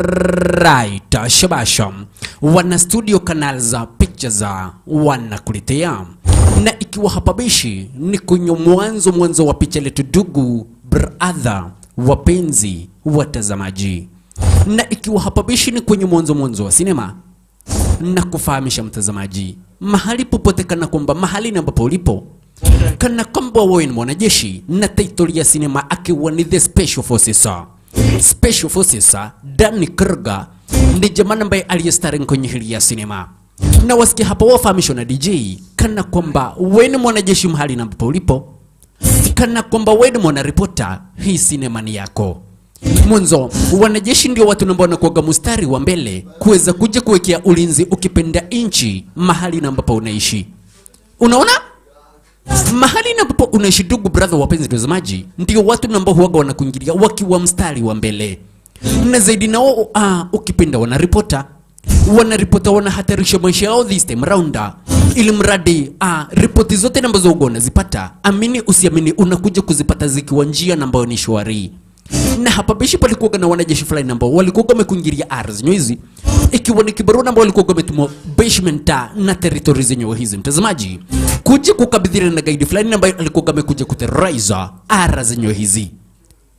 Alright, shabasha. Wana studio za za wanakuletea, na ikiwa hapabishi ni kwenye mwanzo mwanzo wa picha letu, dugu brother, wapenzi watazamaji, na ikiwa hapabishi ni kwenye mwanzo mwanzo wa sinema na kufahamisha mtazamaji mahali popote, kana kwamba mahali ambapo ulipo kana kwamba wewe ni mwanajeshi na title ya sinema akiwa ni the special forces special forces Danny Kruger ndi Jamana ambaye aliyestarring kwenye hili ya sinema na wasikia hapa wafahamishwa na DJ kana kwamba wewe ni mwanajeshi mahali na ambapo ulipo. Kana kwamba wewe ni mwanaripota hii sinema ni yako. Mwanzo wanajeshi ndio watu ambao wanakuaga mstari wa mbele kuweza kuja kuwekea ulinzi ukipenda inchi mahali na ambapo unaishi. Unaona mahali na ambapo unaishi ndugu brother wapenzi watazamaji ndio watu ambao huaga wanakuingilia wakiwa mstari wa mbele. Na zaidi nao uh, ukipenda wanaripota. Wanaripota wanahatarisha maisha yao this time round. Ili mradi uh, ripoti zote ambazo ugo unazipata amini usiamini unakuja kuzipata zikiwa njia ambayo ni shwari na hapa bishi palikuwa na wanajeshi fulani ambao walikuwa wamekuingilia ardhi zenyewe hizi. Ikiwa ni kibarua ambao walikuwa wametumwa basement na territory zenyewe hizi. Mtazamaji kuja kukabidhiana na gaidi fulani ambaye alikuwa amekuja kuterrorize ardhi zenyewe hizi.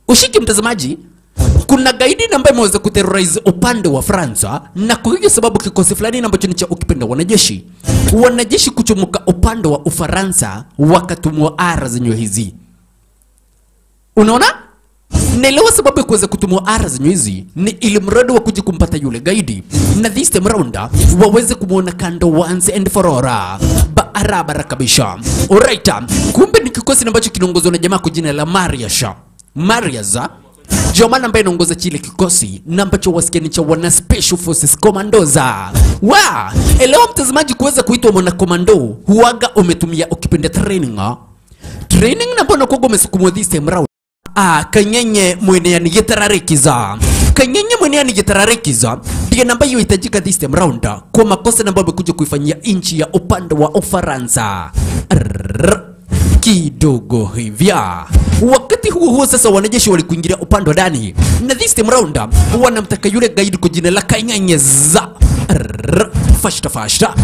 Ushiki mtazamaji kuna gaidi ambaye ameweza kuterrorize upande wa Fransa na kwa hiyo sababu kikosi fulani ambacho ni cha ukipenda wanajeshi. Wanajeshi kuchomoka upande wa Ufaransa wakatumwa ara zenyewe hizi. Unaona naelewa sababu ya kuweza kutumwa ara zenye hizi ni ili mradi wa kuja kumpata yule gaidi. Na this time round waweze kumwona kando once and for all. Barabara kabisa. Alright kumbe ni kikosi ambacho kinaongozwa na jamaa kwa jina la Marias Marias Jomana ambaye anaongoza chile kikosi na ambacho wasikia ni cha wana special forces commandoza. Wa, elewa mtazamaji, kuweza kuitwa mwana komando huaga umetumia ukipenda training. Training na mbona kwa umesukumwa this time round Ah, kanyenye mweneani gitararikiza kanyenye mweneani gitararikiza ndiye namba hiyo itajika this time round. Kwa makosa ambayo amekuja kuifanyia inchi ya upande wa Ufaransa. Kidogo hivya. Wakati huo huo sasa wanajeshi walikuingilia upande wa ndani. Na this time round wanamtaka yule gaidi kwa jina la kanyenyeza fashta fashta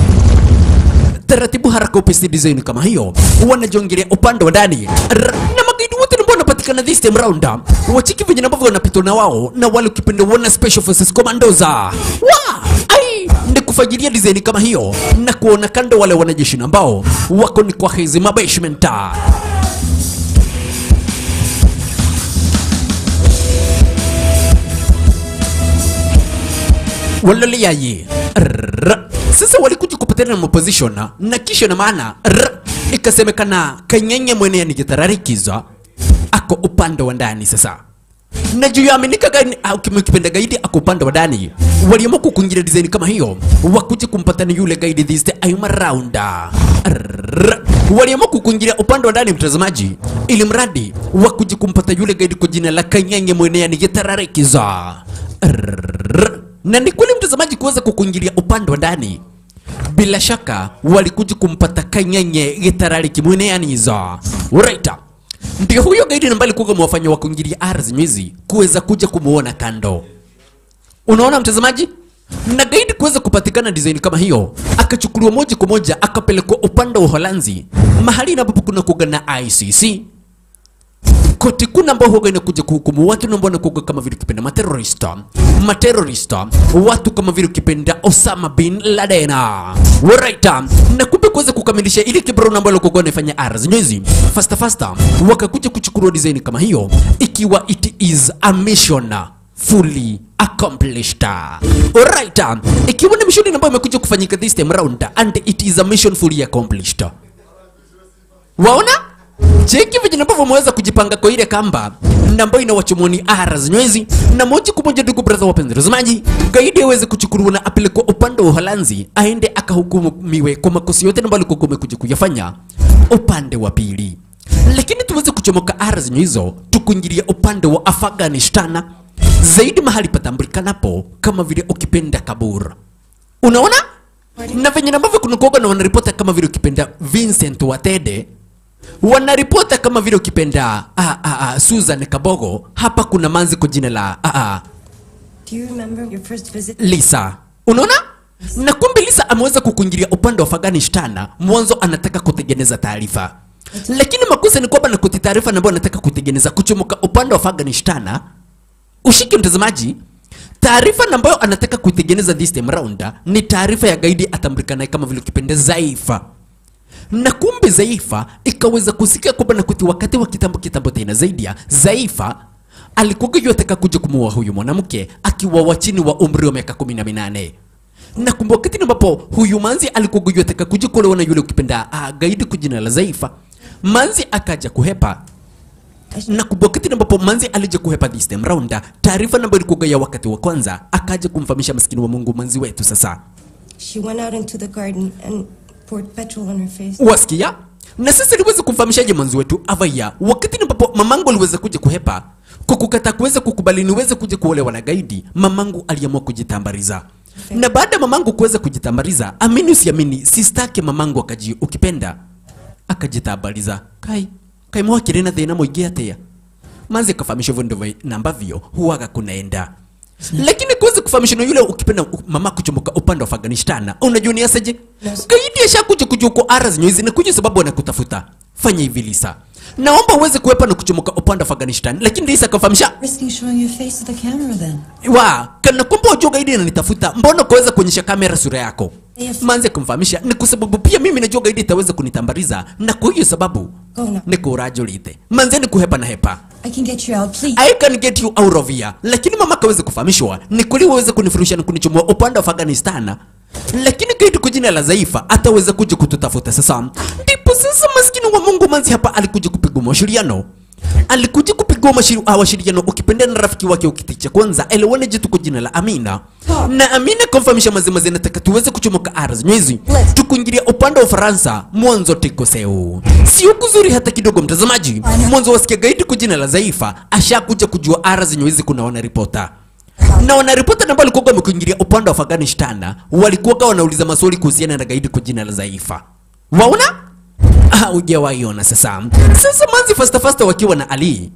taratibu haraka upesi design kama hiyo. Wanajiongelea upande wa ndani. Na magaidi wote ambao wanapatikana this time round? Wachiki venye ambavyo wanapitwa na wao na wale ukipenda wana special forces commandoza wa ai ni kufajilia design kama hiyo na kuona kando wale wanajeshi ambao wako ni kwa hizi mabashment. Waloliaye sasa walikuja kupatana na opposition na kisha na maana ikasemekana kanyenye mwene nijitararikizwa ako upande wa ndani sasa na juu yaaminika gani au kimekipenda gaidi ako upande wa ndani waliamua kukungira design kama hiyo wakuje kumpatana yule gaidi this time around waliamua kukungiria upande wa ndani mtazamaji ili mradi wakuje kumpata yule gaidi kwa jina la kanyenye mwene anigitararikiza Rrrr. na ni kweli mtazamaji kuweza kukuingilia upande wa ndani bila shaka walikuja kumpata kanyenye gitarari kimweneaniza uraita ndio huyo gaidi ambaye alikuwa mwafanya wa kuingilia ardhi mizi kuweza kuja kumuona kando. Unaona mtazamaji? Na gaidi kuweza kupatikana design kama hiyo akachukuliwa moja kwa moja akapelekwa upande wa Uholanzi mahali inapopo kuna kuga na ICC koti kuna ambao huwaga inakuja kuhukumu watu ambao wanakuwa kama vile ukipenda materorista. Materorista watu kama vile ukipenda Osama bin Laden. Waraita na kumbe kuweza kukamilisha ile kibro ambayo alikuwa anafanya arz nyezi fasta fasta wakakuja kuchukua design kama hiyo ikiwa it is a mission fully accomplished. Alright ikiwa ni mission ambayo imekuja kufanyika this time round and it is a mission fully accomplished. Waona cheki vijana ambavyo mweza kujipanga kwa ile kamba na ambayo inawachomoni ara zinywezi na moja kwa moja ndugu brother wapenzi watazamaji gaidi aweze kuchukuliwa na apelekwa upande wa Uholanzi aende akahukumiwe kwa makosa yote ambayo alikuwa amekuja kuyafanya upande wa pili. Lakini tuweze kuchomoka ara hizo tukuingilia upande wa Afghanistan zaidi mahali patambulikanapo kama vile ukipenda Kabul unaona? Na venye ambavyo kuna kuoga na wanaripota kama vile ukipenda Vincent Watede wanaripota kama vile ukipenda ah, ah, ah, Susan Kabogo, hapa kuna manzi kwa jina la ah, ah, Do you remember your first visit? Lisa. Unaona? Na kumbe Lisa ameweza kukuingilia upande wa Afghanistan, mwanzo anataka kutengeneza taarifa. Lakini makosa ni kwamba na kuti taarifa ambayo anataka kutengeneza kuchomoka upande wa Afghanistan. Ushike mtazamaji, taarifa ambayo anataka kutengeneza this time round ni taarifa ya gaidi atambulika naye kama vile ukipenda Zaifa. Na kumbe Zaifa ikaweza kusikia kwamba na kuti wakati wa kitambo kitambo tena. Zaidi ya Zaifa alikuwa yotaka kuja kumuoa huyu mwanamke akiwa wa chini wa umri wa miaka kumi na minane. Na kumbe wakati ambapo huyu manzi alikuwa yotaka kuja kuolewa na yule ukipenda ah, gaidi kwa jina la Zaifa, manzi akaja kuhepa. Na wakati ambapo manzi alija kuhepa this time round, taarifa namba ilikuwa ya wakati wa kwanza, akaja kumfahamisha maskini wa Mungu manzi wetu sasa. She went out into the garden and wasikia na sisi liweze kumfahamishaje mwanzi wetu? Avaya wakati ambapo mamangu aliweza kuja kuhepa kukukata kuweza kukubali niweze kuja kuolewa na gaidi mamangu aliamua kujitambariza na baada ya mamangu kuweza kujitambariza amini usiamini sistake mamangu akaji ukipenda akajitambariza kai kai mwa kirena thina muingi atia. Manzi akafahamisha hivyo ndivyo nambavyo ambavyo huwaga kunaenda lakini kuwezi kufahamisha na yule ukipenda mama kuchomoka upande wa Afghanistan unajua ni asaje gaidi ashakuja kuja kwa ara zenyewe zinakuja sababu anakutafuta. Fanya hivi Lisa. Naomba uweze kuepa na kuchomoka upande wa Afghanistan lakini Lisa akafahamisha. Risking showing your face to the camera then. wa kana kwamba wajua gaidi ananitafuta mbona kuweza kuonyesha kamera sura yako? Yes. Manze kumfahamisha ni kwa sababu pia mimi najua gaidi itaweza kunitambariza na kwa hiyo sababu oh, no. ni kurajulite manze ni kuhepa na hepa I can get you out, please. I can get you out of here. Lakini mama kaweze kufahamishwa ni kuli waweze kunifurusha na kunichomoa upande wa Afghanistan. Lakini kitu kwa jina la Zaifa ataweza kuja kututafuta sasa. Ndipo sasa maskini wa Mungu manzi hapa alikuja kupigwa mashiriano. Alikuja kupigwa mashiru ah, mashiriano ukipenda na rafiki wake ukiticha kwanza elewane jitu kwa jina la Amina. Na Amina kumfahamisha mazima zinataka tuweze kuchomoka ardhi nyezi. Tukuingilia upande wa Ufaransa mwanzo tikoseu. Sio kuzuri hata kidogo mtazamaji. Mwanzo wasikia gaidi kwa jina la Zaifa ashakuja kujua ardhi nyezi kuna wanaripota na wanaripota ambao walikuwa wamekuingilia upande wa Afghanistan walikuwa wanauliza maswali kuhusiana na gaidi kwa jina la Zaifa. Waona? Ah, hujawaiona sasa. Sasa manzi fasta fasta wakiwa na Ali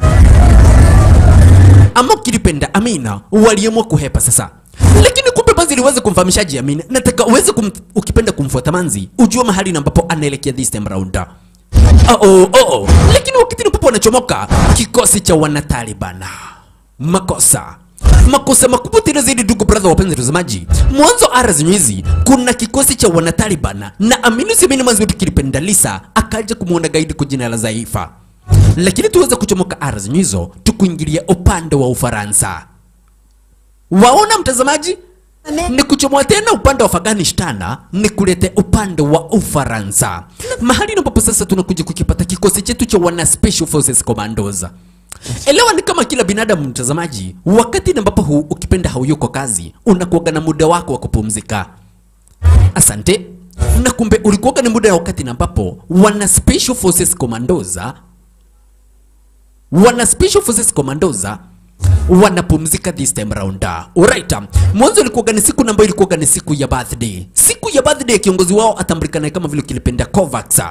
ama ukilipenda Amina waliamua kuhepa sasa. Lakini kumbe manzi liweze kumfahamishaji Amina, nataka uweze kum, ukipenda kumfuata manzi ujue mahali ambapo anaelekea this time round. Oh, oh, oh. Lakini wakati popo wanachomoka kikosi cha wanataliban makosa makosa makubwa tena zaidi, ndugu brother, wapenzi watazamaji, mwanzo ara zenyewe kuna kikosi cha wanataliban na Aminu semeni mwanzo wetu kilipenda Lisa akaja kumwona gaidi kwa jina la Zaifa, lakini tuweza kuchomoka ara zenyewe tukuingilia upande wa Ufaransa. Waona mtazamaji, ni kuchomoa tena upande wa Afghanistan ni kulete upande wa Ufaransa, mahali ambapo sasa tunakuja kukipata kikosi chetu cha wana special forces commandos. Elewa ni kama kila binadamu mtazamaji, wakati ambapo hu, ukipenda hauyuko kazi, unakuwaga na muda wako wa kupumzika. Asante. Na kumbe ulikuwaga ni muda ya wakati ambapo wana special forces commandos wana special forces commandos wanapumzika this time round. Alright. Mwanzo ilikuwa ni siku ambayo ilikuwa ni siku ya birthday. Siku ya birthday kiongozi wao atambulikana kama vile kilipenda Kovacs.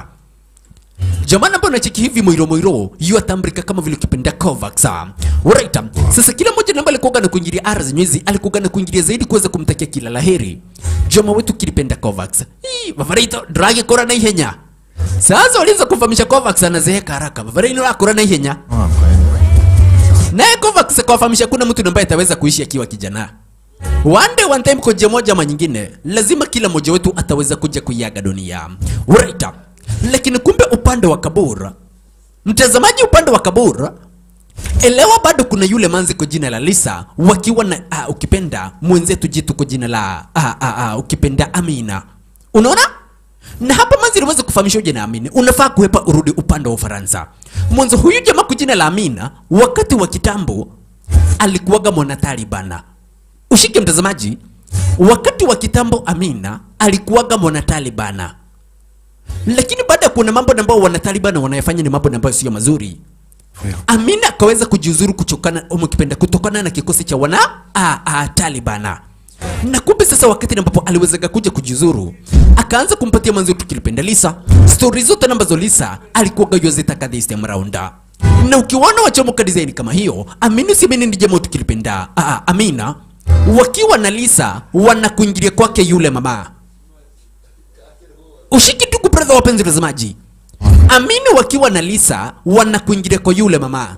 Jamani ambao unacheki hivi moiro moiro yu atambrika kama vile ukipenda Kovacs. Alright. Sasa kila mmoja namba alikuwa na kuingilia ardhi Nyuzi, alikuwa na kuingilia zaidi kuweza kumtakia kila la heri. Joma wetu kilipenda Kovacs. Hii Vavarito drage kora na ihenya. Sasa walianza kufahamisha Kovacs anazeeka haraka. Vavarino akora na ihenya. Naye Kovacs famisha kuna mtu ambaye ataweza kuishi akiwa kijana. One day one time kwa jamaa moja ama nyingine, lazima kila mmoja wetu ataweza kuja kuiaga dunia. Right. Lakini kumbe upande wa Kabura, mtazamaji, upande wa Kabura, elewa bado kuna yule manzi kwa jina la Lisa wakiwa na ah, ukipenda mwenzetu jitu kwa jina la ah, ah, ah, ukipenda Amina. Unaona? Na hapa manzi aliweza kufahamisha uje na Amina, unafaa kuhepa urudi upande wa Ufaransa. Mwanzo huyu jamaa kwa jina la Amina wakati wa kitambo alikuwaga mwana Talibana. Ushike mtazamaji, wakati wa kitambo Amina alikuwaga mwana Talibana, lakini baada ya kuona mambo ambayo wana Taliban wanayafanya ni mambo ambayo sio mazuri, Amina akaweza kujiuzuru kuchokana umekipenda kutokana na kikosi cha wana a, a, Talibana. na kumbe sasa wakati ambapo aliwezeka kuja kujizuru akaanza kumpatia manzi tukilipenda Lisa. Stori zote ambazo Lisa alikuwa gayozitaka this time round na ukiwaona wachomoka design kama hiyo amini usiamini ni jamaa tukilipenda ah, Amina wakiwa na Lisa wanakuingilia kwake yule mama ushiki tu brother wapenzi watazamaji amini wakiwa na lisa wanakuingilia kwa yule mama.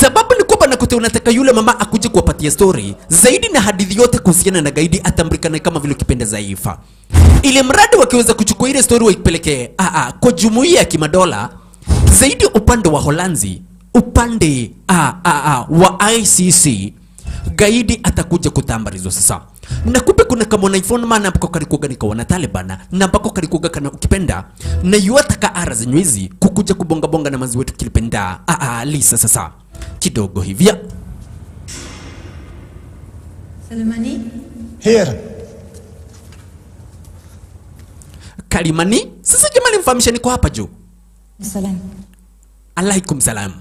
Sababu ni kwamba Nakute unataka yule mama akuje kuwapatia story zaidi na hadithi yote kuhusiana na gaidi atambulikane kama vile kipenda zaifa. Ili mradi wakiweza kuchukua ile story waipeleke ah, ah, kwa jumuiya ya kimadola zaidi upande wa holanzi upande a, a, a, wa icc gaidi atakuja kutambarizwa sasa na kumbe kuna kama na ambako kalikuga nikawa na Taliban. Na ambako kalikuga kana ukipenda na yuataka ara zenyu hizi kukuja kubonga bonga na mazi wetu kilipenda a a Lisa sasa. Kidogo hivya Salamani? Here. kalimani? Sasa jamani mfahamisha niko hapa juu. Salam. alaikum salam.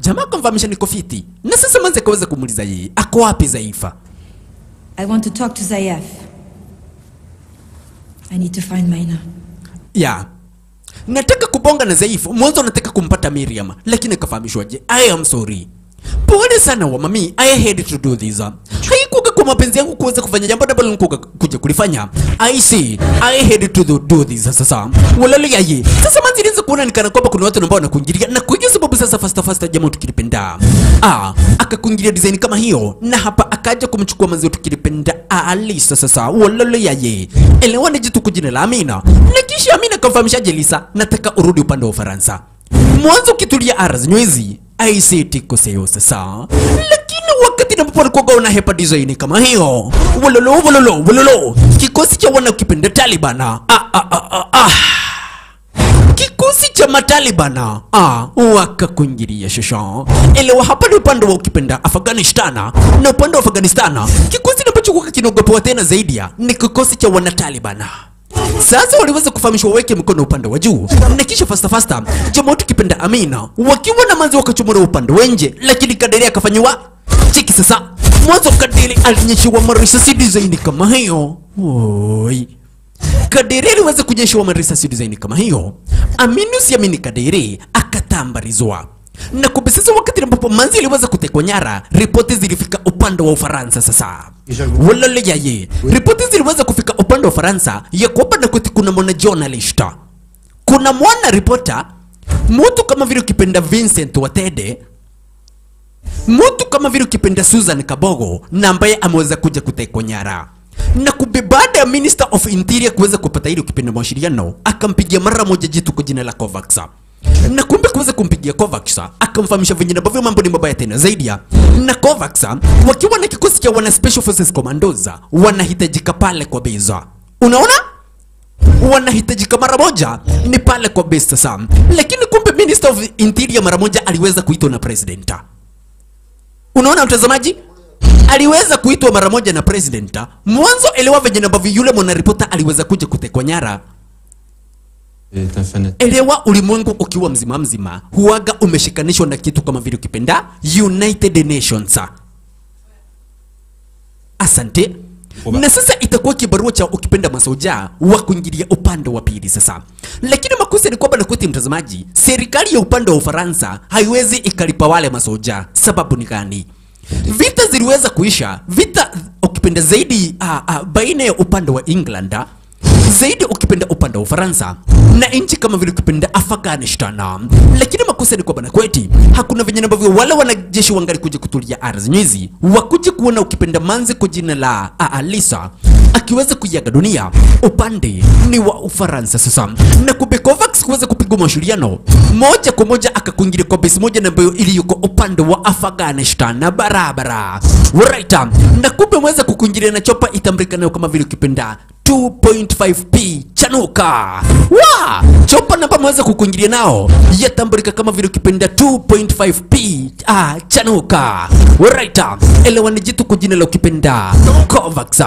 Jamaa kumfahamisha niko fiti. Na sasa manze kaweza kumuliza yeye ako wapi Zaifa I want to talk to Zayef. I need to find Maina. ya. Nataka kubonga na Zaifu mwanzo nataka kumpata Miriam lakini akafahamishwaje I am sorry. Pole sana wa mami. I had to do this. Haikuga kwa mapenzi yangu kuweza kufanya jambo ambalo nilikuwa kuja kulifanya. I see. I had to do, do this sasa walalo yaye sasa manzi nilianza kuona nikana kwamba kuna watu ambao wanakuingilia. Na kwa hiyo sababu sasa fasta fasta jamaa tukilipenda. Ah akakuingilia design kama hiyo na hapa akaja kumchukua manzi tukilipenda. Alisa sasa walalo yaye elewana jitu kujina la Amina. Na kisha Amina kamfahamishaje Jelisa, nataka urudi upande wa Ufaransa. Mwanzo kitulia ardhi nywezi ICT koseo sasa lakini wakati ambapo alikuwa una hepa design kama hiyo. Wololo wololo wololo. Kikosi cha wana kipenda Talibana ah, ah, ah, ah, ah. kikosi cha matalibana ah, wakakuingilia shosho. Elewa hapa ni upande wa ukipenda afghanistan na upande wa afghanistan. Kikosi ambacho kuka kinaogopewa tena zaidi ya ni kikosi cha wana wanatalibana sasa waliweza kufahamishwa waweke mkono upande wa juu. Na kisha fasta fasta jamaa tukipenda amina wakiwa na manzi wakachomora upande wa nje lakini kadiri akafanyiwa chiki sasa. Mwanzo kadiri alinyeshiwa marisasi design kama hiyo. Oi Kadiri aliweza kunyeshewa marisasi design kama hiyo, amini usiamini, Kadiri akatambarizwa na kubisisa wakati ambapo manzi aliweza kutekwa nyara, ripoti zilifika upande wa Ufaransa. Sasa. Walole yaye, ripoti ziliweza kufika upande wa Ufaransa ya kwamba na kuti kuna mwana journalist, kuna mwana ripota, mtu kama vile ukipenda Vincent Watede mtu kama vile ukipenda Susan Kabogo na ambaye ameweza kuja kutekwa nyara. Na kumbe baada ya Minister of Interior kuweza kupata ile ukipenda mawasiliano akampigia mara moja jitu kwa jina la Kovacs na kumbe kuweza kumpigia Kovacs akamfahamisha vingine ambavyo mambo ni mabaya tena zaidi ya. Na Kovacs wakiwa na kikosi cha wana special forces commandos wanahitajika pale kwa beza unaona? Wanahitajika mara moja ni pale kwa base sasa lakini kumbe Minister of Interior mara moja aliweza kuitwa na president Unaona mtazamaji, aliweza kuitwa mara moja na president. Mwanzo elewa venye ambavyo yule mwanaripota aliweza kuja kutekwa nyara. Un fanatique. Elewa ulimwengu ukiwa mzima mzima huaga umeshikanishwa na kitu kama vile ukipenda United Nations. Asante. Oba. Na sasa itakuwa kibarua cha ukipenda masoja wa kuingilia upande wa pili sasa. Lakini makosa ni kwamba nakuti mtazamaji, serikali ya upande wa Ufaransa haiwezi ikalipa wale masoja. Sababu ni gani? Vita ziliweza kuisha, vita ukipenda zaidi uh, uh, baina ya upande wa England zaidi ukipenda upande wa Ufaransa na nchi kama vile ukipenda Afghanistan. Lakini makosa ni kwamba na kweti hakuna venye ambavyo wale wanajeshi wangali kuja kutulia ardhi nyizi, wakuje kuona ukipenda manzi kwa jina la Alisa akiweza kuiaga dunia upande ni wa Ufaransa sasa, na kumbe Kovacs kuweza kupigwa mashuriano moja kwa moja akakuingilia kwa base moja ambayo iliyoko upande wa Afghanistan na barabara right, na kumbe mweza kukuingilia na chopa itambulika nayo kama vile ukipenda 2.5p chanuka. Wa! Chopa namba mweza kukuingilia nao. Yatambulika kama vile ukipenda 2.5p ah, chanuka. Right, elewani jitu kujina jina la ukipenda Kovacs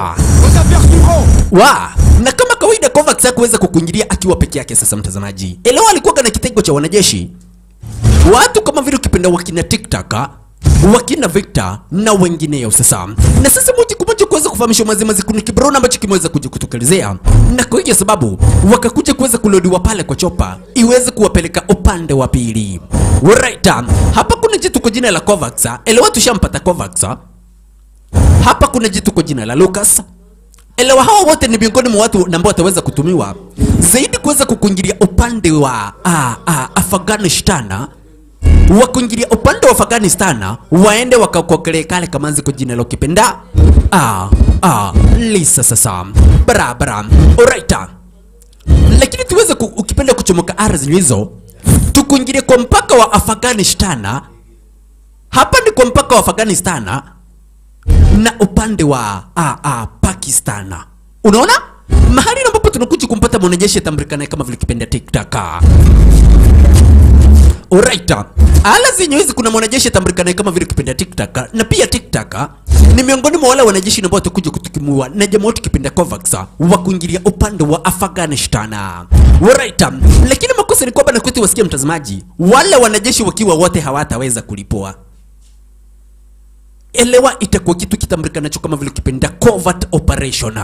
wa! Na kama kawaida Kovacs hakuweza kukuingilia akiwa peke yake. Sasa mtazamaji, elewa alikuwa na kitengo cha wanajeshi. Watu kama vile ukipenda wakina TikTok wakina Victor na wengineo. Sasa. Na sasa moja kwa moja kuweza kufahamishwa mazimazi kuna kibarua ambacho kimeweza kuja kutokelezea, na kwa hiyo sababu wakakuja kuweza kulodiwa pale kwa chopa iweze kuwapeleka upande wa pili. Right, hapa kuna jitu kwa jina la Kovacs. Elewa tushampata Kovacs. Hapa kuna jitu kwa jina la Lucas. Elewa hawa wote ni miongoni mwa watu ambao wataweza kutumiwa zaidi kuweza kukuingilia upande wa a, a, Afghanistan wa kuingilia upande wa Afghanistan waende wakakokele kale kamanzi kwa jina la ukipenda ah, ah, Lisa sasa. Barabara oraita lakini tuweze ku, ukipenda kuchomoka ardhi hizo tukuingilie kwa mpaka wa Afghanistan. Hapa ni kwa mpaka wa Afghanistan na upande wa ah, ah, Pakistan. Unaona mahali ambapo tunakuja kumpata mwanajeshi atambulikana kama vile kipenda TikTok Alright. Ala hizi kuna mwanajeshi atambulikana kama vile kipenda TikTok na pia TikTok ni miongoni mwa wale wanajeshi ambao watakuja kutukimua na jamaa wetu kipenda Kovacs wa kuingilia upande wa Afghanistan. Alright. Lakini makosa ni kwamba na kwetu wasikia mtazamaji, wale wanajeshi wakiwa wote hawataweza kulipua. Elewa itakuwa kitu kitambulikanacho kama vile kipenda covert operation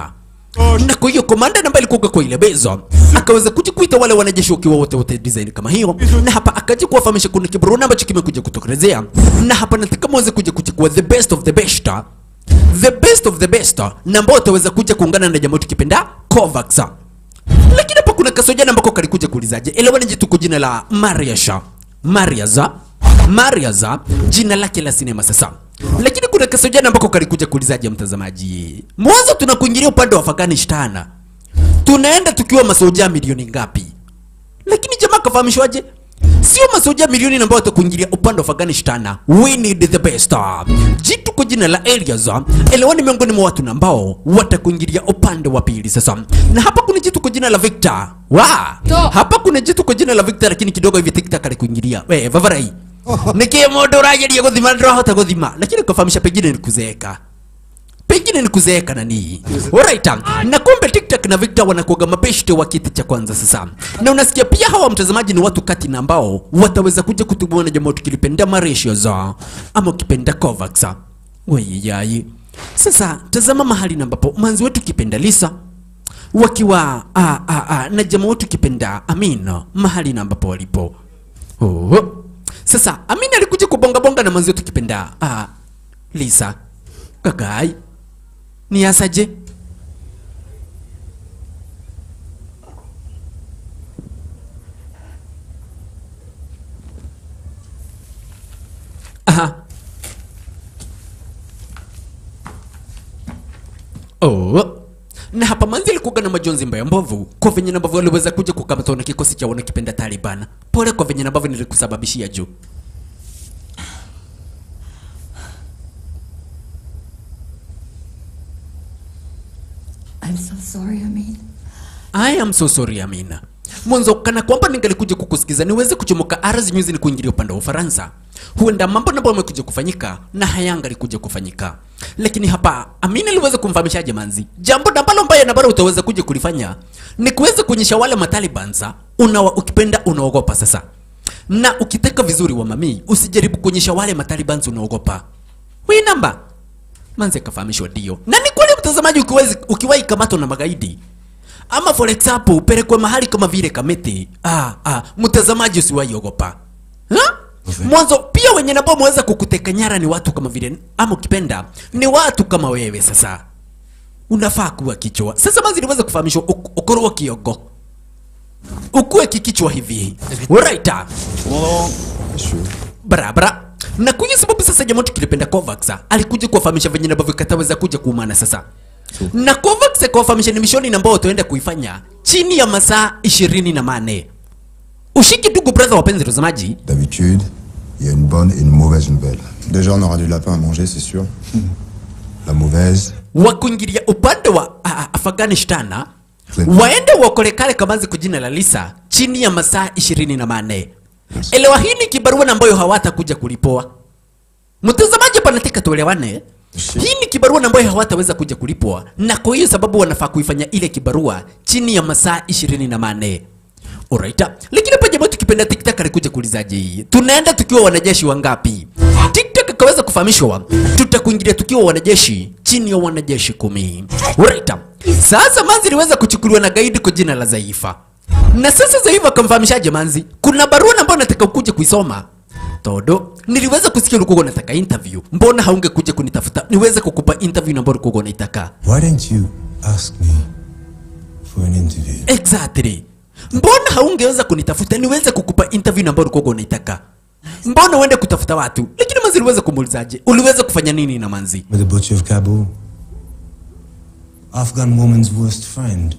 na kwa hiyo komanda ambaye alikuwa kwa ile bezo. Akaweza kuja kuita wale wanajeshi wakiwa wote wote design kama hiyo, na hapa akaja kuwafahamisha kuna kibarua ambacho kimekuja kutokelezea, na hapa nataka mweze kuja kuchukua the best of the best, the best of the best, na ambao wataweza kuja kuungana na jamaa tukipenda Kovacs. Lakini hapa kuna kasojana ambako kalikuja kuulizaje, elewa ni jitu kwa jina la Mariasha. Mariaza Mariaza, jina lake la sinema sasa lakini kuna kesi jana ambako kalikuja kuulizaje mtazamaji? Mwanzo tunakuingilia upande wa Afghanistan. Tunaenda tukiwa masoja milioni ngapi? Lakini jamaa kafahamishwaje sio masoja milioni ambao watakuingilia upande wa Afghanistan. We need the best. Jitu kwa jina la Elias. Elewa ni miongoni mwa watu ambao watakuingilia upande wa pili sasa. Na hapa kuna jitu kwa jina la Victor. Wa? Hapa kuna jitu kwa jina la Victor lakini kidogo hivi TikTok alikuingilia Wewe vavarai nikie mundu urageria guthima ndirahota guthima lakini kufahamisha pengine ni kuzeeka pengine ni kuzeeka nani alright na kumbe TikTok na Victor wanakuaga mabeshte wa kiti cha kwanza sasa. Na unasikia pia hawa mtazamaji ni watu kati na ambao wataweza kuja kutubuana na jamaa tukilipenda maratio za ama ukipenda covax weyeyai sasa tazama mahali na ambapo manzi wetu kipenda Lisa wakiwa a, a, a, na jamaa wetu kipenda amino mahali na ambapo walipo. Oh. Sasa Amina alikuja kubonga bonga na manzi tukipenda. kipenda ah, Lisa gagai ni asaje Aha. Oh. Na hapa manzi alikuwa na majonzi mbaya mbovu kwa venye ambavyo waliweza kuja kukamatwa na kikosi cha wanakipenda Taliban. Pole kwa venye ambavyo nilikusababishia juu. I'm so sorry, Amina. I am so sorry Amina. Mwanzo kana kwamba ningalikuja kukusikiza niweze kuchomoka ardhi nyuzi ni kuingilia upande wa Ufaransa. Huenda mambo ambayo yamekuja kufanyika na hayangalikuja kufanyika. Lakini hapa Amina aliweza kumfahamisha Jamanzi Jambo ambalo mbaya na bado utaweza kuja kulifanya ni kuweza kuonyesha wale matalibansa unawa ukipenda unaogopa sasa. Na ukitaka vizuri wa mami usijaribu kuonyesha wale matalibansa unaogopa. Hii namba Manzi akafahamishwa ndio. Na ni kweli mtazamaji, ukiwahi kamatwa na magaidi ama for example upelekwe mahali kama vile Kamiti, ah, ah, mtazamaji usiwaiogopa ha? Mwanzo pia wenye nabo mweza kukuteka nyara ni watu kama vile ama ukipenda ni watu kama wewe. Sasa unafaa kuwa kichwa. Sasa manzi niweza kufahamishwa uk- ukorwo kiogo ukuwe kikichwa hivi ah. barabara na kwa sababu sasa jamaa tukilipenda Kovacs alikuja kuwafahamisha venye ambavyo kataweza kuja kuumana sasa na Covax confirmation mission mishoni tuende kuifanya chini ya masaa ishirini na mane ushiki dugu brother wapenzi watazamaji D'habitude, il y a une bonne et une mauvaise nouvelle. Déjà, on aura du lapin à manger, c'est sûr. La mauvaise, wa kuingilia upande wa Afghanistan waende waokole kale kamanzi kwa jina la Lisa chini ya masaa ishirini na mane elewa hii ni kibarua na ambayo hawatakuja kulipoa. Mtazamaji panataka tuelewane hii ni kibarua ambayo hawataweza kuja kulipwa na kwa hiyo sababu wanafaa kuifanya ile kibarua chini ya masaa ishirini na mane Alright. Lakini hapa jamaa tukipenda TikTok alikuja kuulizaje hii? Tunaenda tukiwa wanajeshi wangapi? TikTok akaweza kufahamishwa tutakuingilia tukiwa wanajeshi chini ya wanajeshi kumi Alright. sasa manzi iliweza kuchukuliwa na gaidi kwa jina la zaifa na sasa zaifa akamfahamishaje manzi kuna barua ambayo nataka ukuje kuisoma todo niliweza kusikia ulikuwa unataka interview. Mbona haungekuja kunitafuta? Niweze kukupa interview ambayo ulikuwa unaitaka. Why didn't you ask me for an interview? exactly. Mbona haungeweza kunitafuta? Niweze kukupa interview ambayo ulikuwa unaitaka. Mbona uende kutafuta watu? Lakini manzi uliweza kumuulizaje? Uliweza kufanya nini na manzi? With the butcher of Kabul? Afghan woman's worst friend.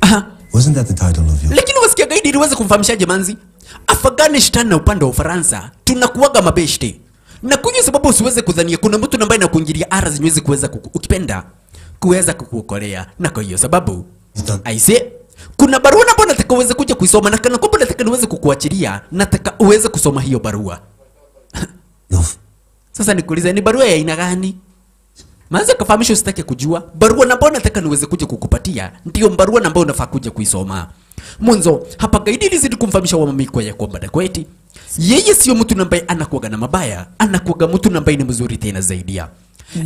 Aha. Wasn't that the title of your... lakini wasikia gaidi iliweza kumfahamishaje manzi afghanistan na upande wa ufaransa tunakuwaga mabeshte. Na kunywa sababu usiweze kudhania kuna mtu ambaye anakuingilia ara zinyweze kuweza kuku, ukipenda kuweza kukuokolea. Na kwa hiyo sababu aise kuna barua na bwana nataka uweze kuja kuisoma na kana kwamba nataka niweze kukuachilia nataka uweze kusoma hiyo barua. Sasa nikuulize ni barua ya aina gani? Maanza kafahamisha usitake kujua barua na bwana nataka niweze kuja kukupatia ndio barua na ambayo unafaa kuja kuisoma. Mwanzo hapa gaidi ilizidi kumfahamisha wa mamiko ya kwamba Dakweti yeye sio mtu ambaye anakuaga na mabaya, anakuaga mtu ambaye ni mzuri tena zaidi ya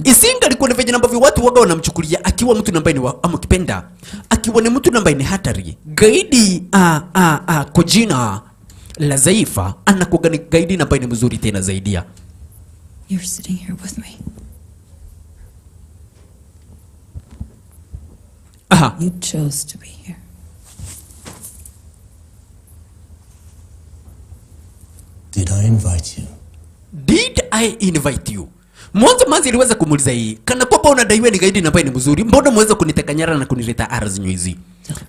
Isinga alikuwa na venye ambavyo watu waga wanamchukulia akiwa mtu ambaye ni amkipenda, akiwa ni mtu ambaye ni hatari. Gaidi a a a kwa jina la Zaifa anakuaga ni gaidi ambaye ni mzuri tena zaidi ya You're sitting here with me. Aha. You chose to be here. Did I invite you? Did I invite you? Mwanzo manzi iliweza kumuuliza hii kana kwamba unadaiwa ni gaidi ambaye ni mzuri, mbona mweza kuniteka nyara na kunileta ara zenyu hizi?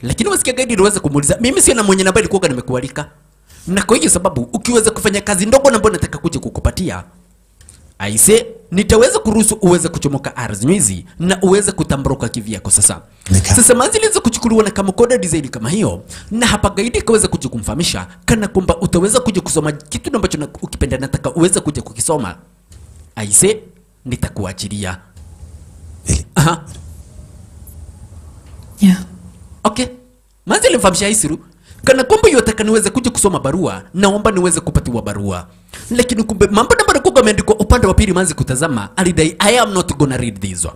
Lakini wasikia gaidi iliweza kumuuliza, mimi sio na mwenye ambaye nilikuwa nimekualika. Na kwa hiyo sababu ukiweza kufanya kazi ndogo na mbona nataka kuja kukupatia, aise nitaweza kuruhusu uweze kuchomoka ardhi hizi na uweze kutamburuka kivyako sasa. Nika. Sasa manzi iliweza kuchukuliwa na kama koda design kama hiyo, na hapa gaidi kaweza kuja kumfahamisha kana kwamba utaweza kuja kusoma kitu ambacho na- ukipenda nataka uweze kuja kukisoma aise nitakuachilia? Aha. Yeah. okay manzi alimfahamisha Isiru kana kwamba yotaka niweze kuja kusoma barua naomba niweze kupatiwa barua lakini kumbe mambo namba nakuwa ameandikwa upande wa pili manzi kutazama alidai I am not gonna read this one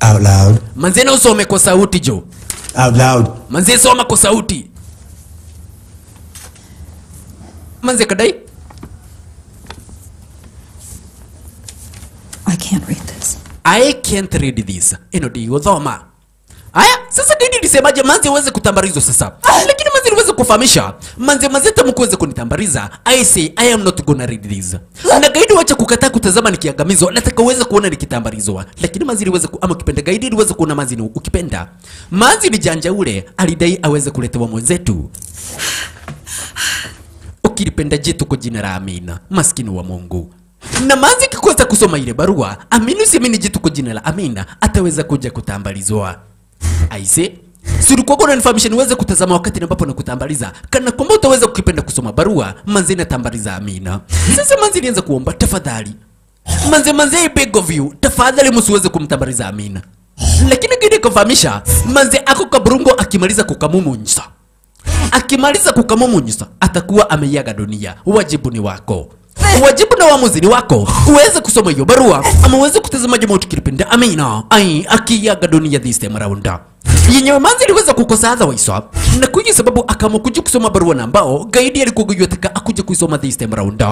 Out loud. manzi na usome kwa sauti jo Out loud. manzi soma kwa sauti manzi kadai I can't read this. I can't read this. Ino ndio thoma. Aya, sasa dini ilisemaje manzi uweze kutambarizo sasa? Lakini manzi kufahamisha. manze mazeta mkuweze kunitambariza. I say I am not gonna read this. Na gaidi wacha kukataa kutazama nikiangamizwa. Nataka uweze kuona nikitambarizwa. Lakini manzi iliweza ku, ama ukipenda gaidi iliweza kuona manzi ni ukipenda. Manzi ni janja ule alidai aweze kuletewa mwenzetu. Ukilipenda jetu kwa jina la Amina, maskini wa Mungu. Na manzi kikosa kusoma ile barua, amini usiamini jitu kwa jina la Amina ataweza kuja kutambalizwa. Aise, si ulikuwa unanifahamisha niweze kutazama wakati ambapo nakutambaliza, kana kwamba utaweza kukipenda kusoma barua, manzi natambaliza Amina. Sasa manzi ilianza kuomba tafadhali, manze manze, I beg of you, tafadhali msiweze kumtambaliza Amina. Lakini gidi kufahamisha manze ako kaburungo akimaliza kukamumunsa akimaliza kukamumunyisa atakuwa ameiaga dunia. Wajibu ni wako, wajibu na uamuzi ni wako, uweze kusoma hiyo barua ama uweze kutazama jamaa tukilipenda. Amina ai akiaga dunia this time around yenyewe manzi iliweza kukosa otherwise na kwenye sababu akaamua kuja kusoma barua na ambao gaidi alikuwa kujua akuje kuisoma this time around.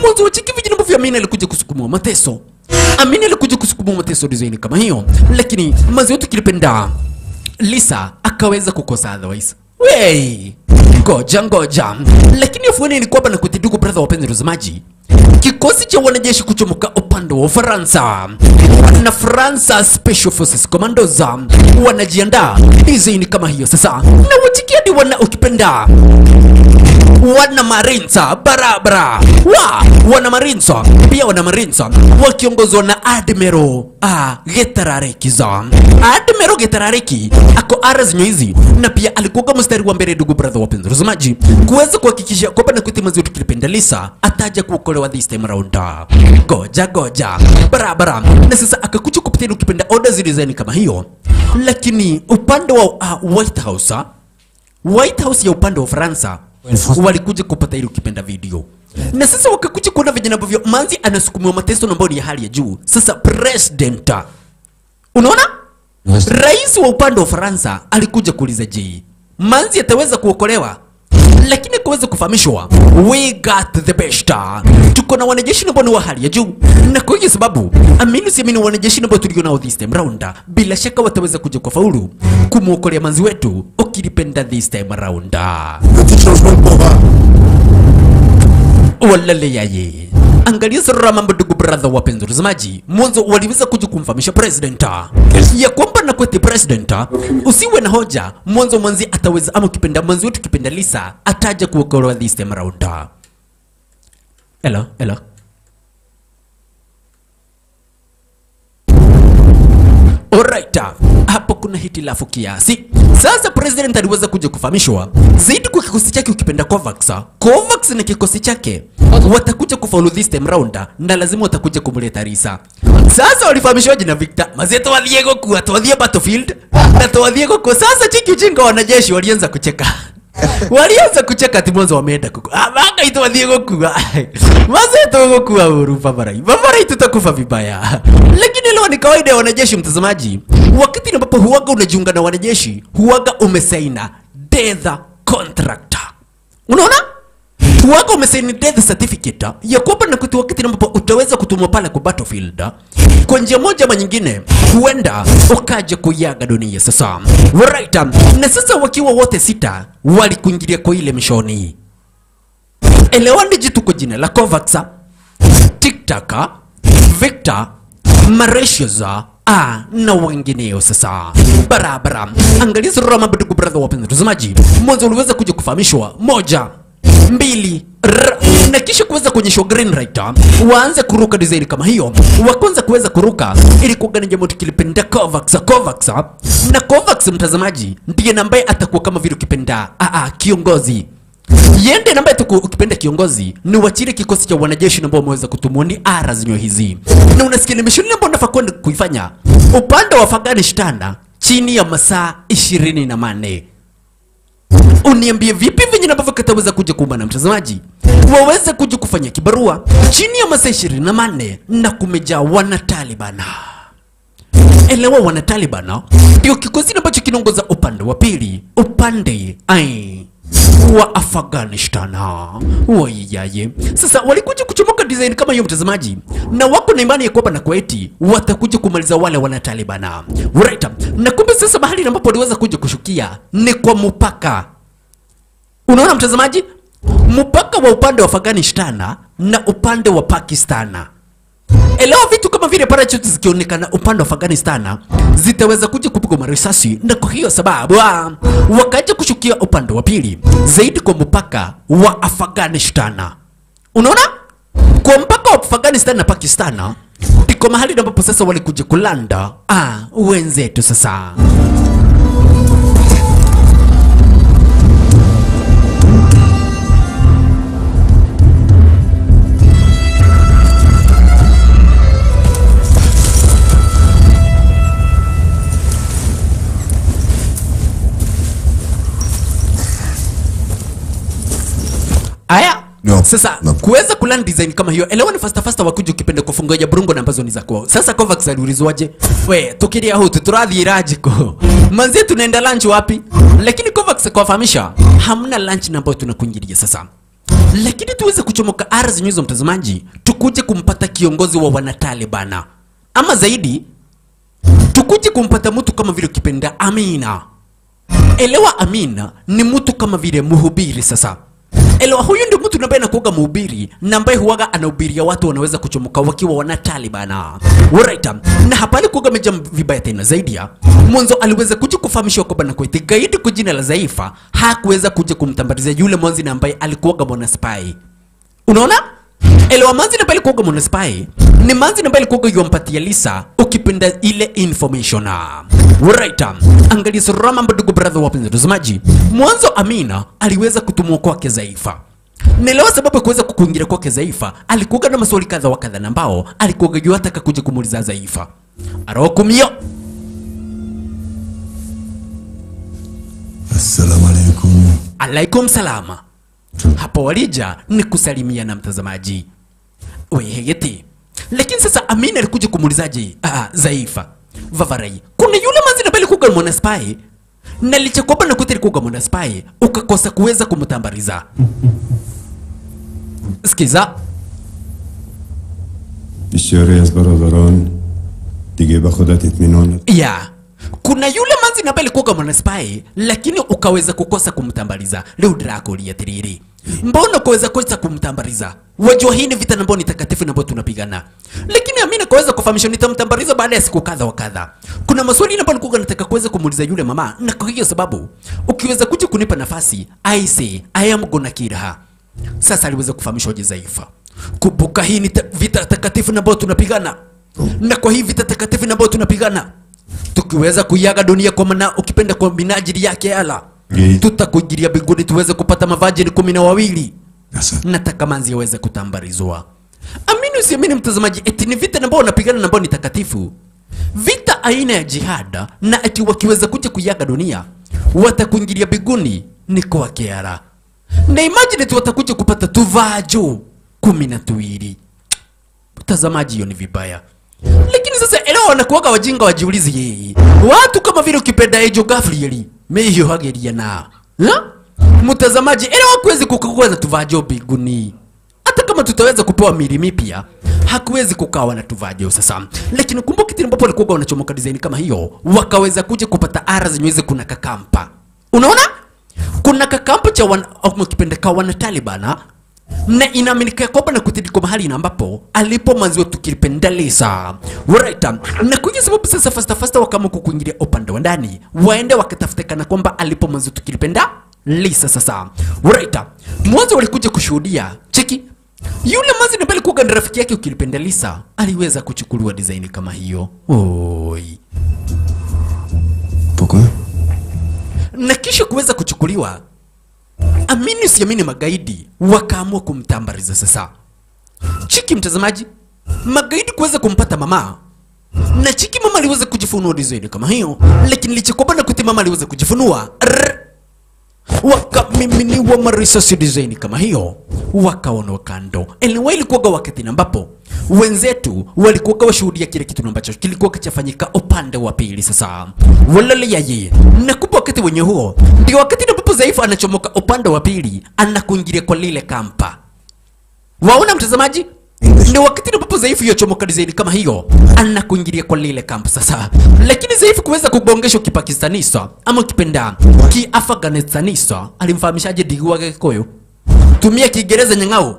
Mwanzo wa chiki vijana vya Amina alikuja kusukumwa mateso. Amina alikuja kusukumwa mateso design kama hiyo, lakini manzi wote kilipenda Lisa akaweza kukosa otherwise. Wey, ngoja ngoja, lakini afueni ni kwamba na kutiduku brother, wapenzi watazamaji, kikosi cha wanajeshi kuchomoka upande wa Ufaransa. Na Faransa Special Forces Commandos wanajiandaa. Design kama hiyo sasa, na wachikiadi wana ukipenda wana marinsa barabara wa wana marinsa pia wana marinsa wakiongozwa na admiral getarareki za admiral getarareki ako aras nyoizi na pia alikuwa mstari wa mbele ndugu brother wapenzi watazamaji kuweza kuhakikisha kwamba na kuti mazuri tukilipenda Lisa ataja kuokolewa this time around. Goja goja. Barabara na sasa akakucha kupitia ukipenda order zilizani kama hiyo. Lakini upande wa uh, White House ah, White House ya upande wa Ufaransa walikuja kupata ile ukipenda video. Na sasa wakakuja kuona vijana ambavyo manzi anasukumiwa mateso na ambayo ni ya hali ya juu sasa president unaona? Yes. rais wa upande wa ufaransa alikuja kuuliza je manzi ataweza kuokolewa lakini kuweza kufahamishwa we got the best. Tuko na wanajeshi ambao ni wa hali ya juu. Na kwa hiyo sababu amini siamini wanajeshi ambao tulio nao this time round bila shaka wataweza kuja kwa faulu kumwokolea manzi wetu ukilipenda this time round. Petit angalia sura mambo ndugu brother wapenzi watazamaji mwanzo waliweza kuja kumfahamisha president ya kwamba na kwete president usiwe na hoja mwanzo mwanzi ataweza ama ukipenda mwanzi wetu kipenda lisa ataja kuokolewa this time around. Hello hello Alright, hapo kuna hitilafu kiasi. Sasa president aliweza kuja kufahamishwa zaidi kwa kikosi chake ukipenda Covax. Covax na kikosi chake watakuja kufaulu this time round na lazima watakuja kumleta Risa. Sasa walifahamishwa jina Victor. Mazeto wa Diego kuwa tuwadhie battlefield na tuwadhie kwa sasa chiki ujinga wanajeshi walianza kucheka. walianza kucheka ati mwanzo wameenda kuku abanga itwathie gukua mazeto gukua uru babarai babarai tutakufa vibaya lakini ni kawaida ya wanajeshi mtazamaji. Wakati ambapo huwaga unajiunga na wanajeshi huwaga umesaina death contract unaona? Huaga umesaini death certificate ya kwamba na kitu wakati ambapo utaweza kutumwa pale kwa battlefield. Kwa njia moja ama nyingine huenda ukaje kuiaga dunia. Sasa right na sasa wakiwa wote sita walikuingilia kwa ile mishoni elewani jitu kwa jina la Covax tiktaka Victor Mauritius Ah, na wengineo sasa. Barabara angalia sura mambo ndugu brother wapenzi watazamaji mwanzo uliweza kuja kufahamishwa. Moja mbili r. Na kisha kuweza kuonyeshwa green light waanze kuruka design kama hiyo. Wa kwanza kuweza kuruka ili kuungana jambo tukilipenda? Covax Covax na Covax mtazamaji ndiye nambaye ambaye atakuwa kama vile ukipenda. Ah, ah, kiongozi yende namba yetu ukipenda kiongozi ni wachile kikosi cha wanajeshi ambao wameweza kutumwa ni ara zinyo hizi. Na unasikia ni mishoni ambayo nafaa kwenda kuifanya. Upande wa Afghanistan chini ya masaa ishirini na manne. Uniambie vipi vinyi ambavyo kataweza kuja kuumbana mtazamaji? Waweze kuja kufanya kibarua. Chini ya masaa ishirini na manne na kumejaa wanatalibana. Elewa wanatalibana ndio kikosi ambacho kinaongoza upande wa pili upande ai wa Afghanistan. Waiyaye sasa walikuja kuchomoka design kama hiyo mtazamaji. Na wako na imani ya kwamba na Kuwaiti watakuja kumaliza wale wana Taliban right na kumbe sasa mahali ambapo waliweza kuja kushukia ni kwa mpaka unaona mtazamaji? Mpaka wa upande wa Afghanistan na upande wa Pakistan elewa vitu kama vile parachute zikionekana upande wa Afghanistan zitaweza kuja kupigwa marisasi, na kwa hiyo sababu ah, wakaja kushukia upande wa pili zaidi kwa mpaka wa Afghanistan. Unaona, kwa mpaka wa Afghanistan na Pakistan ndiko mahali ambapo sasa walikuja kulanda ah, wenzetu sasa Aya. No. Sasa No. kuweza kulan design kama hiyo, elewa ni fasta fasta wakuja ukipenda kufungoja burungo na ambazo ni za kwao. Sasa Covax aliulizwaje? We, tukiria hutu turadhi rajiko. Manzi tunaenda lunch wapi? Lakini Covax kawafahamisha hamna lunch na ambayo tunakuingilia sasa. Lakini tuweze kuchomoka ara zenyewe hizo mtazamaji, tukuje kumpata kiongozi wa wanatalibana. Ama zaidi tukuje kumpata mtu kama vile ukipenda Amina. Elewa Amina ni mtu kama vile mhubiri sasa. Elewa huyu ndio mtu ambaye anakuoga mhubiri na ambaye huwaga anahubiria watu wanaweza kuchomoka wakiwa wana Taliban. Alright. Na hapa alikuwa ameja vibaya tena zaidi ya mwanzo aliweza kuja kufahamishwa kwamba na kuiti gaidi kwa jina la Zaifa hakuweza kuja kumtambatizia yule mwanzi na ambaye alikuoga mwana spy. Unaona? Elewa manzi na pale kuoga mwana spy ni manzi na pale kuoga yumpatia Lisa ukipenda ile information. Right. Angalia sura mambo ndugu brother wapenzi watazamaji. Mwanzo Amina aliweza kutumwa kwake Zaifa. Nelewa sababu ya kuweza kukuingilia kwake Zaifa, alikuwa na maswali kadha wa kadha ambao alikuwa gajua hata kuja kumuuliza Zaifa. Arokumio. Assalamu alaikum. Alaikum salama. Hapo walija ni kusalimia na mtazamaji. wehegeti lakini sasa Amina alikuja kumuulizaje ah, zaifa vavarai kuna yule manzi nabali kuga mwana spy na licha kwamba nakuti alikuga mwana spy ukakosa kuweza kumtambariza sikiza بیچاره از برادران دیگه به خودت اطمینان ند- ya kuna yule manzi namba alikuwa mwana spy lakini ukaweza kukosa kumtambaliza leo drakulia tiriri mbona kuweza kosa kumtambariza? wajua hii ni vita ambayo ni takatifu na ambayo tunapigana. Lakini amina kaweza kufahamisha nitamtambariza baada ya siku kadha wa kadha. Kuna maswali ambayo nilikuwa nataka kuweza kumuuliza yule mama na kwa hiyo sababu ukiweza kuja kunipa nafasi i say i am gonna kill her. Sasa aliweza kufahamishwa je Zaifa. Kumbuka hii ni ta vita takatifu ambayo tunapigana? Na kwa hii vita takatifu ambayo tunapigana? Tukiweza kuiaga dunia kwa maana ukipenda kwa minajili yake ala Ye- tutakuingilia mbinguni tuweze kupata mavajeni kumi na wawili. Nataka manzi yaweze kutambarizwa amini usiamini mtazamaji eti ni vita ambao wanapigana na ambao ni takatifu. Vita aina ya jihada na eti wakiweza kuja kuiaga dunia watakuingilia mbinguni ni kwa kiara. Na imagine tu watakuja kupata tuvajo kumi na tuwili. Mtazamaji hiyo ni vibaya. Lakini sasa elewa wanakuwaga wajinga wajiulizi yeye. Watu kama vile ukipenda ejo gafrieli mehiyo hageria na ha? mtazamaji elewa kuwezi kukukweza tuvajo biguni hata kama tutaweza kupewa mili mipya hakuwezi kukawa na tuvajo sasa. Lakini kumbuka kitini ambapo walikuwa wanachomoka design kama hiyo wakaweza kuja kupata ara zenyweze kuna kakampa. Unaona? Kuna kakampa cha wan, au kipenda wana talibana na inaaminika kwamba na kutidiko mahali na ambapo alipo maziwa tukilipendeleza right na kwenye sababu sasa fasta fasta wakaamua kukuingilia upande wa ndani waende wakatafuta kana kwamba alipo maziwa tukilipenda lisa sasa right mwanzo walikuja kushuhudia cheki yule mazi na mbele kuga na rafiki yake ukilipenda lisa aliweza kuchukuliwa design kama hiyo. Oi. Pourquoi? Na kisha kuweza kuchukuliwa amini usiamini magaidi wakaamua kumtambariza sasa. Chiki mtazamaji magaidi kuweza kumpata mama na chiki mama aliweza kujifunua dizaini kama hiyo lakini licha kwamba na kuti mama aliweza kujifunua wakamiminiwa marisasi dizaini kama hiyo wakaondoka kando anyway ilikuwaga wakati ambapo wenzetu walikuwa washuhudia kile kitu ambacho kilikuwa kichafanyika upande wa pili sasa. Walale yeye na kumbe wakati wenye huo ndio wakati na ambapo Zaifu anachomoka upande wa pili anakuingilia kwa lile kampa. Waona mtazamaji? Ndio wakati ambapo Zaifu yochomoka design kama hiyo anakuingilia kwa lile kamp sasa. Lakini Zaifu kuweza kugongeshwa kipakistanisa ama kipenda kiafganistanisa alimfahamishaje digi wake kikoyo tumia kiingereza nyang'ao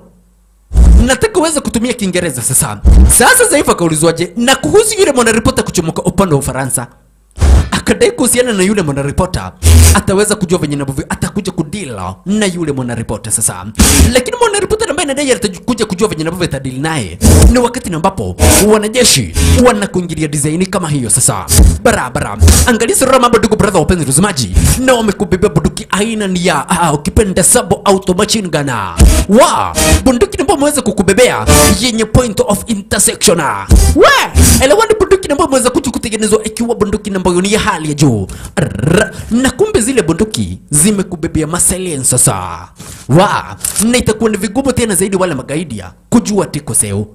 nataka uweze kutumia kiingereza sasa. Sasa zaifa kaulizwaje na kuhusu yule mwanaripota kuchomoka upande wa ufaransa akadai kuhusiana na yule mwanaripota ataweza kujua venye navyo atakuja kudila na yule mwanaripota sasa. Lakini mwanaripota ambaye nadai atakuja kujua venye navyo atadili naye ni wakati ambapo wanajeshi wanakuingilia design kama hiyo sasa. Barabara. Angalia sura mambo ndugu brother wapenzi watazamaji na wamekubebea bunduki aina ni ya ah, ukipenda sabo auto machine gun. Wa bunduki ambayo wameweza kukubebea yenye point of intersection. We elewa ni bunduki ambayo imeweza kuja kutengenezwa ikiwa bunduki ambayo ni ya hali ya juu. Na kumbe zile bunduki zimekubebea masalien sasa. Wa na itakuwa ni vigumu tena zaidi wale magaidi ya kujua tiko seo.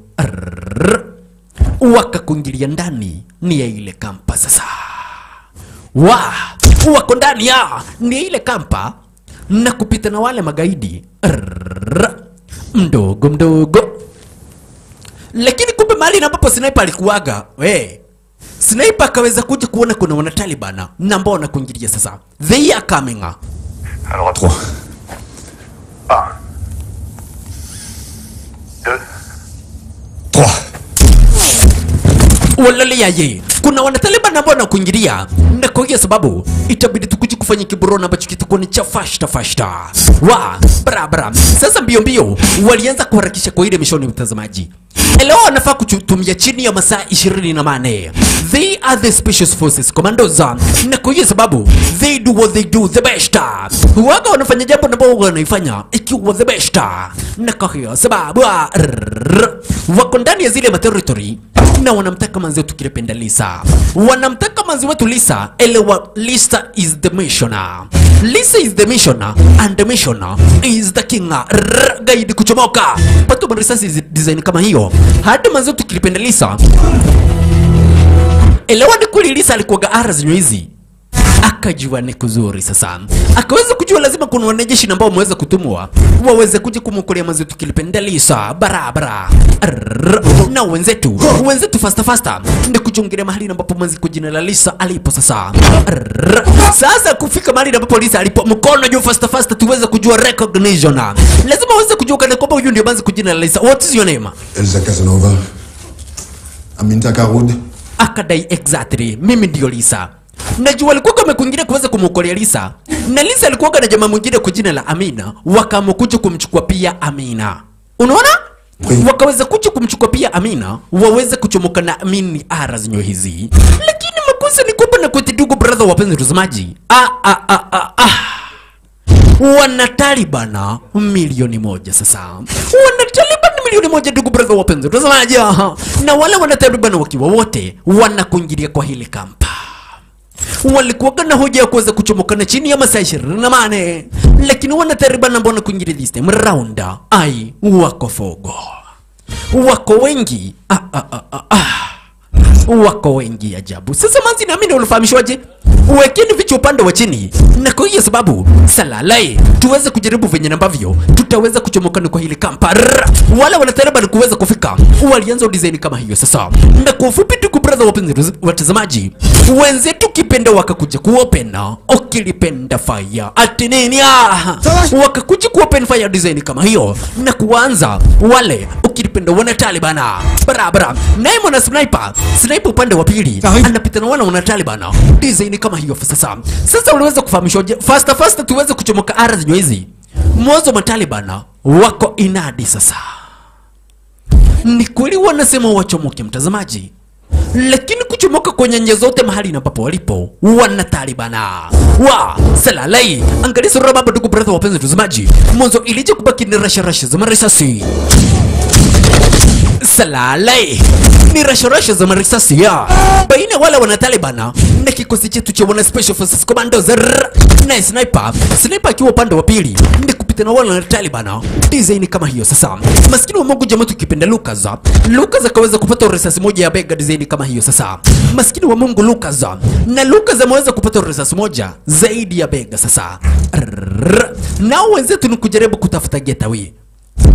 Wakakuingilia ndani ni ya ile kampa sasa. Wa wako ndani ya ni ile kampa na kupita na wale magaidi. Arr, mdogo mdogo. Lakini kumbe mahali ambapo sniper alikuwaga we sniper akaweza kuja kuona kuna wana Taliban na ambao wanakuingilia sasa. They are coming. Alors Trois. Trois. walale yaye kuna wanataliban ambao wanakuingilia. Na kwa hiyo sababu itabidi tukuji kufanya kiburoni ambacho kitakuwa ni cha fashta fashta. Wa barabara sasa mbio mbio walianza kuharakisha kwa ile mishoni mtazamaji. Leo wanafaa kutumia chini ya masaa 28 they are the special forces commandos na kwa hiyo sababu they do what they do the best. Waga wanafanya jambo ambao wanaifanya ikiwa the best. Na kwa hiyo sababu wako ndani ya zile materitory na wanamtaka manzetu wetu Kirependa Lisa, wanamtaka manzi wetu Lisa. Elewa, Lisa is the missioner, Lisa is the missioner and the missioner is the king. Gaidi kuchomoka pato marisasi zi- design kama hiyo hadi manzi wetu kilipenda Lisa. Elewa ni kweli Lisa alikuwaga ara zenye hizi akajua ni kuzuri sasa, akaweza kujua lazima kuna wanajeshi ambao wameweza kutumwa. Waweze kuja kumwokolea mwenzetu kilipendelisa barabara. Na wenzetu. Wenzetu fasta fasta ndio kuchungilia mahali ambapo mwenzi kwa jina la Lisa alipo sasa. Sasa kufika mahali ambapo Lisa alipo mkono juu fasta fasta tuweze kujua recognition lazima uweze kujua kana kwamba huyu ndio mwenzi kwa jina la Lisa. What is your name? Elsa Casanova. Aminta Karud. akadai exactly. Mimi ndio Lisa. Najua alikuwa amekuingilia kuweza kumwokolea Lisa, na Lisa alikuwa na jamaa mwingine kwa jina la Amina, wakaamkuja kumchukua pia Amina. Unaona, wakaweza kuja kumchukua pia Amina, waweze kuchomoka na Amini ara zinyo hizi, lakini makosa ni kwamba na kwetu ndugu brother, wapenzi watazamaji, ah, ah, ah, ah, ah. Wana Taliban milioni moja sasa, wana Taliban milioni moja, ndugu brother wapenzi watazamaji, aha. na wale wana Taliban wakiwa wote wanakuingilia kwa hili kampa walikuwaga na hoja ya kuweza kuchomokana chini ya masaa ishirini na mane lakini wana Taliban ambao wanakuingilia this time round ai wako fogo wako wengi ah, ah, ah, ah, ah wako wengi ajabu. Sasa manzi na mimi ulifahamishwaje? Wekeni vichwa upande wa chini, na kwa hiyo sababu salalai tuweze kujaribu venye ambavyo tutaweza kuchomokana kwa hili kampa. Wale wanataraba kuweza kufika walianza design kama hiyo. Sasa na kwa ufupi, brother, wapenzi watazamaji, wenzetu kipenda wakakuja kuopena ukilipenda fire. Ati nini? Ah, wakakuja kuopen fire design kama hiyo na kuanza wale ukilipenda wana Talibana barabara, naye mwana sniper sniper upande wa pili anapita na wana wana Talibana design kama hiyo. Sasa. Sasa uliweza kufahamishwaje? Faster faster tuweze kuchomoka ara zenye hizi. Mwanzo matalibana wako inadi sasa. Ni kweli wanasema wachomoke mtazamaji lakini kuchomoka kwenye nje zote mahali na papo walipo wana talibana. Wa salalai angalia sura baba ndugu brother wapenzi watazamaji. Mwanzo ilije kubaki ni rasha rasha za marisasi salalai ni rasharasha za marisasi ya baina ya wale wana Talibana na kikosi chetu cha wana special forces commandos na sniper. Sniper akiwa upande wa pili ni kupita na wale wana Talibana design kama hiyo. Sasa. Maskini wa Mungu jamaa tukipenda Lucas. Lucas akaweza kupata risasi moja ya bega design kama hiyo. Sasa. Maskini wa Mungu Lucas. Na Lucas ameweza kupata risasi moja zaidi ya bega. Sasa. Nao wenzetu ni kujaribu kutafuta getaway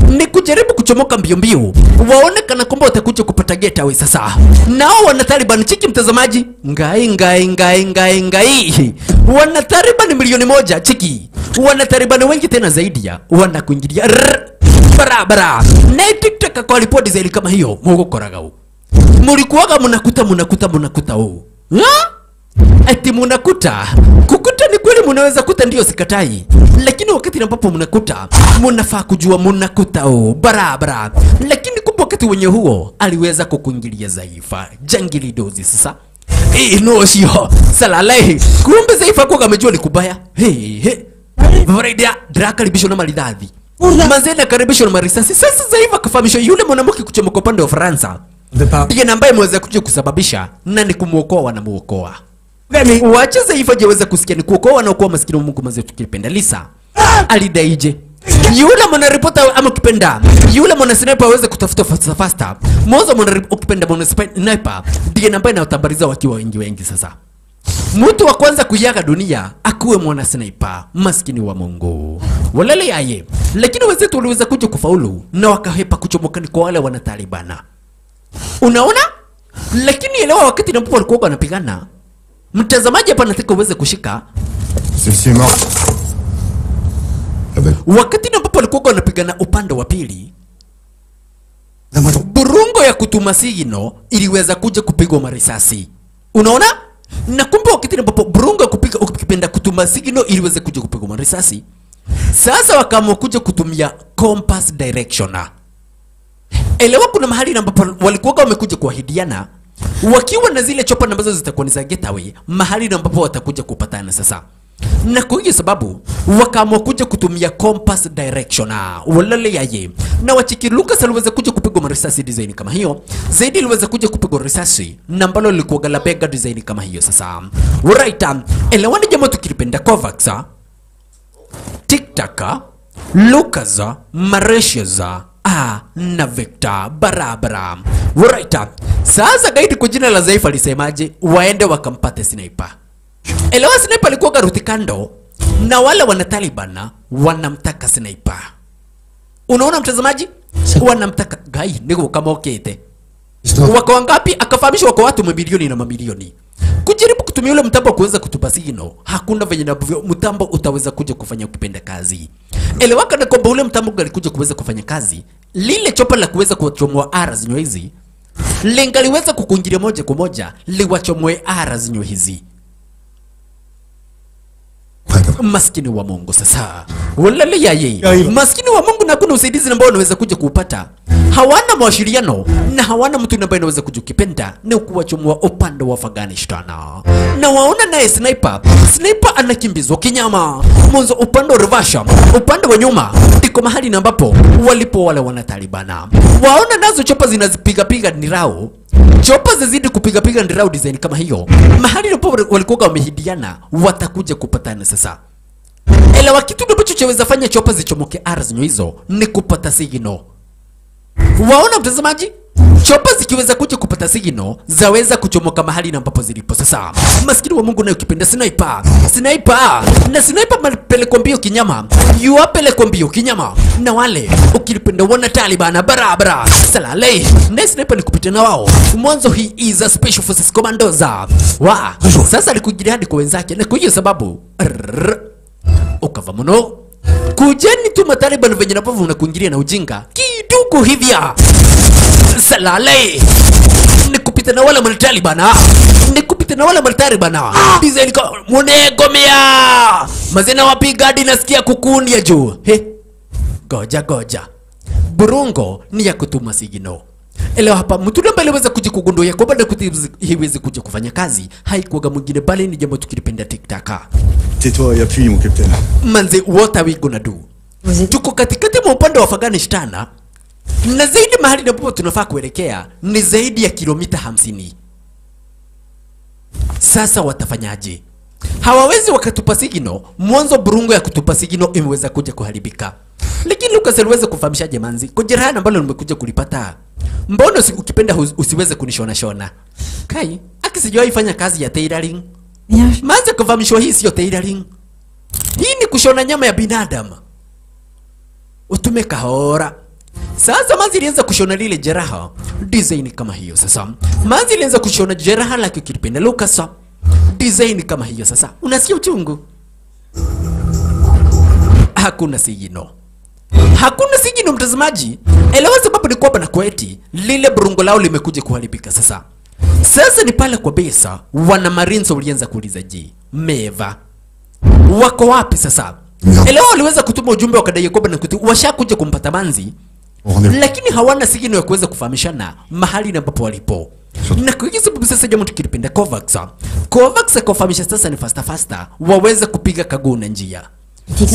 ni kujaribu kuchomoka mbio mbio, waone kana kwamba watakuja kupata getaway. Sasa. Nao wana Taliban, chiki mtazamaji, ngai ngai ngai ngai ngai, wana Taliban milioni moja, chiki. Wana Taliban wengi tena zaidi ya. Wanakuingilia barabara. Na TikTok ripoti zaidi kama hiyo, mugukoraga u mulikuwaga munakuta munakuta munakuta u ha? Ati munakuta. Kukuta ni kweli munaweza kuta ndio sikatai. Lakini wakati ambapo mnakuta munafaa kujua munakuta o barabara. Lakini kumbe wakati wenye huo aliweza kukuingilia zaifa. Jangili dozi sasa. Hey, no sio. Salalai kumbe zaifa kwa amejua ni kubaya. Hey, hey. draka drakaribishwa na maridadi. Mazena karibishwa na marisasi sasa zaifa kafahamishwa yule mwanamke kuchomoka upande wa Faransa ndiye ambaye ameweza kuja kusababisha na ni kumwokoa wanamuokoa wache Zaifa jeweza kusikia. Ni kuokoa wanaokuwa maskini wa Mungu mazetu tukipenda. Lisa alidaije yule mwanaripota ama ukipenda yule mwana sniper aweze kutafuta fasta fasta mwanzo mwana ukipenda mwana sniper ndiye na anatabariza wakiwa wengi wengi sasa. Mtu wa kwanza kuyaga dunia akuwe mwana sniper maskini wa Mungu. Walele yaye. Lakini wenzetu waliweza kuja kufaulu na wakahepa kuchomokani kwa wale wana Talibana unaona? Lakini elewa wakati ambapo walikuwa wanapigana mtazamaji hapa nataka uweze kushika. Wakati ambapo walikuwa wanapigana upande wa pili burungo ya kutuma signo iliweza kuja kupigwa marisasi. Unaona? Na kumbe wakati ambapo burungo kupiga ukipenda kutuma signo iliweza kuja kupigwa marisasi. Sasa wakaamua kuja kutumia compass direction elewa kuna mahali ambapo walikuwa wamekuja kuahidiana wakiwa na zile chopa ambazo zitakuwa ni za getaway mahali ambapo watakuja kupatana sasa. Na kwa hiyo sababu wakaamua kuja kutumia compass direction ah, walale yaye. Na wachiki Lucas aliweza kuja kupigwa marisasi design kama hiyo. Zaidi aliweza kuja kupigwa risasi na ambalo lilikuwa galabega design kama hiyo sasa. Right um, elewani jamaa tukilipenda Kovacs ah, tiktaka Lucas, maresheza a na victor barabara. Waraita sasa gaidi kwa jina la Zaifa alisemaje? Waende wakampate sniper. Elewa sniper alikuwa garuti kando na wale wana talibana wanamtaka sniper. Unaona mtazamaji? Wanamtaka gai niko kama okete wako wangapi? Akafahamishwa wako watu mabilioni na mamilioni kujaribu kutumia ule mtambo kuweza kutupa signo hakuna venye navyo mtambo utaweza kuja kufanya kupenda kazi. Elewaka na kwamba ule mtambo alikuja kuweza kufanya kazi lile chopa la kuweza kuwachomoa ara zinyo hizi lingaliweza kukuingilia moja kwa moja liwachomoe ara zinyo hizi maskini wa Mungu sasa. Walale yeye. maskini wa Mungu na kuna usaidizi ambao unaweza kuja kuupata. Hawana mawasiliano na hawana mtu ambaye anaweza kuja ukipenda. Ni kuwachomoa upande wa Afghanistan na waona naye sniper. Sniper anakimbizwa kinyama. Mwanzo upande wa revasha upande wa nyuma ndiko mahali na ambapo walipo wale wana Talibana. waona nazo chopa zinazipiga piga nirao chopa zazidi kupiga piga ndirao design kama hiyo. Mahali ndipo walikuwa wamehidiana watakuja kupatana sasa. Elewa kitu ambacho chaweza fanya chopa zichomoke arzinyo hizo ni kupata signal. waona mtazamaji chopa zikiweza kuja kupata signal zaweza kuchomoka mahali na ambapo zilipo. Sasa maskini wa mungu nayo ukipenda sniper. Sniper. Na sniper mapelekwa mbio kinyama. Yuapelekwa mbio kinyama. Na wale ukilipenda wana Taliban barabara. Salale na sniper ni kupita na wao. Mwanzo he is a special forces commandoza. Wa. Sasa alikujilia hadi kwa wenzake. Na kwa hiyo sababu ukava mno kujeni tu mataliban venye napovu na kuingilia na ujinga. Kidogo hivya salale. Ni kupita na wale mataliban ni kupita na wale mataliban design ka munegomea mazena wapiga hadi nasikia kukunia juu. He. Goja goja. Burungo ni ya kutuma sigino. Elewa hapa mtu ambaye aliweza kuja kugundua ya kwamba Dakuti hiwezi kuja kufanya kazi haikuwaga mwingine bali ni jambo tukilipenda tiktaka Tais-toi et appuie, mon capitaine. manze what are we gonna do? Tuko katikati mwa upande wa Afghanistan na zaidi mahali ambapo tunafaa kuelekea ni zaidi ya kilomita hamsini. Sasa watafanyaje? Hawawezi wakatupa sigino. Mwanzo burungo ya kutupa sigino imeweza kuja kuharibika. Lakini Lucas aliweza kufahamishaje manzi kwa jeraha ambalo nimekuja kulipata. Mbona ukipenda usiweze kunishona shona kai akisijawahi fanya kazi ya tailoring. Viens, Manze kufahamishwa hii sio tailoring. Hii ni kushona nyama ya binadamu. Utume kahora. Sasa Manzi ilianza kushona lile jeraha design kama hiyo sasa. Manzi ilianza kushona jeraha lake ukilipenda Lucas design kama hiyo sasa. Unasikia uchungu? Hakuna sijino, Hakuna sijino mtazamaji. Elewa sababu ni kwamba na kweti lile burungo lao limekuja kuharibika sasa. Sasa ni pale kwa besa wana Marines walianza kuuliza je, Meva wako wapi sasa? Elewa waliweza kutuma ujumbe wakadai kwamba na kuti washakuja kumpata Manzi Lakini hawana sigino ya kuweza kufahamishana mahali na ambapo walipo. Na kwa hiyo sababu sasa jamu tukilipenda Covax. Covax kufahamisha sasa ni faster faster, waweze kupiga kaguu na njia.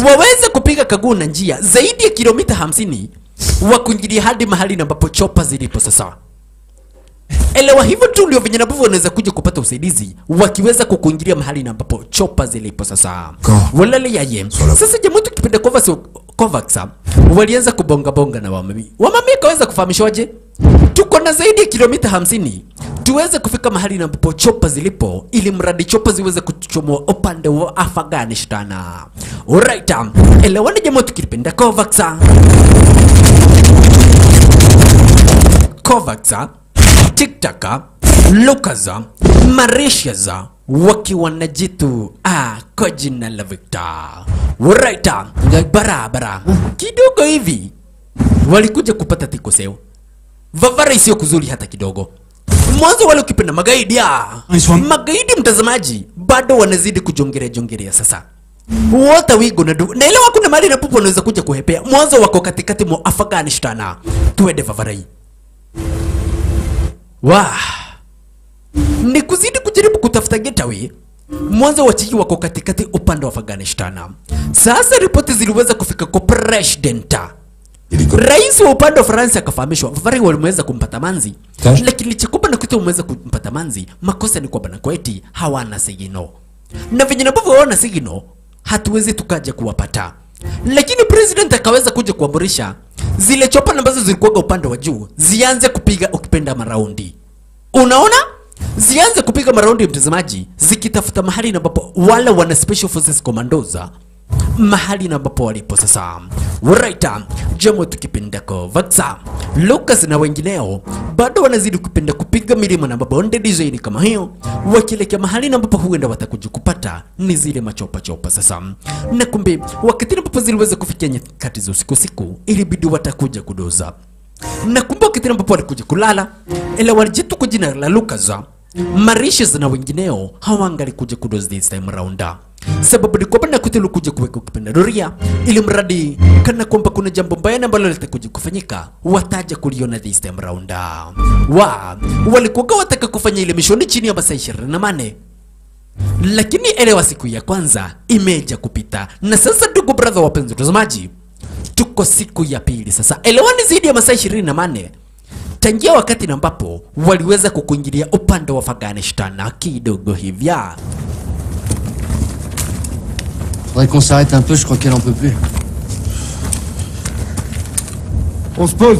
Waweze kupiga kaguu na njia zaidi ya kilomita hamsini wakuingilia hadi mahali na ambapo chopa zilipo sasa. Elewa hivyo tu ndio venye ambavyo wanaweza kuja kupata usaidizi wakiweza kukuingilia mahali na ambapo chopa zilipo sasa. Walale yaye. Sasa jamu tukipenda Kovacs Kovacs walianza kubonga bonga na wamami. Wamami kaweza kufahamishwaje? Tuko na zaidi ya kilomita hamsini. Tuweze kufika mahali ambapo chopa zilipo ili mradi chopa ziweze kuchomoa upande wa Afghanistan. Alright elewani jamaa tukipenda Covax Covax TikTok, Lucas, Mauritius wakiwa na jitu ah, kwa jina la Victor. Alright, barabara kidogo hivi walikuja kupata tikoseo vavara isiyo kuzuri hata kidogo. Mwanzo wale ukipenda magaidi ah, magaidi mtazamaji, bado wanazidi kujongerea jongerea sasa wote wigo na du? Naelewa kuna mahali na pupo wanaweza kuja kuhepea. Mwanzo wako katikati mwa Afghanistan. Tuende Vavarai. Wah. Ni kuzidi kujaribu kutafuta getaway. Mwanzo wachiji wako katikati upande wa Afghanistan. Sasa ripoti ziliweza kufika kwa president. Rais wa upande wa Faransa akafahamishwa Fafari walimweza kumpata manzi. Lakini chakubwa na kitu umeweza kumpata manzi, makosa ni kwa bana kweti hawana sigino, na venye ambavyo hawana sigino hatuwezi tukaja kuwapata, lakini president akaweza kuja kuamurisha zile chopa ambazo zilikuwa upande wa juu zianze kupiga ukipenda maraundi. Unaona, zianze kupiga maraundi, ya mtazamaji, zikitafuta mahali na ambapo wale wana special forces commandos mahali na ambapo walipo sasa. Right, jamo tukipenda Kovaxa, Lucas na wengineo bado wanazidi kupenda kupiga milima na mabonde design kama hiyo, wakielekea mahali na ambapo huenda watakuja kupata ni zile machopa chopa sasa. Na kumbe wakati ambapo ziliweza kufikia nyakati za usiku usiku, ilibidi watakuja kudoza na tena ambapo walikuja kulala, ila walijitu kwa jina la Lucas. Marishes na wengineo hawangali kuja kudozi this time round sababu ni kwamba nakuti kuja kuweka kipenda doria ili mradi kana kwamba kuna jambo mbaya ambalo litakuja kufanyika wataja kuliona this time round wa walikuwa wataka kufanya ile mishoni chini ya masaa 24 lakini elewa siku ya kwanza imeja kupita. Na sasa ndugu brother wapenzi watazamaji tuko siku ya pili sasa. Elewani zaidi ya masaa 24 tangia wakati na ambapo waliweza kukuingilia upande wa Afghanistan kidogo hivya. Faudrait qu'on s'arrête un peu, je crois qu'elle en peut plus. On se pose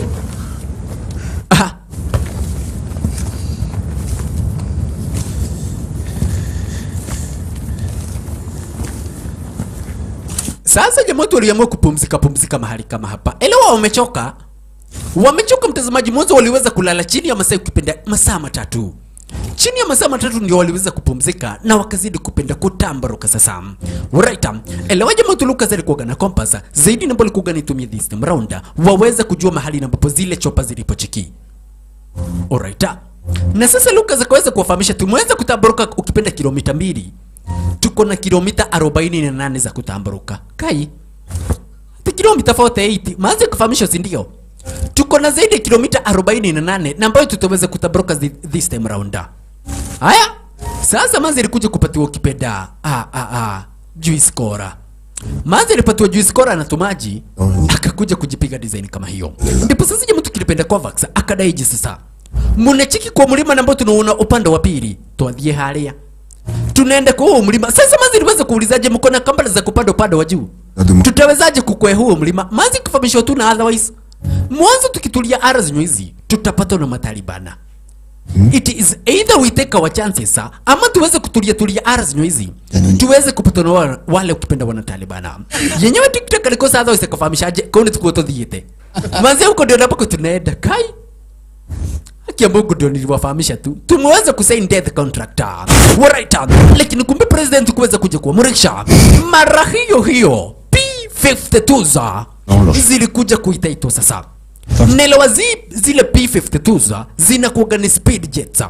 Sasa wetu waliamua kupumzika pumzika mahali kama hapa. Elewa wamechoka. Wamechoka mtazamaji, mwanzo waliweza kulala chini ya masaa ukipenda masaa matatu. Chini ya masaa matatu ndio waliweza kupumzika na wakazidi kupenda kutambaruka sasa. Right. Elewa jamaa wetu Lucas alikuwa na compass zaidi nambo mbali kuga nitumie this time round waweza kujua mahali na ambapo zile chopa zilipochiki. Alright. Na sasa Lucas akaweza kuwafahamisha tumeweza kutambaruka ukipenda kilomita mbili. Tuko na kilomita 48 za kutambaruka. Kai. Kilomita 48 maanze kufahamisha si ndio? Tuko na zaidi ya kilomita 48 na ambayo tutaweza kutambaruka this time round. Haya. Sasa manzi alikuja kupatiwa kipeda ah ah ah juice cola. Manzi alipatiwa juice cola na tumaji akakuja kujipiga design kama hiyo. Ndipo sasa je, mtu kilipenda tukilipenda Kovacs akadaiji sasa. Munachiki kwa mlima ambao tunaona upande wa pili. Twathie haria. Tunaenda kwa huo mlima. Sasa manzi niweze kuulizaje mko na kamera za kupanda upande wa juu? Tutawezaje kukwea huo mlima? Manzi kufahamishwa tu na otherwise. Mwanzo tukitulia zenye hizi tutapatwa na matalibana. Hmm. It is either we take our chances sir, ama tuweze kutulia tulia zenye hizi tuweze kupata na wale ukipenda wana talibana. Yenyewe TikTok alikosa otherwise kufahamishaje kauni tukuwa tuthiete. Manzi huko ndio napako tunaenda kai haki ya Mungu ndio niliwafahamisha tu. Tumeweza kusain death contract. Right lakini kumbe president kuweza kuja kuamurisha mara hiyo hiyo P52 za zilikuja kuitaitwa sasa. Nelewa zi, zile P52 za zinakuwaga ni speed jets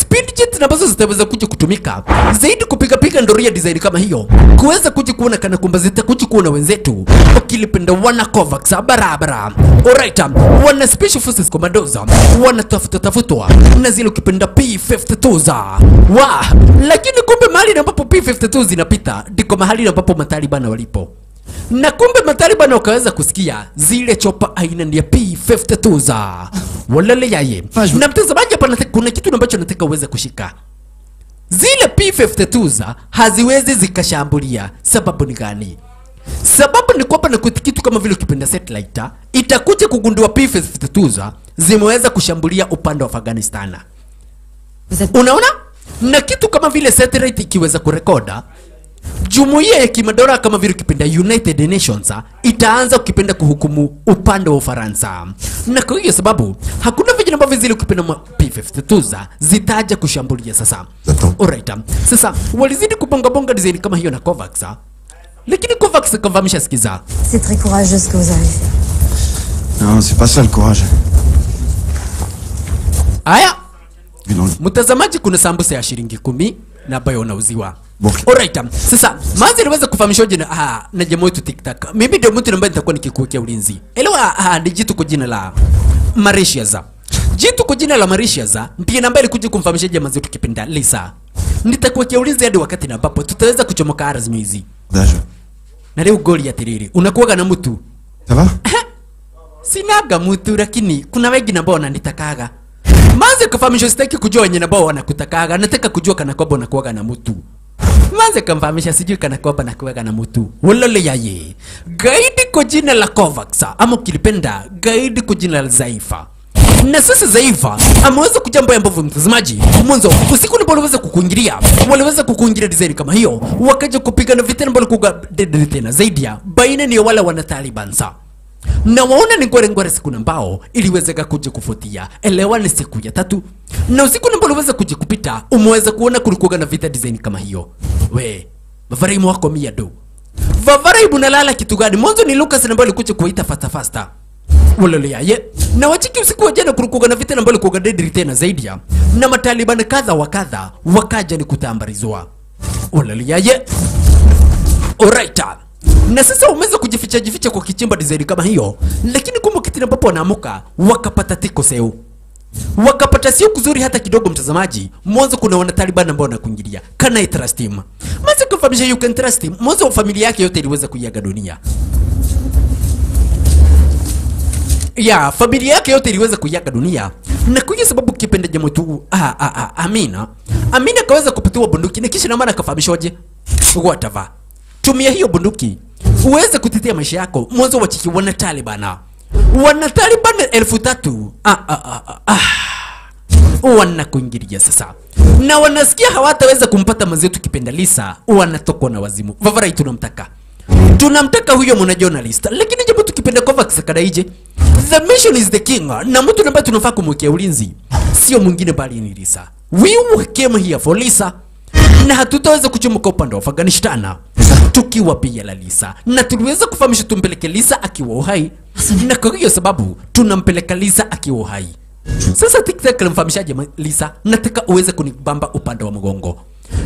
speed jets ambazo zitaweza kuja kutumika. Zaidi kupiga piga ndoria design kama hiyo kuweza kuja kuona kana kwamba zitakuja kuona wenzetu. Wakilipenda wana Kovacs barabara. Alright wana special forces commandos wanatafuta tafutwa na zile ukipenda P52 za wa lakini kumbe mahali ambapo P52 zinapita ndiko mahali ambapo matalibana walipo. Na kumbe mataliban wakaweza kusikia zile chopa aina ya P52 za walele yaye. Na mtazamaji, hapa nataka- kuna kitu ambacho nataka uweze kushika. Zile P52 za haziwezi zikashambulia. Sababu ni gani? Sababu ni kwamba na kitu kama vile ukipenda satellite itakuja kugundua P52 za zimeweza kushambulia upande wa Afghanistan. Unaona? Na kitu kama vile satellite ikiweza kurekoda jumuiya ya kimadola kama vile ukipenda United Nations itaanza ukipenda kuhukumu upande wa Ufaransa, na kwa hiyo sababu hakuna vijana ambavyo zile kupenda ma- P52 za zitaja kushambulia sasa. Alright. ah. Sasa walizidi kubonga bonga design kama hiyo na Kovacs. ah. lakini Kovacs kavamisha sikiza C'est très courageux ce que vous avez fait. Non, c'est pas ça le courage. le- mtazamaji kuna sambusa ya shilingi kumi na ambayo unauziwa Okay. Alright. um, Sasa manzi aliweza kufahamishwa jina ah, na jamaa wetu TikTok. Mimi ndio mtu ambaye nitakuwa nikikuwekea ulinzi. Elewa ah, ni jitu kwa jina la Mauritius. Jitu kwa jina la Mauritius ndiye namba ilikuja kumfahamisha jamaa zetu kipenda Lisa. Nitakuwa kiulizi hadi wakati na ambapo tutaweza kuchomoka arazmi hizi. Dage. na leo goli ya tiriri. unakuaga na mtu Sawa? sinaga mtu lakini kuna wengine ambao wananitakaga. Manze kufahamisha sitaki kujua wenye ambao wanakutakaga. Nataka kujua kana kwamba unakuaga na mtu manze kamfahamisha sijui kana kwamba nakuaga na mtu wolole yaye gaidi kwa jina la Kovaxa ama ukilipenda gaidi kwa jina la Zaifa na sasa Zaifa ameweza kujambo ambavyo mtazamaji. Mwanzo usiku ndipo waliweza kukuingilia waliweza kukuingilia design kama hiyo wakaja kupigana vita ambalo kuga tena zaidi ya baina ni wale wana Taliban sa. Na waona ni ngware ngware siku nambao iliwezeka kuja kufuatia elewa ni siku ya tatu. Na usiku nambao uliweza kuja kupita umeweza kuona kulikuwa na vita design kama hiyo. We vavaraimu wako mia do vavaraimu nalala kitu gani? Mwanzo ni Lucas nambao alikuja kuita fasta fasta uleleaye na wachiki usiku wa jana kulikuwa na vita nambao ilikuwa deadly tena zaidi ya na mataliban kadha wa kadha wakaja ni kutambarizwa ye Alright. Na sasa umeweza kujificha jificha kwa kichimba design kama hiyo, lakini kumbe kitina ambapo wanaamuka wakapata tiko seu wakapata sio kuzuri hata kidogo, mtazamaji. Mwanzo kuna wana Taliban ambao wanakuingilia kana I trust him, mwanzo kufahamisha you can trust him. Mwanzo familia yake yote iliweza kuiaga dunia ya familia yake yote iliweza kuiaga dunia. Na kwa sababu kipenda jamu tu ah, ah, ah, Amina. Amina kaweza kupatiwa bunduki na kisha na maana akafahamishwaje? Whatever. Tumia hiyo bunduki. Uweze kutetea maisha yako. Mwanzo wa chiki wana Taliban wana Taliban elfu tatu. Ah, ah, ah, ah, ah. wanakuingilia sasa. Na wanasikia hawataweza kumpata mazetu kipenda Lisa. Wanatokwa na wazimu. Vavarai tunamtaka tunamtaka huyo mwana journalist. Lakini jambo tukipenda Kovacs kadaije the mission is the king na mtu ambaye tunafaa kumwekea ulinzi. Sio mwingine bali ni Lisa. We came here for Lisa na hatutaweza kuchumuka upande wa Afghanistan tukiwa pia la Lisa. Na tuliweza kufahamisha tumpeleke Lisa akiwa uhai. Na kwa hiyo sababu tunampeleka Lisa akiwa uhai. Sasa TikTok alimfahamishaje Lisa? Nataka uweze kunibamba upande wa mgongo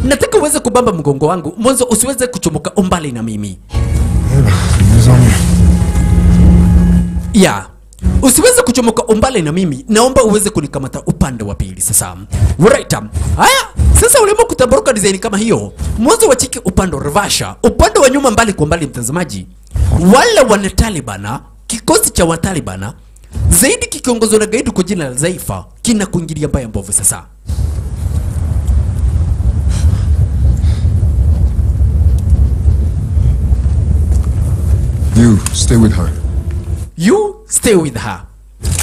nataka uweze kubamba mgongo wangu mwanzo usiweze kuchomoka umbali na mimi. Ya usiweze kuchomoka umbali na mimi naomba uweze kunikamata upande wa pili sasa. Right haya sasa uliamua kutamburuka design kama hiyo. Mwanzo wa chiki upande wa revasha upande wa nyuma mbali kwa mbali mtazamaji. Wale wana talibana kikosi cha watalibana zaidi kikiongozwa na gaidi kwa jina la zaifa kinakuingilia mbaya mbovu sasa You, stay with her. you stay with her.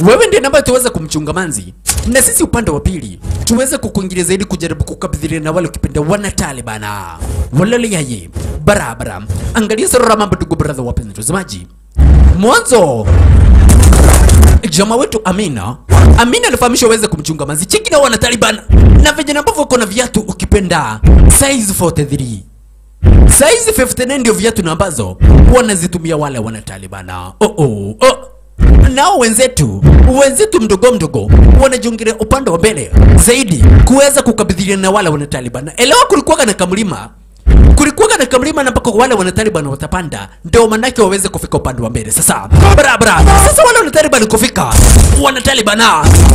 Wewe ndiye namba tuweze kumchunga manzi. Na sisi upande wa pili tuweze kukuingilia zaidi kujaribu kukabidhiana na wale ukipenda wana Taliban. walale yaye. Barabara angalia sura ya mambo ndugu brother wapenzi watazamaji. Mwanzo. Jamaa wetu Amina. Amina alifahamishwa aweze kumchunga manzi. Cheki na wana Taliban na vijana ambavyo wako na viatu ukipenda. Size 43 Saizi 59 ndio viatu na ambazo wanazitumia wale wana Talibana. Oh, oh, oh. Nao wenzetu wenzetu mdogo mdogo wanajiungilia upande wa mbele zaidi kuweza kukabidhiana na wale wana Talibana. Elewa, kulikuwa na kamlima kulikuwa na kamlima na mpaka wale wana Taliban watapanda, ndio manake waweze kufika upande wa mbele. Sasa barabara, sasa wale wana Taliban kufika, wana Taliban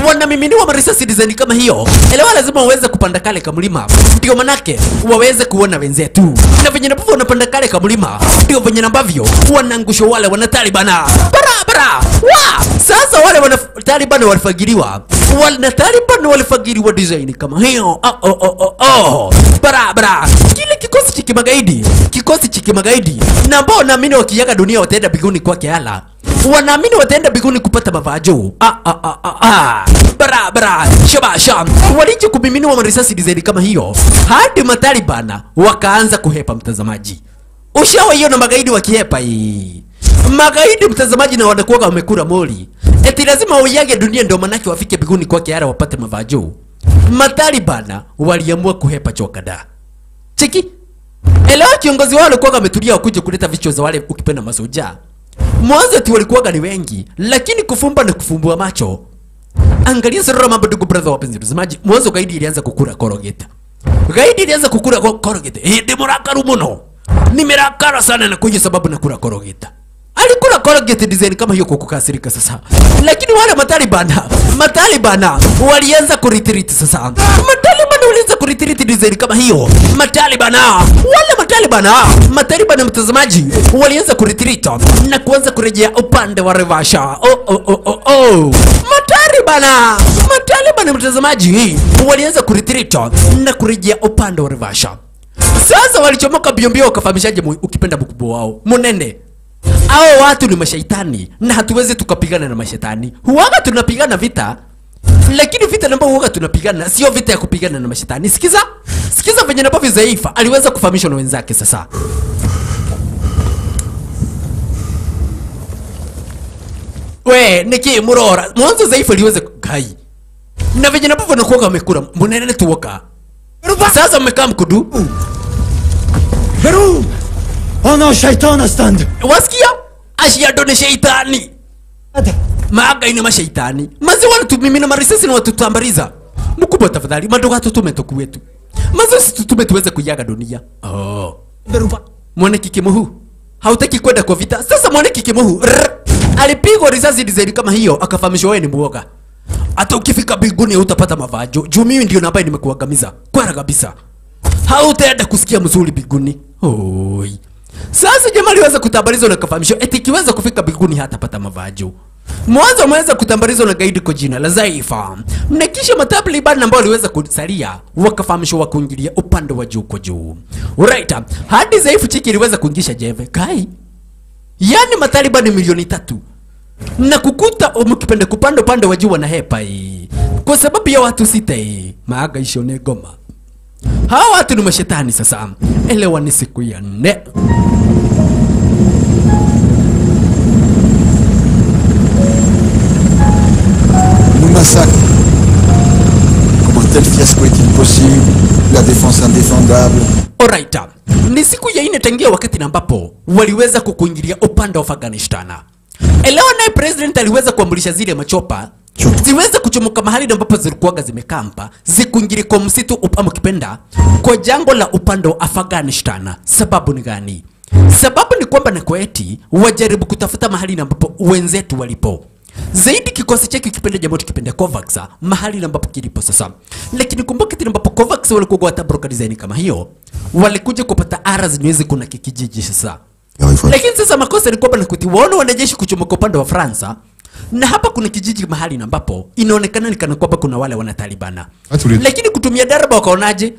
wanamiminiwa marisasi design kama hiyo. Elewa, lazima waweze kupanda kale kamlima, ndio manake waweze kuona wenzetu, na venye ambavyo wanapanda kale kamlima, ndio venye ambavyo wanaangusha wale wana Taliban barabara. Wa sasa wale wana Taliban walifagiliwa, wana Taliban walifagiliwa design kama hiyo. Oh, oh, oh, oh, oh. Barabara, kile kikosi cha kimagaidi, kikosi cha kimagaidi na ambao naamini wakiaga dunia wataenda biguni kwake ala. Wanaamini wataenda biguni kupata mavajo ah, ah, ah, ah, ah. barabara shabasha walije kumiminiwa marisasi dizaini kama hiyo. Hadi matalibana wakaanza kuhepa mtazamaji. Ushawa hiyo na magaidi wakihepa hii. Magaidi mtazamaji na wanakuwa wamekura moli. Eti lazima waiage dunia ndio manake wafike biguni kwake ara wapate mavajo matalibana waliamua kuhepa chokada. Cheki elewa kiongozi wao alikuwa ametulia wakuje kuleta vichwa za wale ukipenda masoja. Mwanzo tu walikuwa ni wengi lakini kufumba na kufumbua macho. Angalia sura mambo ndugu brother wapenzi mtazamaji. Mwanzo gaidi ilianza kukura korogeta. Gaidi ilianza kukura korogeta. Hii ndi murakaru muno. Nimerakara sana na kwa sababu nakura korogeta alikula Colgate design kama hiyo kukukasirika kukasirika sasa. Lakini wale matalibana matalibana walianza kuretreat sasa. Matalibana walianza kuritiriti design kama hiyo. Mataliban ah, wale mataliban matalibana, mataliban mtazamaji walianza kuritirita na kuanza kurejea upande wa revasha oh, oh, oh, oh, oh. mataliban ah, mataliban mtazamaji walianza kuritirita na kurejea upande wa revasha sasa walichomoka mbiombio wakafahamishaje mu- ukipenda mkubwa wao? Munene hao watu ni mashaitani na hatuwezi tukapigana na mashetani huwaga tunapigana vita. Lakini vita ambayo huwaga tunapigana sio vita ya kupigana na mashetani sikiza sikiza venye ambavyo zaifa aliweza kufahamishwa na wenzake sasa. We niki murora mwanzo zaifa aliweza kai. Na venye ambavyo nakuwaga wamekura munene tuoka sasa mmekaa mkudu. Beru Non, shaitan stand. Wasikia? Ashiado ni sheitani maaga ni mashaitani mazi wanatumimina marisasi na watutambariza mkubwa tafadhali madogo tutume toku wetu mazi usitutume tuweze kuiaga dunia. Oh. mwane kikimuhu hautaki kwenda kwa vita. Sasa mwane kikimuhu alipigwa risasi dizaini kama hiyo akafahamishwa wewe ni muoga hata ukifika mbinguni utapata mavajo juu mimi ndio ambaye nimekuangamiza. Kwara kabisa. Hautaenda kusikia mzuri mbinguni. Oi sasa jamaa aliweza kutambarizwa na kafahamishwa eti ikiweza kufika mbinguni hatapata mavajo. Mwanzo ameweza kutambarizwa na gaidi kwa jina la Zaifa. Na kisha matabliban ambao waliweza kusalia wakafahamishwa wakuingilia upande wa juu kwa juu. Right hadi Zaifu chiki iliweza kuingisha jeve kai. Yani mataliban milioni tatu. Na kukuta mkipenda kupanda upande wa juu wanahepa hii. Kwa sababu ya watu sita hii. Maaga ishone goma hawa watu ni mashetani sasa elewa ni siku ya nne Nous massacre. Comment tel fiasco est-il possible La défense indéfendable. Alright. Ni siku ya nne tangia wakati na ambapo waliweza kukuingilia upande wa Afghanistan. Elewa naye president aliweza kuambulisha zile machopa ziweze kuchomoka mahali ambapo zilikuwaga zimekampa. Zikuingilia kwa msitu upamo kipenda kwa jango la upande wa Afghanistan. Sababu ni gani? Sababu ni kwamba na kweti wajaribu kutafuta mahali na ambapo wenzetu walipo. Zaidi kikosi chake kipenda jambo kipenda Covax mahali na ambapo kilipo sasa, lakini kumbuka tena ambapo Covax walikuwa watabroka design kama hiyo, walikuja kupata ara zinaweza kuna kikijiji sasa. Lakini sasa makosa ni kwamba nakuti waona wanajeshi kuchomoka upande wa Fransa na hapa kuna kijiji mahali ambapo inaonekana ni kana kwamba kuna wale wanatalibana Atuli- lakini kutumia daraba wakaonaje?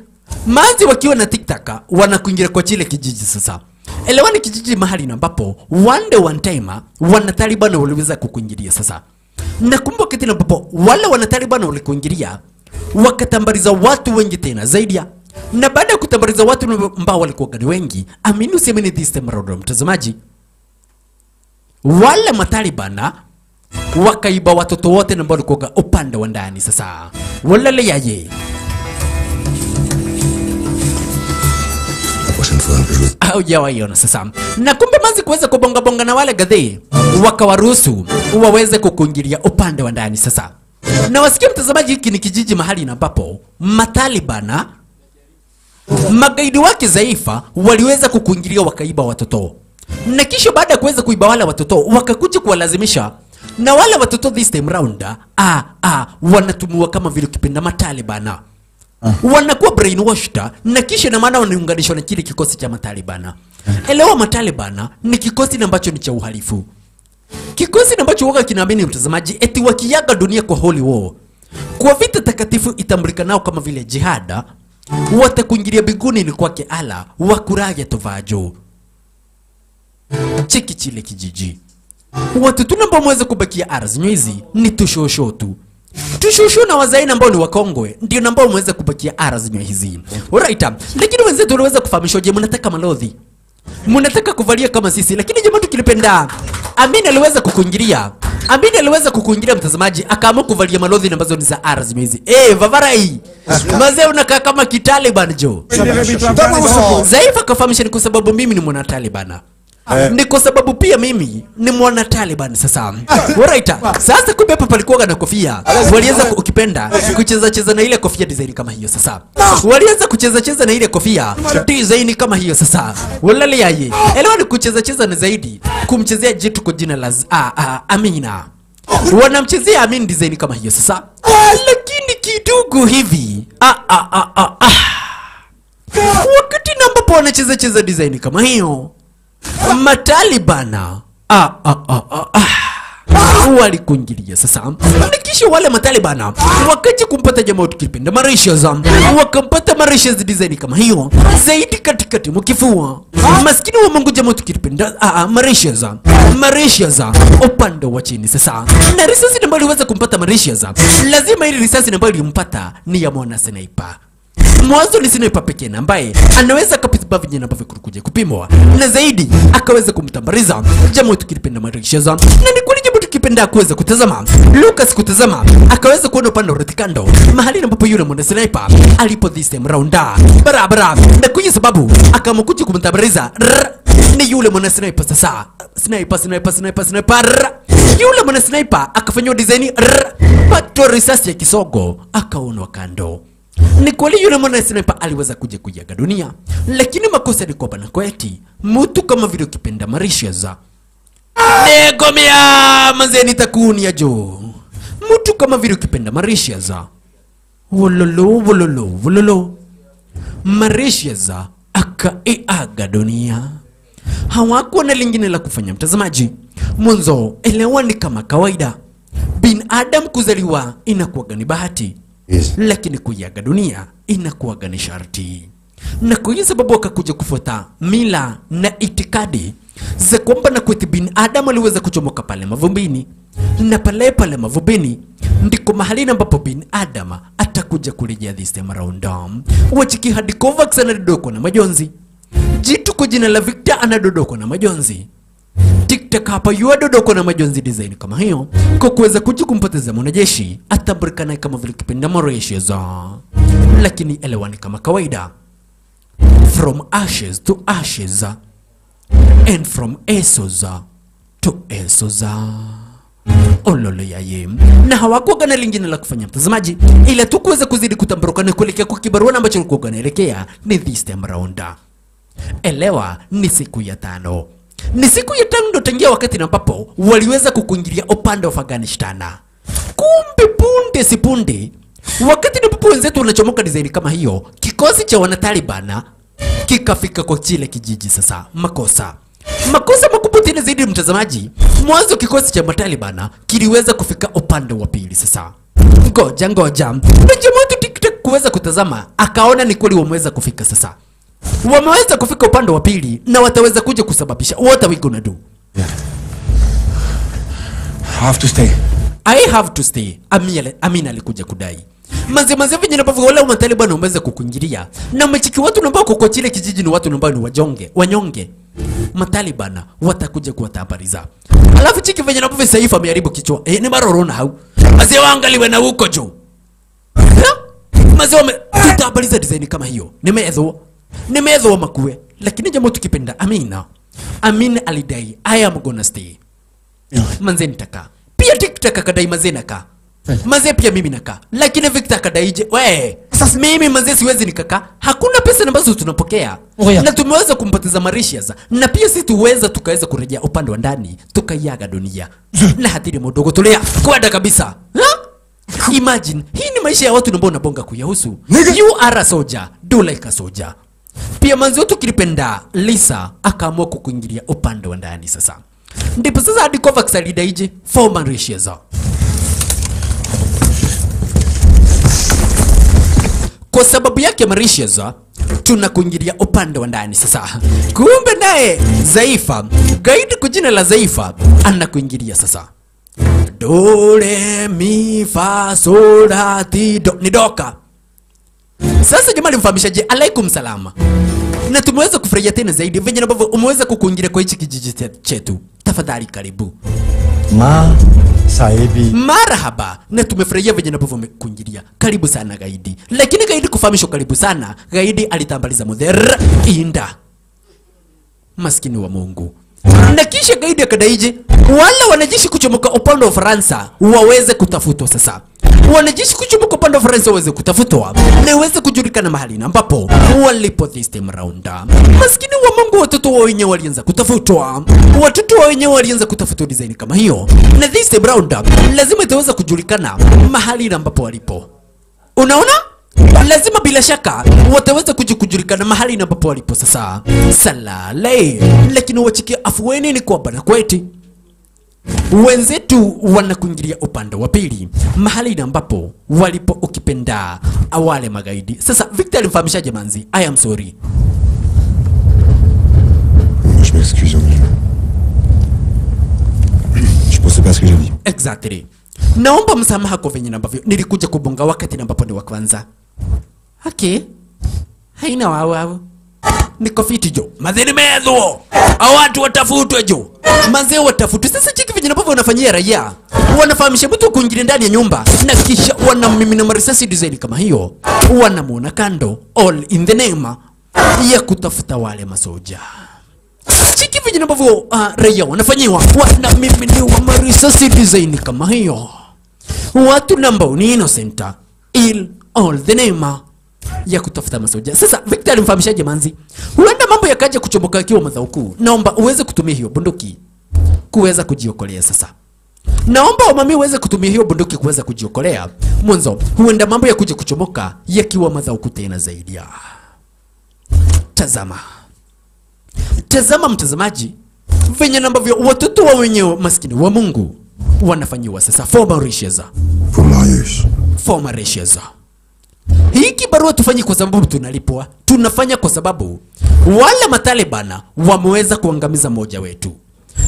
Manzi wakiwa na tiktaka wanakuingia kwa chile kijiji sasa. Elewani kijiji mahali ambapo one day one time wanatalibana waliweza kukuingilia sasa. Na kumbuka tena ambapo wale wanatalibana walikuingilia wakatambariza watu wengi tena zaidi ya. Na baada ya kutambariza watu ambao walikuwa gani wengi amini usiamini this time around mtazamaji. Wale matalibana wakaiba watoto wote ambao walikuwa upande wa ndani. Sasa walale yaye. Haujawaiona sasa na kumbe manzi kuweza kubongabonga na wale gadhi, wakawaruhusu waweze kukuingilia upande wa ndani. Sasa na wasikia mtazamaji hiki ni kijiji mahali na ambapo matalibana magaidi wake zaifa waliweza kukuingilia wakaiba watoto. Na kisha baada ya kuweza kuiba wale watoto wakakuja kuwalazimisha na wale watoto this time round ah, ah, wanatumiwa kama vile kipenda matalibana wanakuwa brainwashed na kisha na maana wanaunganishwa na kile kikosi cha matalibana elewa matalibana ni kikosi ambacho ni cha uhalifu. Kikosi ambacho waga kinaamini mtazamaji eti wakiaga dunia kwa holy war kwa vita takatifu itambulikanao kama vile jihada watakuingilia biguni ni kwake ala wakurage tovajo. Cheki chile kijiji watu tu namba mweze kubakia ardhi. Nyuizi ni tushosho tu. Tushushu na wazaini ambao ni wakongwe ndio ambao mweza kubakia ardhi hizi. Alright lakini wenzetu waliweza kufahamishwa je mnataka malodhi? Mnataka kuvalia kama sisi lakini jamani, tukilipenda Amin aliweza kukuingilia. Amin aliweza kukuingilia mtazamaji akaamua kuvalia malodhi na ambazo ni za ardhi hizi. Eh vavarai. Mazee unakaa kama kitaliban jo Zaifa kafahamisha ni kwa sababu mimi ni mwana Taliban. Ni kwa sababu pia mimi ni mwana Taliban sasa. Waraita. Sasa kumbe hapa palikuwa na kofia. Walianza ukipenda kucheza cheza na ile kofia design kama hiyo sasa. Walianza kucheza cheza na ile kofia design kama hiyo sasa. Walale yaye. Elewa ni kucheza cheza na zaidi kumchezea jitu kwa jina la ah, ah, Amina. Wanamchezea Amin design kama hiyo sasa. Ah, lakini kidogo hivi. Ah, ah, ah, ah, ah. ambapo wanacheza cheza design kama hiyo matalibana. Ah, ah, ah, ah, ah. walikuingilia sasa na kisha wale matalibana. Wakaja kumpata jamaa tukipenda Mauritius wakampata Mauritius design kama hiyo zaidi katikati mkifua maskini wa Mungu jamaa tukipenda ah, ah, Mauritius Mauritius upande wa chini. Sasa na risasi ambayo iliweza kumpata Mauritius lazima ili risasi ambayo ilimpata ni ya mwana sniper mwanzo ni sniper pekee na ambaye anaweza kapitiba vijana ambavyo kurukuje kupimwa. Na zaidi akaweza kumtambariza. Jamaa tukilipenda Mauritius na ni kweli jamaa tukipenda kuweza kutazama. Lucas kutazama akaweza kuona upande wa Retikando kando. Mahali ambapo yule mwana sniper alipo this time round. Barabara. Na kwa sababu akamkuja kumtambariza rrr, ni yule mwana sniper sasa. Sniper sniper sniper sniper yule mwana sniper akafanywa design rrr, pato risasi ya kisogo akaonwa kando ni kweli yule mwana sniper aliweza kuja kuiaga dunia. Lakini makosa ni kwamba nakweti mtu kama vile ukipenda Mauritius negomea manzeni ya jo. Mtu kama vile ukipenda Mauritius wololo wololo wololo. Mauritius akaiaga dunia. Hawakuwa na lingine la kufanya mtazamaji. Mwanzo elewa ni kama kawaida. Binadamu kuzaliwa inakuwaga ni bahati Yes. lakini kuiaga dunia inakuwaga ni sharti. Na kwa hiyo sababu akakuja kufuata mila na itikadi za kwamba na kweti binadamu aliweza kuchomoka pale mavumbini. Na pale pale mavumbini ndiko mahali ambapo bin binadamu atakuja kurejea this time around. Wachiki hadi Kovacs anadodokwa na majonzi. Jitu kwa jina la Victor anadodokwa na majonzi TikTok hapa yuadodoko na majonzi design kama hiyo. Kwa kuweza kuja kumpoteza mwanajeshi atambulikana kama vile kipenda Mauritius. Lakini elewani kama kawaida. From ashes to ashes. And from esos to esos. Ololo yaye na hawakuwaga na lingine la kufanya mtazamaji. Ila tu kuweza kuzidi kutamburuka na kuelekea kwa kibarua ambacho walikuwa wanaelekea ni this time round elewa ni siku ya tano ni siku ya tano ndo tangia wakati na ambapo waliweza kukuingilia upande wa Afghanistan. Kumbe punde si punde, wakati ambapo wenzetu wanachomoka design kama hiyo, kikosi cha wanataliban kikafika kwa chile kijiji. Sasa makosa makosa makubwa tena zaidi, mtazamaji, mwanzo kikosi cha matalibana kiliweza kufika upande wa pili. Sasa ngoja ngoja, na mtu TikTok kuweza kutazama, akaona ni kweli wameweza kufika sasa wameweza kufika upande wa pili na wataweza kuja kusababisha. What are we gonna do? Yeah. I have to stay. I have to stay. Amina, Amina alikuja kudai. Maze na pavu ambavyo wale mataliban wameweza kukuingilia. Na mchiki watu ambao kuko chile kijiji ni watu ambao ni wajonge wanyonge mataliban watakuja kuwatambariza alafu chiki venye ambavyo saifa ameharibu kichwa. Eh, ni marorona hau. Mazee waangaliwe na huko juu. Ha? maze wame tutabaliza design kama hiyo. Nimethwo nimethwo makue lakini jambo tukipenda amina. Amina alidai i am gonna stay. Manze nitaka. Pia tiktok akadai manze naka. Manze pia mimi naka. Lakini victor akadai je we sasa mimi manze siwezi nikaka. Hakuna pesa ambazo tunapokea. Oya. na tumeweza kumpoteza Mauritius. Na pia si tuweza tukaweza kurejea upande wa ndani tukaiaga dunia. Na hatiri modogo tulea. Kwenda kabisa. Ha? imagine hii ni maisha ya watu ambao unabonga kuyahusu. You are a soldier. Do like a soldier pia manzi wetu kilipenda Lisa akaamua kukuingilia upande wa ndani sasa ndipo sasa hadi Kovacs alidaije for Mauritius kwa sababu yake Mauritius tunakuingilia upande wa ndani sasa. Kumbe naye Zaifa, gaidi kwa jina la Zaifa anakuingilia sasa. Dole mi fa sol la ti do ni doka. Sasa jamani, mfahamishaje, Alaikum salama. Na tumeweza kufurahia tena zaidi venye ambavyo umeweza kukuingira kwa hichi kijiji chetu. Tafadhali karibu. Ma sahibi. Marhaba, na tumefurahia venye ambavyo umekuingilia. Karibu sana gaidi. Lakini gaidi kufahamishwa karibu sana, gaidi alitambaliza mudher inda maskini wa Mungu. Na kisha gaidi akadaije wale wanajeshi kuchomoka upande wa Ufaransa waweze kutafutwa sasa. Wanajeshi kuchumbuka upande wa Ufaransa waweze kutafutwa na iweze kujulikana mahali na ambapo walipo this time round. Maskini wa Mungu, watoto wa wenyewe walianza kutafutwa, watoto wa wenyewe walianza kutafutwa design kama hiyo, na this time round lazima itaweza kujulikana mahali na ambapo walipo. Unaona? lazima bila shaka wataweza kuja kujulikana mahali na ambapo walipo sasa salale lakini wachikia afueni ni kwamba na kweti wenzetu wanakuingilia upande wa pili mahali ambapo walipo ukipenda awale magaidi. Sasa victor alimfahamishaje manzi? I am sorry. Je m'excuse. Je pensais pas ce que j'ai dit. exactly. Naomba msamaha kwa venye ambavyo nilikuja kubonga wakati ambapo ni wa kwanza. Okay. Haina wao niko fiti jo. Mazee nimeedhwo au watu watafutwe jo. Mazee watafutwe. Sasa chiki vijana ambavyo wanafanyia raia. Wanafahamisha mtu kuingilia ndani ya nyumba. Na kisha wanamimina marisasi dizaini kama hiyo. Wanamwona kando. All in the name ya kutafuta wale masoja. Chiki vijana ambavyo uh, raia wanafanyiwa. Wanamiminiwa marisasi design kama hiyo. Watu nambao ni innocent. Il all the name ya kutafuta masoja. Sasa victor alimfahamishaje manzi? Huenda mambo yakaja kuchomoka akiwa madhauku naomba uweze kutumia hiyo bunduki kuweza kujiokolea sasa. Naomba umami uweze kutumia hiyo bunduki kuweza kujiokolea. Mwanzo huenda mambo ya kuja kuchomoka yakiwa madhauku tena zaidi ya. Tazama. Tazama mtazamaji venye ambavyo watoto wa wenyewe maskini wa mungu wanafanyiwa sasa. For Mauritius for Marius. Hiki barua tufanyi kwa sababu tunalipwa. Tunafanya kwa sababu wale matalibana wameweza kuangamiza moja wetu.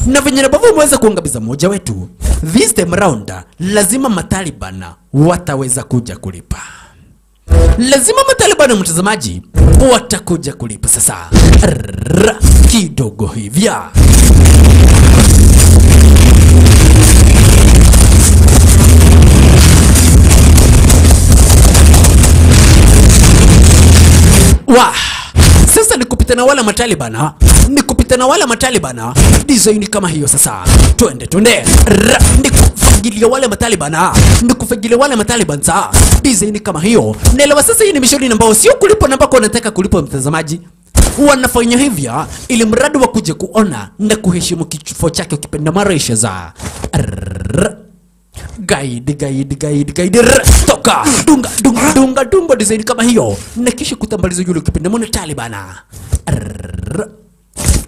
Na venye ambavyo wameweza kuangamiza moja wetu this time round lazima matalibana wataweza kuja kulipa. Lazima matalibana mtazamaji watakuja kulipa. Sasa Rrr, kidogo hivya wa. Sasa ni kupita na wala matalibana ni kupita na wala matalibana design kama hiyo sasa. Twende twende. Ra, ni kufagilia wale matalibana ni kufagilia wale mataliban sa design kama hiyo. Naelewa sasa hii ni mishoni ambao sio kulipo na wanataka kulipo mtazamaji. Wanafanya hivya ili mradi wa kuja kuona na kuheshimu kifo chake ukipenda maraisha za. Guide guide guide guide restoka toka dunga dunga dunga dunga design kama hiyo na kisha kutambaliza yule kipindi talibana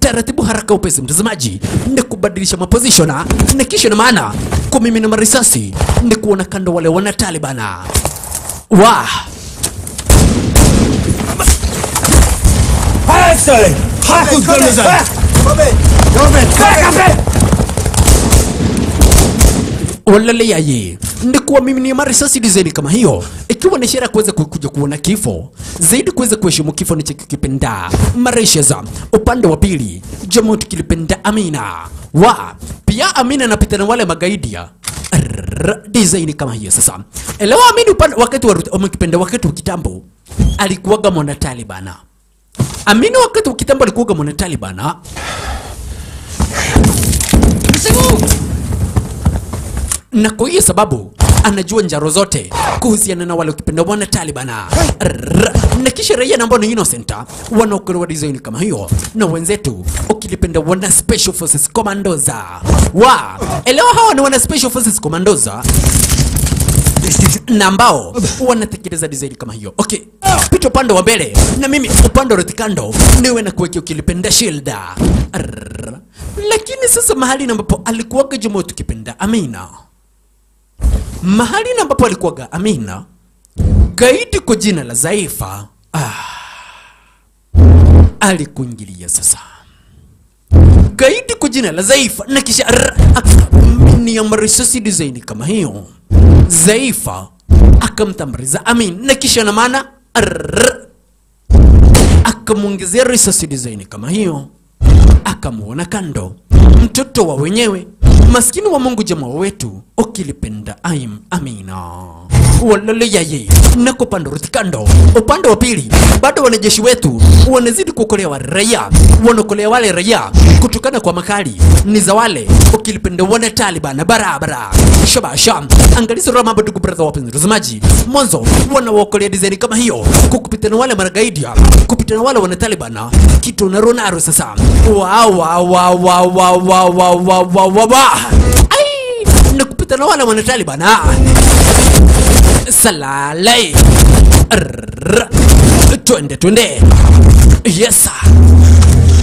taratibu haraka upesi mtazamaji ni kubadilisha mapozishona na kisha na maana kumimina marisasi ni kuona kando wale wana talibana wa walale yaye ni kuwa mimi ni marisasi design kama hiyo. Ikiwa ni sherehe kuweza ku- kuja kuona kifo zaidi kuweza kuheshimu kifo ni chakikipenda marishaza upande wa pili jamot kilipenda amina. Wa pia amina anapita na wale magaidi ya design kama hiyo sasa. Elewa amini upande wakati wa wamekipenda wakati wa kitambo alikuwaga mwana talibana amini wakati wa kitambo alikuwaga mwana talibana na kwa hiyo sababu anajua njaro zote kuhusiana na wale ukipenda wana Taliban na kisha raia ambao ni innocent wanaokolewa design kama hiyo na wenzetu ukilipenda wana special forces commandos wa elewa hawa ni wana special forces commandos na ambao wanatekeleza design kama hiyo. Okay pita upande wa mbele na mimi upande wa rotikando niwe na kuwekea ukilipenda shield lakini sasa mahali ambapo alikuwa jomo tukipenda amina mahali na ambapo alikuwaga amina. Gaidi kwa jina la zaifa. Ah, alikuingilia sasa. Gaidi kwa jina la Zaifa. Na kisha ni marisasi design kama hiyo. Zaifa akamtamriza Amin. Na kisha na maana akamwongezea risasi design kama hiyo, akamuona kando. Mtoto wa wenyewe maskini wa Mungu jamaa wetu ukilipenda Amina walale na nako upande wa kando. Upande wa pili bado wanajeshi wetu wanazidi kuokolewa wa raia. Wanaokolea wale raia kutokana kwa makali ni za wale ukilipenda wana Taliban barabara. Shabasha. Angalizo rama ndugu brother wapenzi watazamaji. Mwanzo wanawaokolea design kama hiyo kukupita na wale maragaidi kupita na wale wana Taliban kitu na ronaro sasa. Wa wa wa wa wa wa wa wa wa wa na kupita na wale wana Taliban salale Arr. twende twende. Yes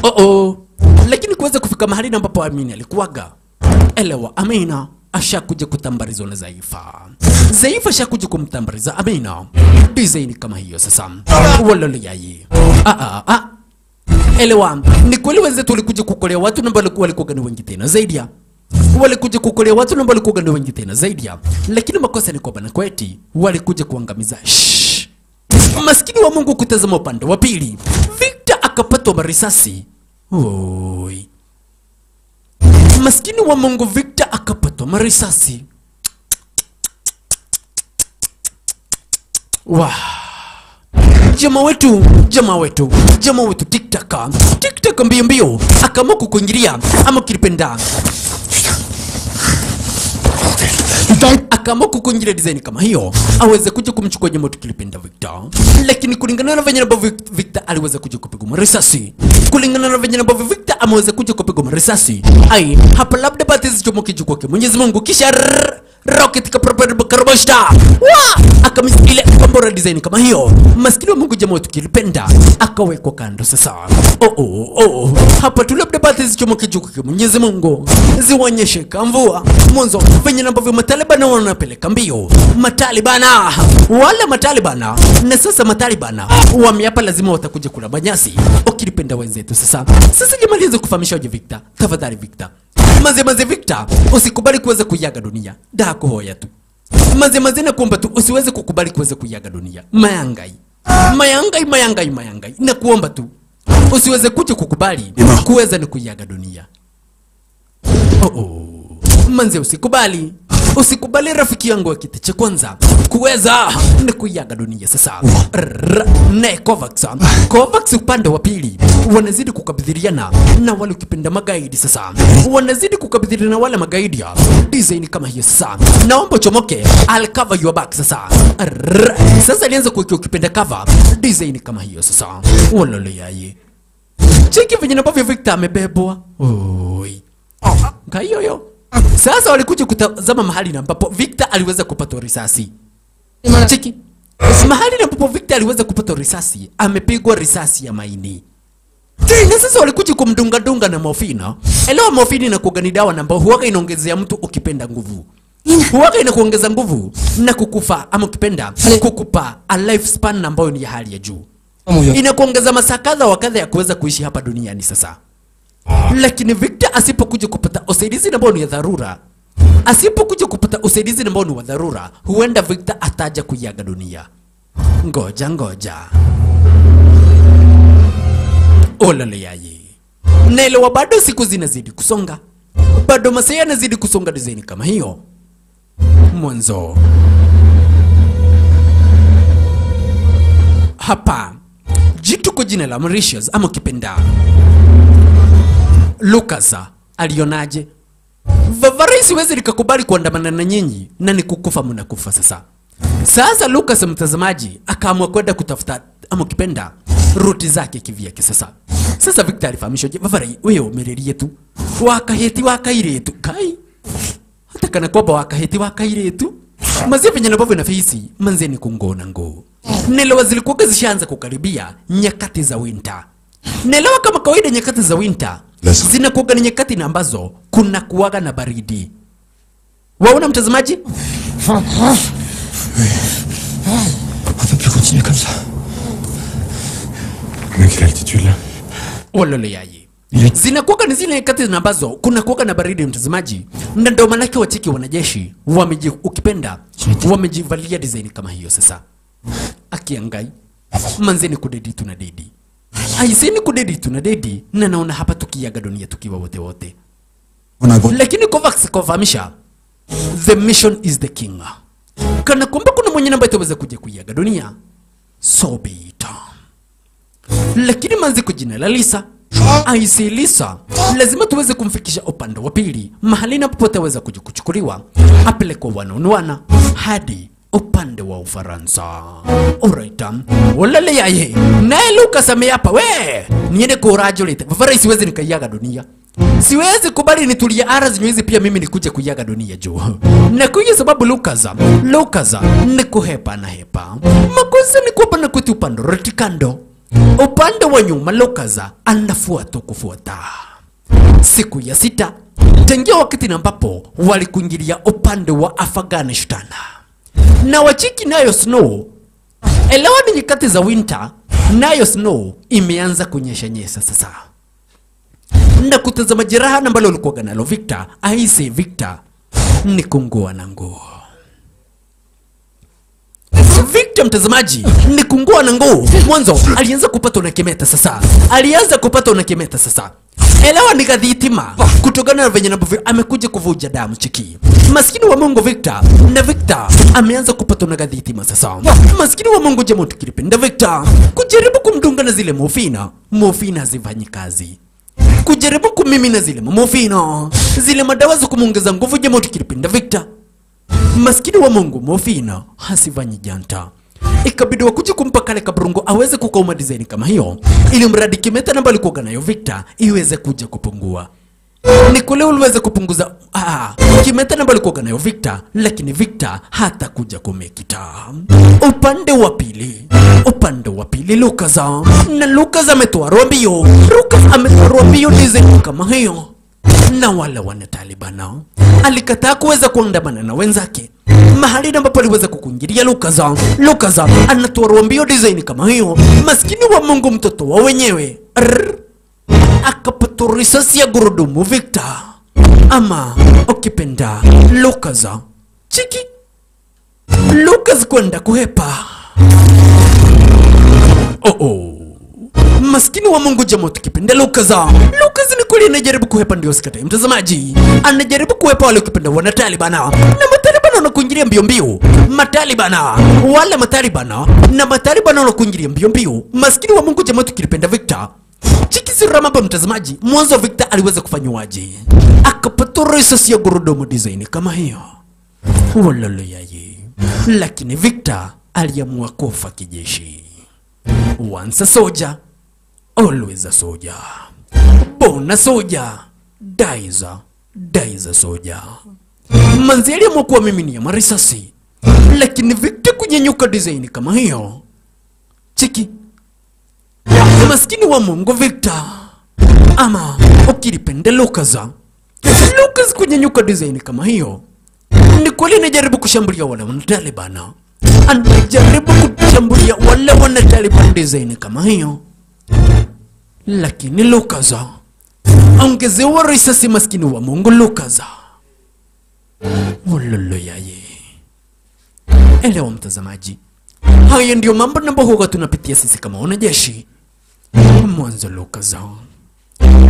oh -oh. lakini kuweza kufika mahali ambapo amini alikuwaga elewa amina ashakuja kutambarizwa na zaifa. Zaifa ashakuja kumtambariza amina. Design kama hiyo sasa. Walolyai ah, ah, ah. elewa ni kweli wenzetu walikuja kukolea watu na ambao walikuwa ni wengi tena zaidi ya walikuja kukolea watu na walikuwa ndio wengi tena zaidi hapo, lakini makosa ni kwamba na kweti walikuja kuangamiza. Shh. maskini wa Mungu kutazama upande wa pili. Victor akapatwa marisasi. Oi. Maskini wa Mungu Victor akapatwa marisasi. Wah. Jamaa wetu, jamaa wetu, jamaa wetu TikTok, TikTok mbio mbio, akaamua kukuingilia ama kilipenda akaamua kukuingilia design kama hiyo aweze kuja kumchukua jamaa tukilipenda kilipenda Victor, lakini kulingana na venye ambavyo Victor aliweza kuja kupigwa marisasi, kulingana na venye ambavyo Victor ameweza kuja kupigwa marisasi, ai hapa labda bahati zichomoke juu kwake. Mwenyezi Mungu, kisha rrrr, rocket kapropakarabashta wa! Akamis ile kombora design kama hiyo maskini wa Mungu jamaa tukilipenda akawekwa kando sasa. Oh, oh, oh. hapa tu labda bahati zichomoke juu kwake. Mwenyezi Mungu ziwanyeshe kamvua. Mwanzo venye ambavyo matalibana wanapeleka mbio. Matalibana. Wala matalibana. Na sasa matalibana. Wameapa lazima watakuja kula manyasi ukilipenda wenzetu sasa. Sasa nimalize kufahamisha uje Victor. Tafadhali Victor. Maze maze Victor. Usikubali kuweza kuiaga dunia. Da kuhoya tu. Maze maze na kuomba tu. Usiweze kukubali kuweza kuiaga dunia. Mayangai. Mayangai mayangai mayangai. Na kuomba tu. Usiweze kuja kukubali kuweza ni kuiaga dunia. Oh, oh. manze usikubali usikubali rafiki yangu wa kiti cha kwanza. Kuweza ni kuiaga dunia sasa. Ne Kovacs. Kovacs upande wa pili. Wanazidi kukabidhiriana na wale ukipenda magaidi sasa. Wanazidi kukabidhiriana na wale magaidi ya design kama hiyo sasa. Naomba chomoke I'll cover your back sasa. Sasa alianza kuweka ukipenda cover design kama hiyo sasa. Waloloyaye cheki venye ambavyo Victor amebebwa. Oi. Kahiyoyo sasa walikuja kutazama mahali ambapo Victor aliweza kupata risasi. Cheki. Mahali ambapo Victor aliweza kupata risasi amepigwa risasi ya maini. Na sasa walikuja kumdunga dunga na morfina elewa morfini na kugani dawa na ambao huwaga inaongezea mtu ukipenda nguvu. Huwaga inakuongeza nguvu na kukufa ama ukipenda kukupa a lifespan na ambayo ni ya hali ya juu. Inakuongeza masaa kadha wa kadha ya kuweza kuishi hapa duniani sasa lakini Victor asipokuja kupata usaidizi ambao ni ya dharura, asipokuja kupata usaidizi ambao ni wa dharura, huenda Victor ataja kuiaga dunia. Ngoja ngoja, olale yaye, naelewa bado siku zinazidi kusonga, bado masaa yanazidi kusonga dizaini kama hiyo. Mwanzo. Hapa. Jitu kwa jina la Mauritius ama ukipenda Lucas alionaje? Vavari siwezi likakubali kuandamana na nyinyi na ni kukufa mnakufa sasa. Sasa Lucas mtazamaji akaamua kwenda kutafuta ama ukipenda ruti zake kivyake sasa. Sasa Victor alifahamishwa, je, Vavari wewe umererie tu wakaheti wakairetu kai hata kana kwamba wakaheti wakairetu mazie venye nambavyo na fisi manzeni kungona ngoo nelewa zilikuwa zishaanza kukaribia nyakati za winter Naelewa kama kawaida nyakati za winter zinakuwaga ni nyakati na ambazo kuna kuwaga na baridi. Waona mtazamaji? Yaye. Zinakuwaga ni zile nyakati na ambazo kuna kuwaga na baridi mtazamaji, na ndio maanake wacheki wanajeshi wameji, ukipenda wamejivalia design kama hiyo. Sasa akiangai manzeni kudedi tuna dedi aiseni kudedi tuna dedi, na naona hapa tukiaga dunia tukiwa wote wote. On lakini Kovacs kofahamisha the mission is the king, kana kwamba kuna mwenye namba itaweza kuja kuiaga dunia, so be it. Lakini manzi kwa jina la Lisa. Aisi Lisa. Lazima tuweze kumfikisha upande wa pili, mahali napopote aweza kuja kuchukuliwa, apelekwa wanaonuana hadi upande wa Ufaransa. Alright, walale yaye naye Lucas ameapa we niende kurajulite vavara siwezi nikaiaga dunia. Siwezi kubali nitulie ara zinyoizi pia mimi nikuje kuiaga dunia juu. Na kuja sababu lukaza lukaza ni kuhepa na hepa. Makosa ni kwamba na kuti upande rotikando. upande wa nyuma lukaza anafuata kufuata. Siku ya sita tangia wakati ambapo walikuingilia upande wa afghanistan na wachiki nayo snow. Elewa ni nyakati za winter nayo snow imeanza kunyesha nyesa sasa. Na kutazama jeraha ambalo ulikuwa nalo Victor aise Victor ni kungua na nguo. Victor mtazamaji ni kungua na nguo. Mwanzo alianza kupata unakemeta sasa. Alianza kupata unakemeta sasa elewa ni kathitima kutokana na venye nambavyo amekuja kuvuja damu chiki. Maskini wa mungu Victor. Na Victor ameanza kupata unakadhitima sasa. Maskini wa mungu jamaa tukilipenda Victor kujaribu kumdunga na zile mofina mofina hazifanyi kazi. Kujaribu kumimina zile mofina, zile madawa za kumongeza nguvu jamaa tukilipenda Victor maskini wa mungu mofina hasifanyi janta ikabidi wakuja kumpa kale kabrungo aweze kukauma design kama hiyo. Ili mradi kimeta namba alikuwa nayo Victor iweze kuja kupungua. Ni kule uliweze kupunguza? Ah, kimeta namba alikuwa nayo Victor lakini Victor hata kuja kumekita. Upande wa pili upande wa pili Lucas na Lucas ametwarwa mbio Lucas ametwarwa mbio design kama hiyo na wale wana Talibana alikataa kuweza kuandamana na wenzake. Mahali ambapo aliweza kukuingilia Lukaza. Lukaza anatwarwa mbio design kama hiyo, maskini wa Mungu, mtoto wa wenyewe. Akapata risasi ya gurudumu Victor, ama ukipenda Lukaza chiki. Lucas kwenda kuhepa. Oh oh. Maskini wa Mungu jamaa tukipenda Lucas. Lucas ni kweli anajaribu kuhepa ndio sikatae. Mtazamaji, anajaribu kuhepa wale ukipenda wana Talibana. Na Matalibana wanakuingilia mbio mbio. Matalibana, wale Matalibana na Matalibana wanakuingilia mbio mbio. Maskini wa Mungu jamaa tukipenda Victor. Chiki sirama hapa mtazamaji, mwanzo Victor aliweza kufanywaje? Akapata risasi ya gurudumu design kama hiyo. Walalo yaye. Lakini Victor aliamua kufa kijeshi. Once a soldier, always a soldier. Born a soldier, dies a, dies a soldier. Manzi aliamua mimi ni ya marisasi, lakini Victor kunyenyuka design kama hiyo. Chiki. Maskini wa Mungu Victor, ama ukilipenda Lucas, Lucas kunyenyuka design kama hiyo. Ni kweli anajaribu kushambulia wale wana Taliban, anajaribu kushambulia wale wana Taliban design kama hiyo, lakini Lukaza ongezewa risasi, maskini wa Mungu Lukaza. Wololo yaye, elewa mtazamaji, haya ndio mambo namba huwa tunapitia sisi kama wanajeshi. Mwanzo Lukaza,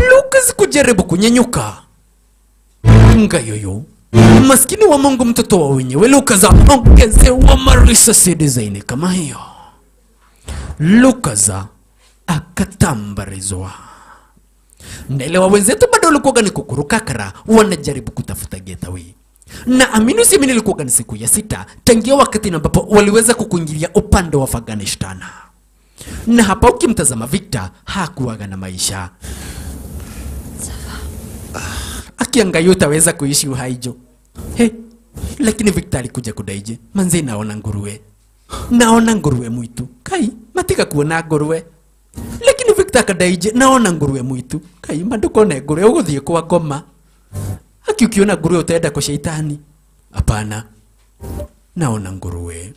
Lucas kujaribu kunyenyuka ngayoyo maskini wa Mungu, mtoto wa wenyewe Lukaza ongezewa marisasi design kama hiyo. Lucas akatambarizwa. Naelewa wenzetu bado walikuwaga ni kukurukakara, wanajaribu kutafuta getaway. Na amini usiamini, ilikuwaga ni siku ya sita tangia wakati ambapo waliweza kukuingilia upande wa Afghanistan, na hapa ukimtazama Victor hakuwaga na maisha. Akiangalia utaweza kuishi uhaijo he lakini Victor alikuja kudaije manze naona nguruwe. Naona nguruwe mwitu. Kai matika kuona nguruwe lakini Victor Kadaije naona nguruwe mwitu kai ndukone nguruwe uguthie kwa ngoma. Haki ukiona nguruwe utaenda kwa sheitani hapana. Naona nguruwe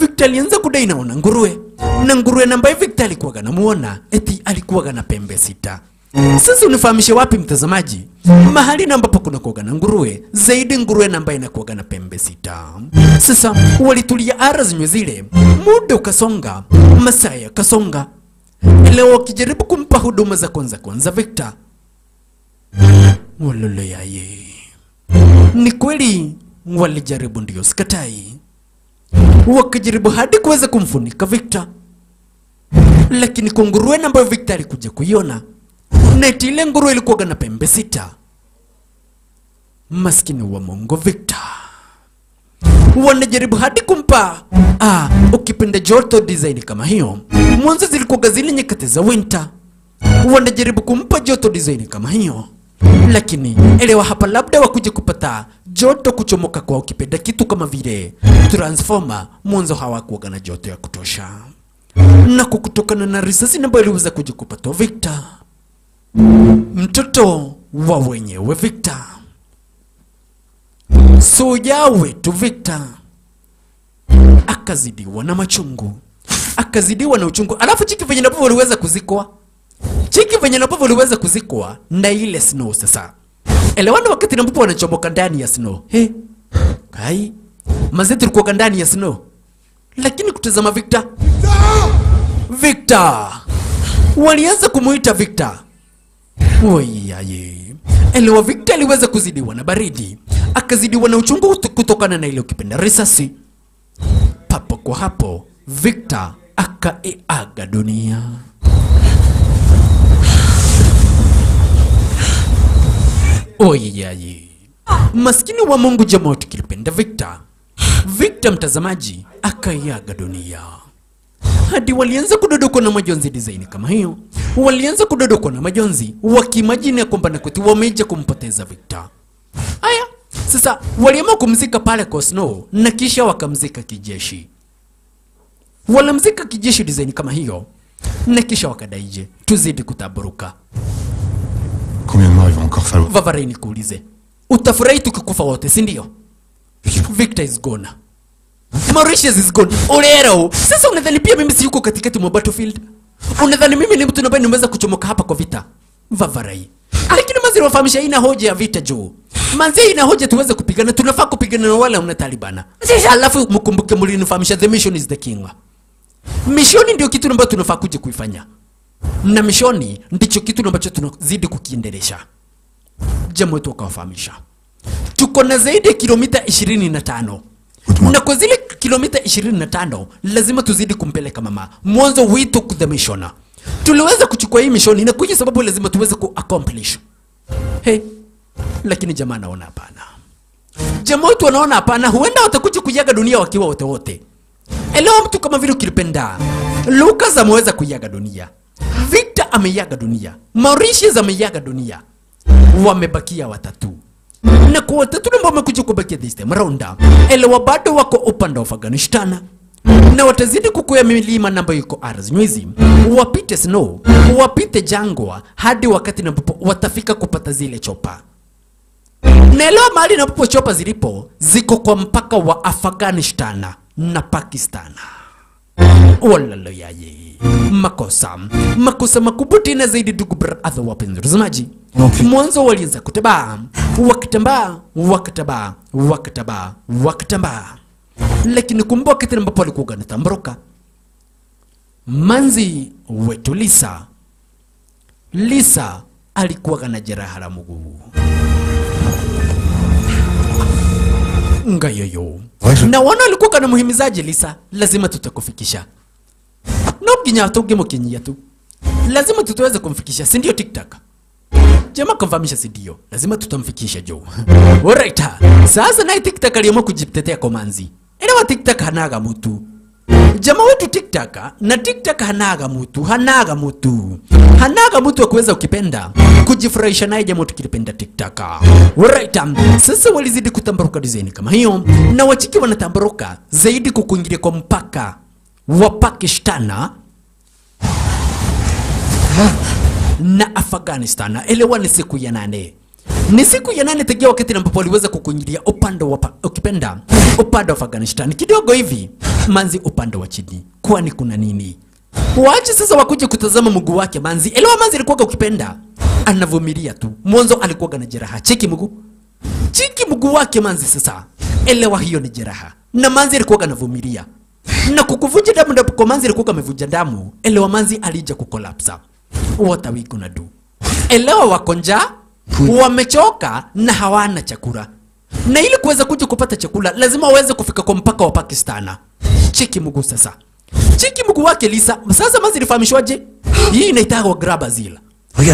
Victor alianza kudai naona nguruwe na nguruwe nambaye ambaye Victor alikuwaga namuona eti alikuwaga na pembe sita. Sasa unifahamishe wapi mtazamaji, mahali na ambapo kuna kuoga na nguruwe zaidi, nguruwe namba inakuoga na pembe sita. Sasa walitulia ara zenye zile, muda ukasonga, masaa yakasonga, leo wakijaribu kumpa huduma za kwanza kwanza Victor. Walolo yaye, ni kweli walijaribu, ndio sikatai, wakijaribu hadi kuweza kumfunika Victor, lakini kwa nguruwe ambayo Victor alikuja kuiona na eti ile nguruwe ilikuwaga na pembe sita. Maskini wa Mungu Victor wanajaribu hadi kumpa. Ah, ukipenda joto design kama hiyo. Mwanzo zilikuwa zile nyakati za winter, wanajaribu kumpa joto design kama hiyo, lakini elewa hapa labda wakuja kupata joto kuchomoka kwa ukipenda kitu kama vile transformer. Mwanzo hawakuwaga na joto ya kutosha. Na kukutokana na risasi ambayo iliweza kuja kupata Victor. Mtoto wa wenyewe Victor soja wetu vita, akazidiwa na machungu. Akazidiwa na uchungu. Alafu chiki venye napo uliweza kuzikwa? Chiki venye napo uliweza kuzikwa? Na ile snow sasa. Elewana wakati napo wanachomoka ndani ya snow. He? Kai? Mazetu tulikuwa ndani ya snow. Lakini kutazama Victor. Victor! Walianza kumuita Victor. Oyaye. Elewa Victor aliweza kuzidiwa na baridi, akazidiwa na uchungu kutokana na ile ukipenda risasi. Papo kwa hapo Victor akaiaga dunia. Oyeyaye, Maskini wa Mungu jamaa tukilipenda Victor. Victor mtazamaji akaiaga dunia hadi walianza kudodokwa na majonzi design kama hiyo, walianza kudodokwa na majonzi wakimajini ya kwamba Nakuti wameja kumpoteza Victor. Haya, sasa waliamua kumzika pale kwa Snow na kisha wakamzika kijeshi. Walimzika kijeshi design kama hiyo na kisha wakadaije, tuzidi kutaburuka. Combien de morts il va encore falloir Vavarai nikuulize, utafurahi tukikufa wote, si ndio? Victor is gone. Mauritius is gone. Olero. Sasa unadhani pia mimi siyuko katikati mwa battlefield? Unadhani mimi ni mtu ambaye nimeweza kuchomoka hapa kwa vita? Vavarai. Lakini mazi wafahamisha ina hoja ya vita juu. Manzi ina hoja tuweze kupigana, tunafaa kupigana na wale amna Talibana. Alafu mkumbuke mlinifahamisha the mission is the king. Mishoni ndio kitu ambacho tunafaa kuja kuifanya. Na mishoni ndicho kitu ambacho tunazidi kukiendelesha. Jamaa wetu wakawafahamisha. Tuko na zaidi ya kilomita 25 na kwa zile kilomita 25 lazima tuzidi kumpeleka mama mwanzo we took the mission tuliweza kuchukua hii mission na kwa sababu lazima tuweze ku accomplish hey lakini jamaa naona hapana. Jamaa wetu wanaona hapana huenda watakuja kuiaga dunia wakiwa wote wote. Elewa mtu kama vile ukilipenda. Lucas ameweza kuiaga dunia. Victor ameiaga dunia. Mauritius ameiaga dunia. Wamebakia watatu. Na kwa watatu ambao wamekuja kubakia this time round. Elewa bado wako upande wa Afghanistan. Na watazidi kukwea milima namba iko ardhi nywizi wapite snow wapite jangwa hadi wakati ambapo watafika kupata zile chopa naelewa mahali na chopa zilipo? Ziko kwa mpaka wa Afghanistan na Pakistan. Walalo yaye makosa. Makosa makubwa tena zaidi ndugu brother wapenzi watazamaji mwanzo walianza kutaba. Wakitembea wakitembea wakitembea wakitembea lakini kumbuka kitu ambapo alikuwa wanatamburuka manzi wetu Lisa. Lisa alikuwa na jeraha la mguu ngayoyo na wana alikuwa kana muhimizaji Lisa lazima tutakufikisha. No nginya mukinyia tu. Lazima tutaweza kumfikisha si ndio TikTok? Jamaa kamfahamisha si ndio? Lazima tutamfikisha jo alright sasa naye TikTok aliamua kujitetea kwa manzi. Elewa TikTok hanaga mutu jamaa wetu tiktaka na tiktaka hanaga mutu hanaga mutu. Hanaga mutu wa ukipenda kujifurahisha naye jamaa kilipenda tiktaka alright sasa walizidi kutambaruka design kama hiyo na wachiki wanatambaruka zaidi kukuingilia kwa mpaka wa Pakistana na Afghanistan. Elewa ni siku ya nane, ni siku ya nane tegea wakati ambapo waliweza kukuingilia upande wa ukipenda upande wa Afghanistan. Kidogo hivi manzi upande wa chini, kwani kuna nini? Waache sasa wakuje kutazama mguu wake manzi. Elewa manzi alikuwa ukipenda. Anavumilia tu, mwanzo alikuwa na jeraha. Cheki mguu. Chiki mguu wake manzi sasa. Elewa hiyo ni jeraha. Na manzi alikuwa anavumilia. Na kukuvuja damu kwa manzi alikuwa amevuja damu. Elewa manzi alija kukolapsa. What are we gonna do? Elewa wako njaa wamechoka na hawana chakula. Na ili kuweza kuja kupata chakula lazima waweze kufika kwa mpaka wa Pakistana. Cheki mguu sasa. Cheki mguu wake Lisa sasa mazi ilifahamishwaje hii inaitagwa grabazil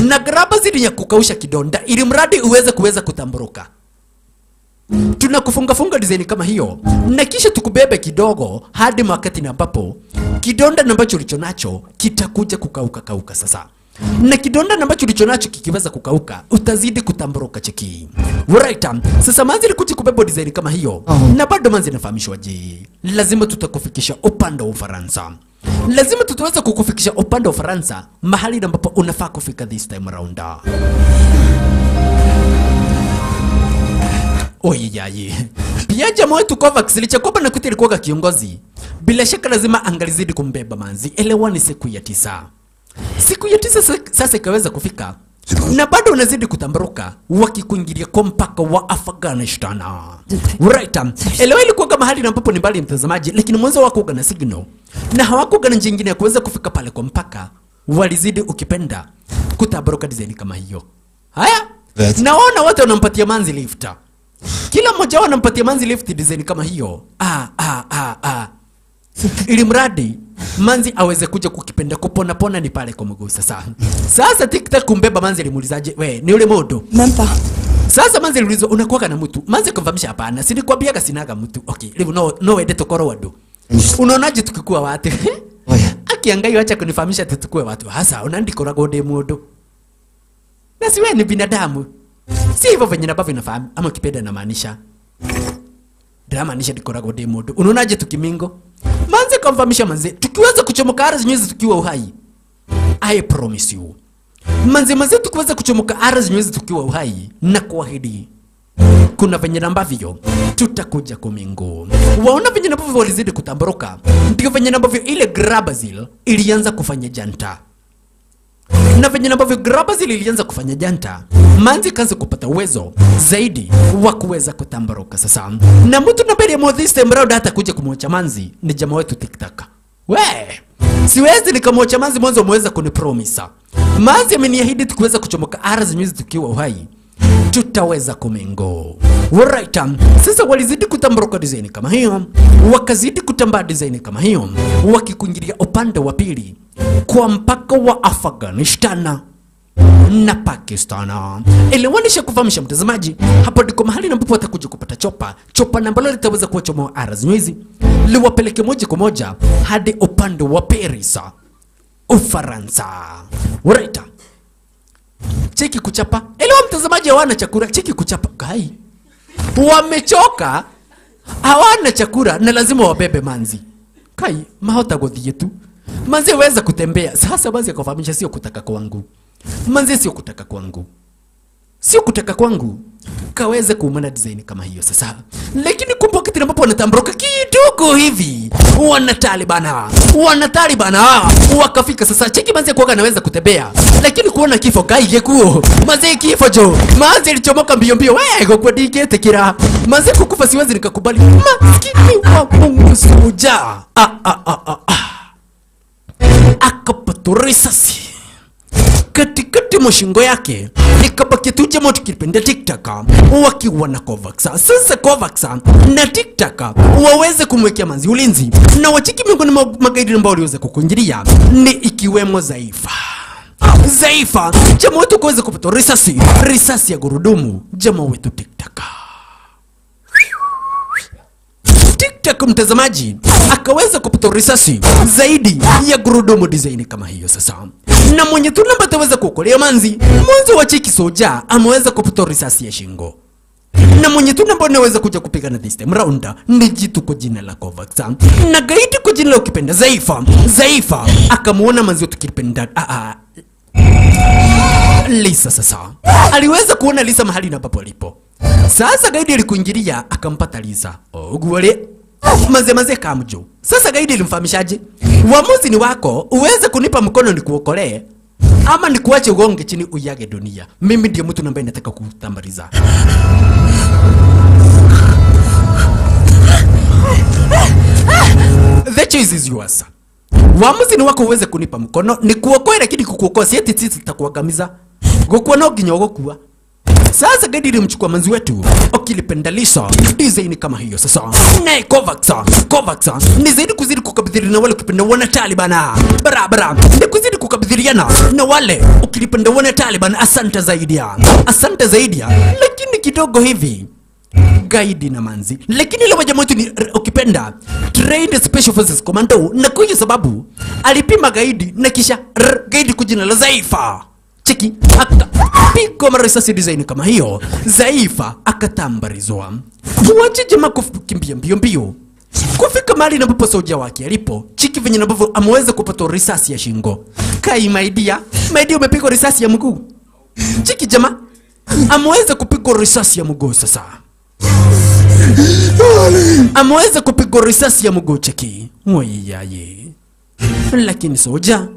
na grabazil ni ya kukausha kidonda ili mradi uweze kuweza kutamburuka tunakufunga funga design kama hiyo na kisha tukubebe kidogo hadi wakati na ambapo kidonda ambacho ulicho nacho kitakuja kukauka kauka sasa na kidonda ambacho ulicho nacho kikiweza kukauka utazidi kutamburuka cheki. Right sasa manzi likuti kubeba design kama hiyo na bado manzi nafahamishwa je? Lazima tutakufikisha upande wa ufaransa. Lazima tutaweza kukufikisha upande wa ufaransa mahali ambapo unafaa kufika this time around. Oyeyaye pia jamaa wetu Kovacs licha kwamba Nakuti alikuwa kiongozi, bila shaka lazima angalizidi kumbeba manzi. Elewa ni siku ya tisa, siku ya tisa sa- sasa ikaweza kufika. Na bado unazidi kutambaruka wakikuingilia kwa mpaka wa Afghanistan. Right. Elewa ilikuwaga mahali na ambapo ni mbali mtazamaji, lakini mwanzo wako na signal. Na hawakuga na njia nyingine ya kuweza kufika pale kwa mpaka, walizidi ukipenda kutambaruka design kama hiyo. Haya, naona wote wanampatia manzi lifta. Kila mmoja wao anampatia manzi lift design kama hiyo. Ah, ah, ah, ah. ili mradi manzi aweze kuja kukipenda. Kupona pona ni pale kwa mguu. Sasa sasa TikTok kumbeba manzi alimuulizaje? We ni yule modo Même sasa manzi aliulizwa unakuwa na mtu? Manzi kumfahamisha hapana sinikwambiaga sinaga mtu. Okay leo no, no wende tokoro wadu unaonaje tukikuwa watu? Oya. akiangai wacha kunifahamisha tutukue watu. Hasa unandikoragwo gode modo. na si wewe ni binadamu. Si hivyo venye nambavyo inafahamu ama ukipenda Drama nisha ndikoragwo ndi mundu unaonaje tukimingo manze kamvamisha manze tukiweza kuchomoka ara zenyewe tukiwa uhai. I promise you. Manze manze tukiweza kuchomoka ara zenyewe tukiwa uhai na kuahidi kuna venye ambavyo tutakuja kumingu waona venye nambavyo walizidi kutamburuka ndio venye ambavyo ile grabazil ilianza kufanya janta na venye ambavyo grabazil ilianza kufanya janta manzi kaanza kupata uwezo zaidi wa kuweza kutambaruka. Sasa na mtu na mbele ya this time round hata kuja kumwacha manzi ni jamaa wetu tiktak we siwezi nikamwacha manzi mwanzo ameweza kunipromisa. Manzi ameniahidi tukiweza kuchomoka ara zenyewe tukiwa uhai tutaweza kumingo. Right sasa walizidi kutamburuka design kama hiyo wakazidi kutambaa design kama hiyo wakikuingilia upande wa pili kwa mpaka wa afghanistan na pakistan. Iliwanisha kufahamisha mtazamaji hapo ndiko mahali ambapo watakuja kupata chopa. Chopa na ambalo litaweza kuwachomoa ara zenywezi liwapeleke moja kwa moja hadi upande wa paris ufaransa. Right cheki kuchapa. Elewa mtazamaji hawana chakula. Cheki kuchapa. Gai. Wamechoka. Hawana chakula na lazima wabebe manzi. Kai mahota gothie tu. Manzi weza kutembea. Sasa manzi akafahamisha sio kutaka kwangu. Manzi sio kutaka kwangu sio kutaka kwangu. Kaweze kuumana design kama hiyo sasa. Lakini kumbuka kitu ambapo wanatambroka kidogo hivi wana talibana wana talibana wakafika sasa cheki manzi kuoga anaweza kutembea. Lakini kuona kifo kaige kuo. Manzi kifo jo. Manzi ilichomoka mbio mbio. Wewe kwa digete kira. Manzi kukufa siwezi nikakubali. Maskini wa Mungu suja ah, ah, ah, ah, ah. akapata risasi katikati mwa shingo yake kikaba kitu cha moto kilipenda TikTok wakiwa na Kovacs. Sasa Kovacs na TikTok waweze kumwekea manzi ulinzi na wachiki miongoni mwa magaidi ambao waliweza kukunjiria ni ikiwemo Zaifa. Zaifa, jamaa wetu kuweza kupata risasi, risasi ya gurudumu, jamaa wetu TikTok. TikTok mtazamaji akaweza kupata risasi zaidi ya gurudumu design kama hiyo sasa, na mwenye tu namba ataweza kuokolea manzi mwanzo wa cheki soja ameweza kupata risasi ya shingo na mwenye tu namba anaweza kuja kupigana this time round ni jitu kwa jina la Kovacs na gaidi kwa jina la ukipenda Zaifa. Zaifa akamuona manzi tukipenda ah, ah, Lisa sasa aliweza kuona Lisa mahali na papo alipo. Sasa gaidi alikuingilia akampata Lisa. Ogwale maze maze kamjo. Sasa gaidi alimfahamishaje? Uamuzi ni wako, uweze kunipa mkono nikuokolee ama nikuache ugonge chini uyage dunia. Mimi ndiye mtu ambaye nataka kutambariza. The choice is yours. Uamuzi ni wako uweze kunipa mkono ni kuokoe, lakini kukuokoa si eti sisi tutakuangamiza. Gukua no nginya ugukua. Sasa gadi ilimchukua manzi wetu. Akilipendalisha design kama hiyo sasa. Naye Kovacs, Kovacs. Ni zaidi kuzidi kukabidhiri na wale kupenda wana Talibana barabara, ni kuzidi kukabidhiriana na wale ukilipenda wana Taliban. Asante zaidi asante zaidi lakini kidogo hivi gaidi na manzi. Lakini ile moja wetu ni ukipenda trained special forces commando. Na kwa sababu alipima gaidi na kisha gaidi kujina la zaifa cheki akapigwa marisasi design kama hiyo. Zaifa akatambarizwa tuache jamaa kukimbia mbio mbio? Kufika mahali ambapo soja wake alipo chiki venye ambavyo ameweza kupata risasi ya shingo. Kai maidia maidia umepigwa risasi ya mguu? Chiki jamaa ameweza kupigwa risasi ya mguu sasa. Ameweza kupigwa risasi ya mguu cheki wayaye lakini soja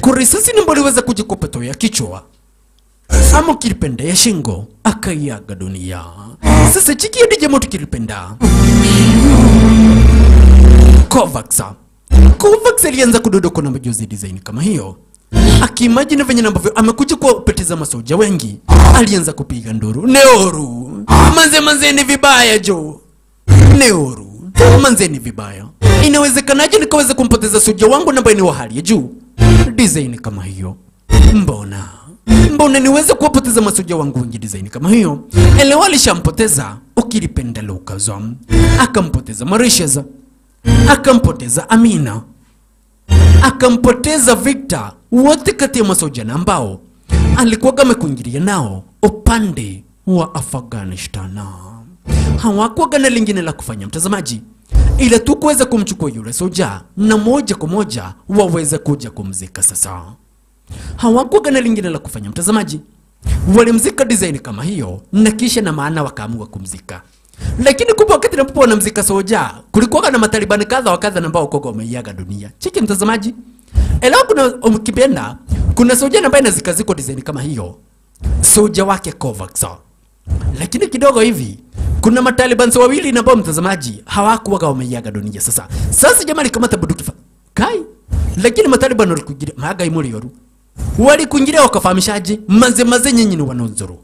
kurisasi nimbo liweza kujikopeto ya kichwa. Ama kilipenda ya shingo akaiaga dunia. Sasa chiki ya DJ Moto kilipenda. Kovacs. Kovacs alianza kudodoka na majozi design kama hiyo. Akiimagine venye ambavyo amekuja kuwapoteza masoja wengi. Alianza kupiga nduru. Neoru. Manze manze ni vibaya jo. Neoru. Manze ni vibaya. Inawezekanaje nikaweza kumpoteza soja wangu ambaye ni wa hali ya juu design kama hiyo. Mbona? Mbona niweze kuwapoteza masoja wangu wengi design kama hiyo? Elewa alishampoteza ukilipenda Lukazo, akampoteza Mauritius. Akampoteza Amina. Akampoteza Victor, wote kati ya masojana ambao alikuwa amekuingilia nao upande wa Afghanistan. Hawakuwa na lingine la kufanya mtazamaji, ila tu kuweza kumchukua yule soja na moja kwa moja waweze kuja kumzika sasa. hawakuwa na lingine la kufanya mtazamaji, walimzika design kama hiyo, na kisha na maana wakaamua kumzika. Lakini kumbe wakati napopo wanamzika soja kulikuwa na matalibani kadha wa kadha ambao kogo wameiaga dunia. Cheki mtazamaji. Eleo kuna ukipenda kuna soja ambaye anazika ziko design kama hiyo. Soja wake Kovacs. Lakini kidogo hivi kuna matalibans wawili ambao mtazamaji. Hawakuwaga wameiaga dunia. Sasa sasa jamaa alikamata bunduki kai lakini mataliban walikuingilia. Maaga imuri yoru. Walikuingilia wakafahamishaje? Maze maze nyinyi ni wanonzoro,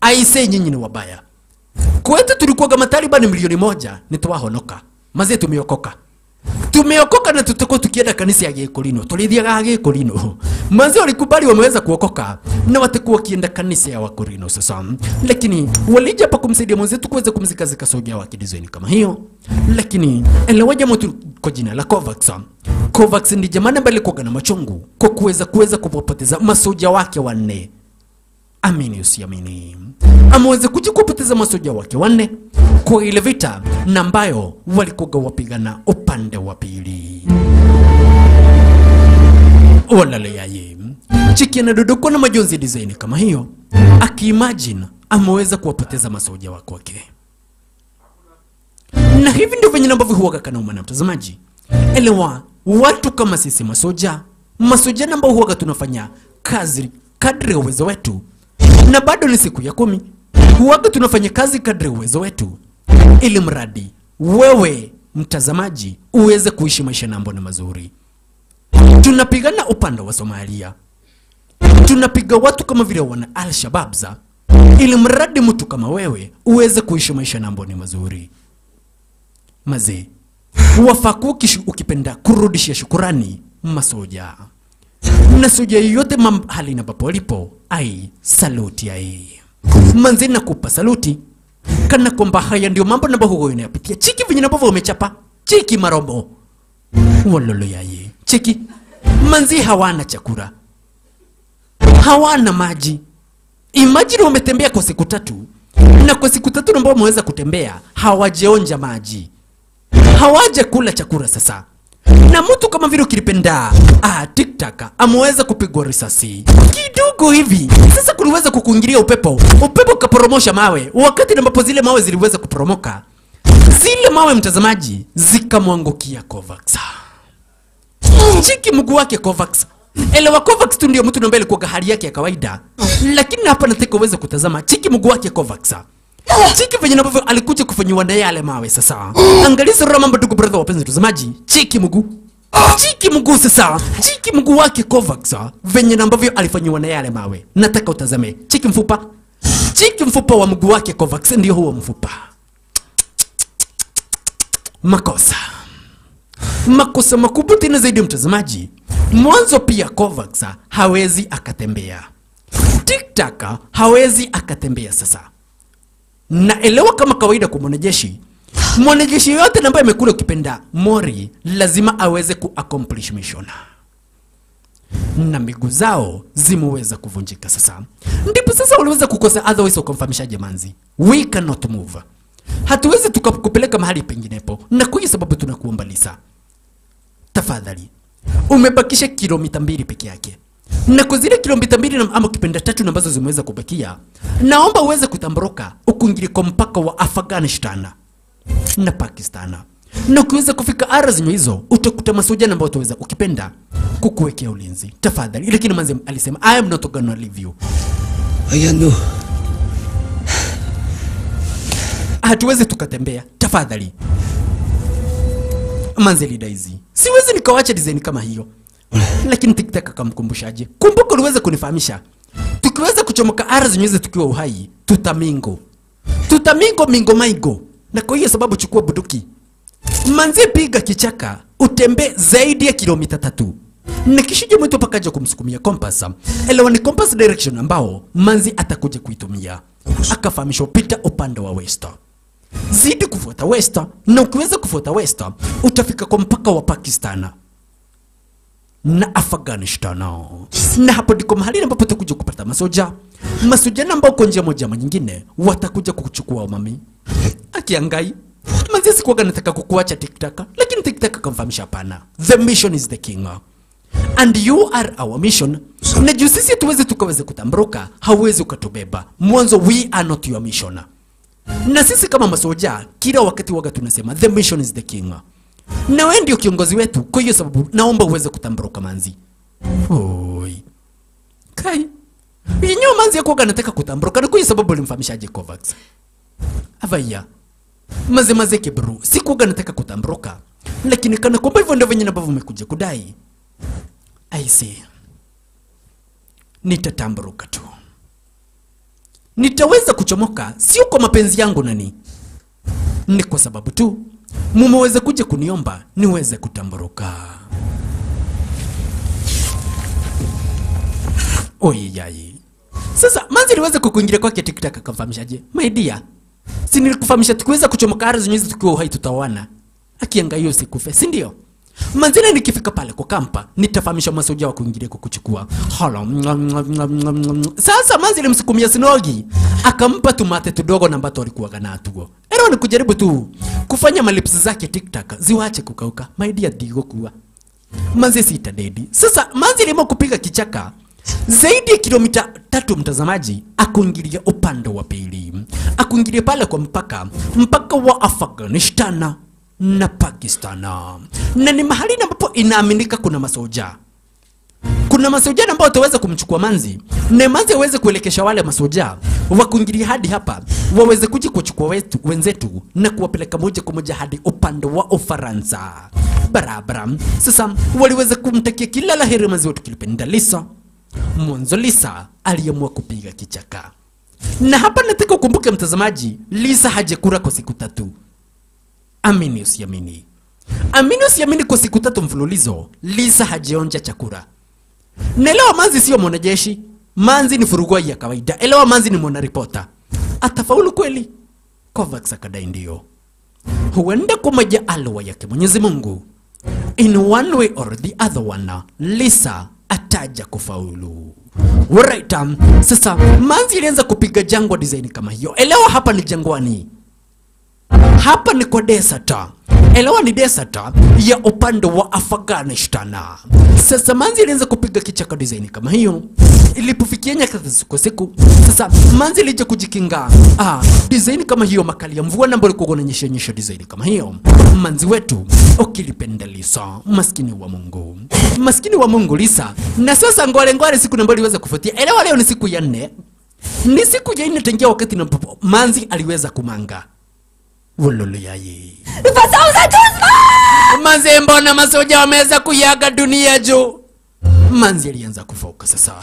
aise nyinyi ni wabaya. Kwetu tulikuwaga matalibani milioni moja. Nitwahonoka maze tumeokoka tumeokoka na tutakuwa tukienda kanisa ya gikurino tulithiaga gikurino manzi walikubali wameweza kuokoka na watakuwa wakienda kanisa ya Wakorino sasa. Lakini walija hapa kumsaidia mwenzetu kuweza kumzikazika soja wa kidizaini kama hiyo. Lakini elewa jamaa tu kwa jina la Kovacs. Kovacs ndi jamani ambaye alikuwa na machungu kwa kuweza kuweza kupoteza masoja wake wanne. Amini usiamini. Ameweza kuja kupoteza masoja wake wanne kwa ile vita na ambayo walikuwa wapigana upande wa pili. Walaleyaye chiki anadodokwa na majonzi design kama hiyo. Akiimagine ameweza kuwapoteza masoja wake wake na hivi ndio venye ambavyo huwaga kanauma na mtazamaji. Elewa watu kama sisi masoja masoja namba huwaga tunafanya kazi kadri ya uwezo wetu. Na bado ni siku ya kumi huwaga tunafanya kazi kadri ya uwezo wetu. Ili mradi wewe mtazamaji uweze kuishi maisha na mazuri. Tunapigana upande wa somalia. Tunapiga watu kama vile wana alshababza. Ili mradi mtu kama wewe uweze kuishi maisha na ambao ni mazuri. Mazee wafaku ukipenda kurudishia shukurani masoja. Na soja yoyote mahali na papo alipo, ai saluti ai. Manzi nakupa saluti kana kwamba haya ndio mambo namba hugo unayapitia chiki venye ambavyo umechapa. Chiki maromo walolo yaye chiki. Manzi hawana chakula hawana maji. Imajini wametembea kwa siku tatu. Na kwa siku tatu ambao wameweza kutembea hawajeonja maji. Hawaja kula chakula sasa. Na mtu kama vile ukilipenda ah, tiktaka ameweza kupigwa risasi. Kidogo hivi. Sasa kuliweza kukuingilia upepo. Upepo ukaporomosha mawe. Wakati ambapo zile mawe ziliweza kuporomoka zile mawe mtazamaji zikamwangukia Kovacs. Njiki mguu wake Kovacs. Elewa Kovacs tu ndio mtu nambele kwa hali yake ya kawaida. Lakini hapa nataka uweze kutazama chiki mguu wake Kovacs. Chiki venye ambavyo alikuja kufanyiwa na yale mawe sasa. Angalia sura mambo ndugu brother wapenzi watazamaji. Chiki mguu chiki mguu sasa. Chiki mguu wake Kovacs venye ambavyo alifanyiwa na yale mawe. Nataka utazame. Chiki mfupa. Chiki mfupa wa mguu wake Kovacs ndio huo mfupa. Makosa. Makosa makubwa tena zaidi mtazamaji. Mwanzo pia Kovacs hawezi akatembea. Tiktaka hawezi akatembea sasa. Naelewa kama kawaida kwa mwanajeshi mwanajeshi yoyote ambaye amekula ukipenda mori lazima aweze kuaccomplish mission. Na miguu zao zimeweza kuvunjika. Sasa ndipo sasa waliweza kukosa otherwise wakamfahamishaje jamanzi we cannot move. Hatuwezi tukakupeleka mahali penginepo. Na kwa sababu tunakuomba lisa tafadhali umebakisha kilomita mbili peke yake. Na kwa zile kilomita mbili na- ama kipenda tatu ambazo zimeweza kubakia naomba uweze kutamboroka ukuingilie kwa mpaka wa afghanistan na pakistan na ukiweza kufika ara zenye hizo utakuta masojana ambao utaweza ukipenda kukuwekea ulinzi. Tafadhali. Lakini manzi alisema i am not gonna leave you. Regarde-nous. hatuwezi tukatembea. Tafadhali. Manze lida hizi. siwezi nikawacha design kama hiyo. Lakini tiktak akamkumbushaje? Kumbuka uliweza kunifahamisha. Tukiweza kuchomoka ara hizo tukiwa uhai tutamingo. Tutamingo mingo maigo na kwa hiyo sababu chukua buduki manzi piga kichaka utembe zaidi ya kilomita tatu. Na kishija mwitu pakaja kumsukumia kompas elewa ni compass direction ambao manzi atakuja kuitumia. Akafahamishwa pita upande wa west. Zidi kufuata west na ukiweza kufuata west utafika kwa mpaka wa pakistan na afghanistan na hapo ndiko mahali ambapo utakuja kupata masoja. Masoja na ambao kwa njia moja ama nyingine watakuja kukuchukua umami akiangai manzi sikuwaga nataka kukuacha TikTok, lakini TikTok akamfahamisha hapana. The mission is the king. And you are our mission. Na juu sisi tuweze tukaweze kutambruka, hauwezi ukatubeba. Mwanzo we are not your mission na sisi kama masoja kila wakati waga tunasema the mission is the king na wewe ndio kiongozi wetu kwa hiyo sababu naomba uweze kutamburuka manzi. Oi kai. Inyo manzi yako nataka kutamburuka na kwa hiyo sababu ulimfahamishaje Kovacs? Avaya maze maze kibru gani nataka kutamburuka lakini kana kwamba hivyo ndio venye ambavyo umekuja kudai. I see nitatamburuka tu. Nitaweza kuchomoka sio kwa mapenzi yangu nani ni kwa sababu tu mumeweza kuja kuniomba niweze kutamburuka. Oyeyai sasa manzi niweze kukuingilia kwake tiktak akamfahamishaje? Maidia si nilikufahamisha tukiweza kuchomoka ardhi zenyewe tukiwa uhai tutawana akianga hiyo sikufe si ndio manzina nikifika pale kwa kampa nitafahamisha masoja wa kuingilia kukuchukua Hala, mwa, mwa, mwa, mwa, mwa. sasa manzi ilimsukumia sinogi. Akampa tumate tudogo na ambato alikuwa natuo ero ni kujaribu tu. Kufanya malipsi zake tiktak ziwache kukauka. Maidia digo kuwa manzi sita dedi. Sasa manzi limo kupiga kichaka. Zaidi ya kilomita tatu mtazamaji akuingilia upande wa pili. Akuingilia pale kwa mpaka. Mpaka wa afghanistan na pakistan. Na ni mahali ambapo inaaminika kuna masoja. Kuna masoja ambao wataweza kumchukua manzi. Na manzi aweze kuelekesha wale masoja wa kuingilia hadi hapa waweze kuja kuchukua wetu, wenzetu na kuwapeleka moja kwa moja hadi upande wa ufaransa. Barabara. Sasa waliweza kumtakia kila la heri manzi wetu kilipenda lisa. Mwanzo lisa aliamua kupiga kichaka. Na hapa nataka ukumbuke mtazamaji lisa hajakura kwa siku tatu amini usiamini. Amini usiamini kwa siku tatu mfululizo. Lisa hajaonja chakula. Naelewa manzi sio mwanajeshi. Manzi ni furugwai ya kawaida. Elewa manzi ni mwanaripota. Atafaulu kweli? Kovax akadai ndio. Huenda kwa majaliwa yake mwenyezi mungu. In one way or the other one lisa ataja kufaulu. Right, um, sasa manzi ilianza kupiga jangwa design kama hiyo. Elewa hapa ni jangwani hapa ni kwa desert. Elewa ni desert ya upande wa afghanistan. Sasa manzi ilianza kupiga kichaka design kama hiyo. Ilipofikia nyakati siku siku sasa manzi ilija kujikinga. Ah, design kama hiyo makali ya mvua nambo ilikuwa inanyesha nyesha design kama hiyo? Manzi wetu ukilipenda lisa maskini wa mungu. Maskini wa mungu lisa. Na sasa ngwale ngwale siku nambo iliweza kufuatia. Elewa leo ni siku ya nne. Ni siku ya nne tangia wakati na manzi aliweza kumanga Wololoyaye. Manze, mbona masoja wameweza kuyaga dunia juu? Manzi alianza kufoka sasa,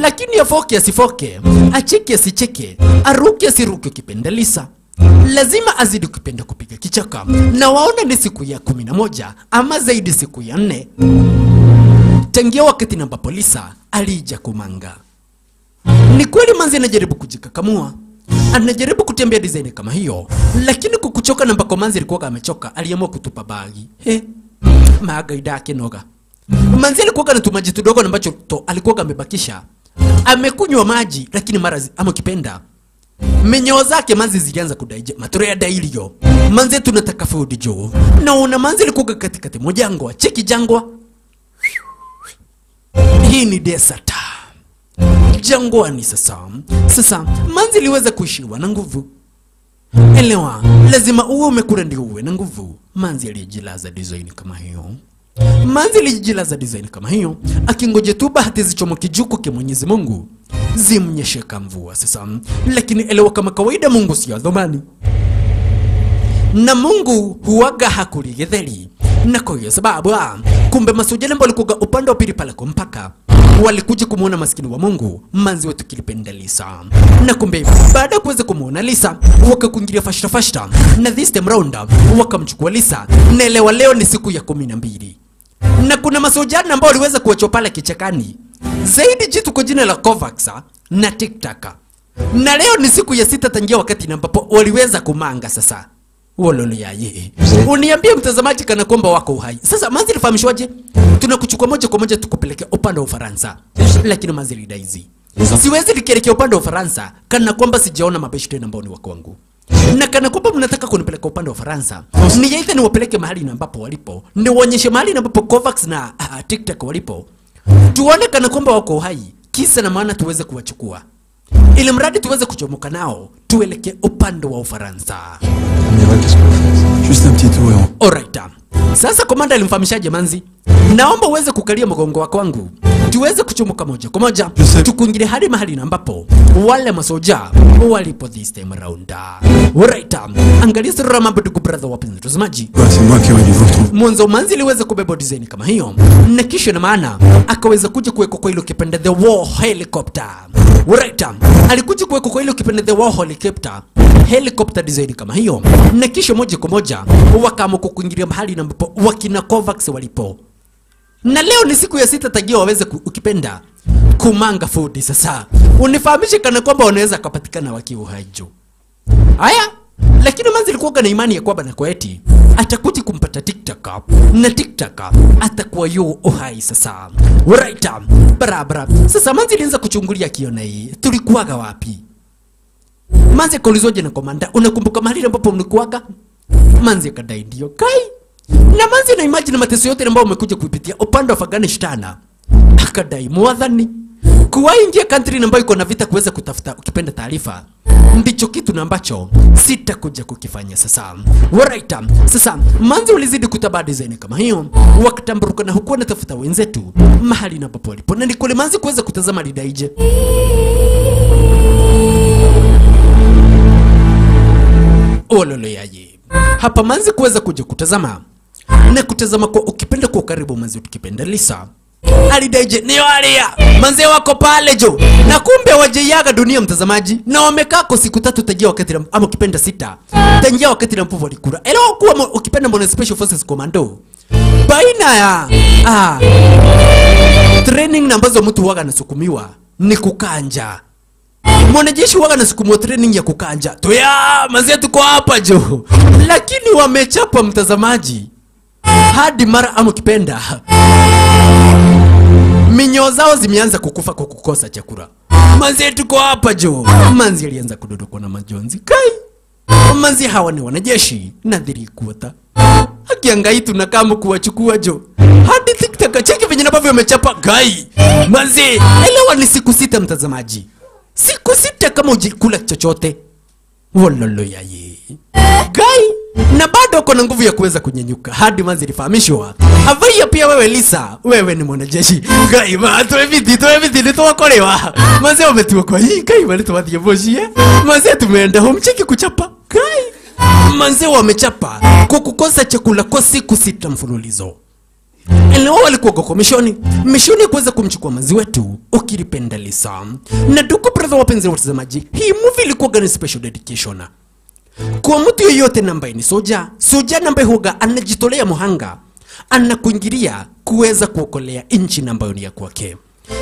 lakini afoke asifoke, acheke asicheke, aruke asiruke, ukipenda Lisa lazima azidi kupenda kupiga kichaka, na waona ni siku ya kumi na moja ama zaidi siku ya nne tangia wakati namba ambapo Lisa alija kumanga. Ni kweli Manzi anajaribu kujikakamua anajaribu kutembea design kama hiyo lakini kukuchoka na mbako manzi alikuwa amechoka aliamua kutupa bagi. He magaida akinoga manzi alikuwa na tumaji tudogo ambacho to alikuwa amebakisha. Amekunywa maji lakini mara ama kipenda minyoo zake manzi zilianza kudaije matoro ya dailio manzi tunataka food jo. Naona manzi alikuwa katikati mwa jangwa. Cheki jangwa. Hii ni desert jangwani sasa. Sasa manzi liweza kuishiwa na nguvu. Elewa lazima uwe umekula ndio uwe na nguvu. Manzi aliyejilaza design kama hiyo. Manzi alijilaza design kama hiyo akingoje tu bahati zichomoke juu kwake mwenyezi mungu. Zimnyeshe mvua. sasa. Lakini elewa kama kawaida mungu sio dhamani na mungu huwaga hakuli githeri na kwa hiyo sababu ha, kumbe masujana ambao walikuwa upande wa pili pale kwa mpaka walikuja kumwona maskini wa mungu manzi wetu kilipenda lisa. Na kumbe baada ya kuweza kumwona lisa wakakuingilia fashta fashta. Na this time round wakamchukua lisa. Naelewa leo ni siku ya kumi na mbili. Na kuna masojana ambao waliweza kuwachwa pale kichakani. Zaidi jitu kwa jina la Kovacs na tiktaka na leo ni siku ya sita tangia wakati ambapo waliweza kumanga sasa wololoyaye uniambie mtazamaji kana kwamba wako uhai sasa manzi fahamishwaje? tunakuchukua moja kwa moja tukupeleke upande wa ufaransa. Lakini manzi lidaizi. Siwezi nikielekea upande wa ufaransa kana kwamba sijaona mabeshi tena ambao ni wako wangu na kana kwamba mnataka kunipeleka upande wa Ufaransa, ni aidha niwapeleke mahali na ambapo walipo, niwaonyeshe mahali na ambapo Kovacs na uh, TikTok walipo, tuone kana kwamba wako uhai, kisa na maana tuweze kuwachukua, ili mradi tuweze kuchomoka nao, tuelekee upande wa Ufaransa. Alright. Sasa komanda alimfahamishaje Manzi? Naomba uweze kukalia mgongo wako wangu tuweze kuchomoka moja kwa moja tukuingile hadi mahali ambapo wale masoja walipo this time around. Alright. Angalia sura mambo ndugu brother wapenzi watazamaji. Mwanzo Manzi aliweza kubeba design kama hiyo na kisha na maana akaweza kuja kuwekwa kwa ile kipande the war helicopter. Alright. Alikuja kuwekwa kwa ile kipande the war helicopter helicopter design kama hiyo na kisha moja kwa moja wakaamua kuingilia mahali ambapo wakina Kovacs walipo na leo ni siku ya sita tagia waweze ukipenda kumanga food. Sasa unifahamishe kana kwamba wanaweza kupatikana wakiwa hai haya lakini manzi alikuwa na imani ya kwamba na kwa eti atakuja kumpata tiktok. Na tiktok atakuwa yu uhai sasa. Right barabara. Sasa manzi alianza kuchungulia akiona hii. Tulikuwaga wapi? Manzi akaulizwaje na komanda. Unakumbuka mahali ambapo mlikuwaga? Manzi akadai ndio. Kai na manzi na imagine mateso yote ambayo umekuja kuipitia upande wa Afghanistan akadai mwadhani kuwaingia country ambayo iko na vita kuweza kutafuta ukipenda taarifa. Ndicho kitu na ambacho sitakuja kukifanya sasa. Alright sasa manzi ulizidi kutaba design kama hiyo. Wakatamburuka na hukuwa natafuta wenzetu. Mahali na popo walipo. Na nikole manzi kuweza kutazama lidaije ololoyaye hapa manzi kuweza kuja kutazama na kutazama kwa ukipenda kwa karibu manzi tukipenda lisa. Alidaije ni walia manze wako pale jo. Na kumbe wajeiaga dunia mtazamaji. Na wamekaa kwa siku tatu tangia wakati na- ama ukipenda sita. Tangia wakati na mpuvu walikura elewa kuwa ukipenda mbona special forces commando. Baina ya ah, training ambazo mtu waga anasukumiwa ni kukanja. Mwanajeshi waga nasukumwa training ya kukanja. Tuya mazee tuko hapa jo. Lakini wamechapa mtazamaji hadi mara ama ukipenda minyoo zao zimeanza kukufa kwa kukosa chakula. Manzi tuko hapa jo. Manzi alianza kudodokwa na majonzi. Kai! Manzi hawa ni wanajeshi nadhiri kuota. Akiangai tunakama kuwachukua jo. Hadi tiktak cheki venye nabavyo amechapa gai manzi elewa ni siku sita mtazamaji. Siku sita kama ujikula chochote. Wololo yaye gai na bado uko na nguvu ya kuweza kunyenyuka hadi manzi lifahamishwa avaia pia wewe lisa. Wewe ni mwanajeshi. Kaima toe viti nitwakorewa manzi wametuokwa hii kaima nitwathie boshie manzi tumeenda home cheki kuchapa. Kai. manzi wamechapa. Kwa kukosa chakula kwa siku sita mfululizo. Leo walikuwa kwa mishoni mishoni kuweza kumchukua manzi wetu. Ukilipenda lisa. Na duko brother wapenzi watazamaji hii movie ilikuwa gani special dedication kwa mtu yeyote ambaye ni soja soja ambaye huga anajitolea muhanga anakuingilia kuweza kuokolea nchi ambayo ni ya kwake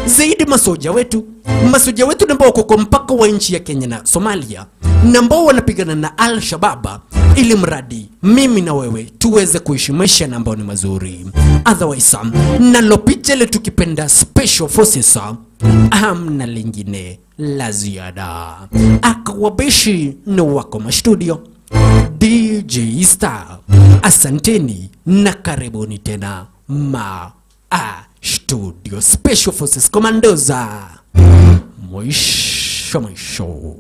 zaidi masoja wetu. Masoja wetu ambao wako mpaka wa nchi ya Kenya na Somalia na ambao wanapigana na Al Shababa ili mradi mimi na wewe tuweze kuishi maisha na ambao ni mazuri. Otherwise nalo picha ile tukipenda special forces hamna lingine la ziada. Akawabeshi na wako mastudio DJ Star asanteni na karibuni tena. Ma a studio Special Forces commandoza mwisho mwisho.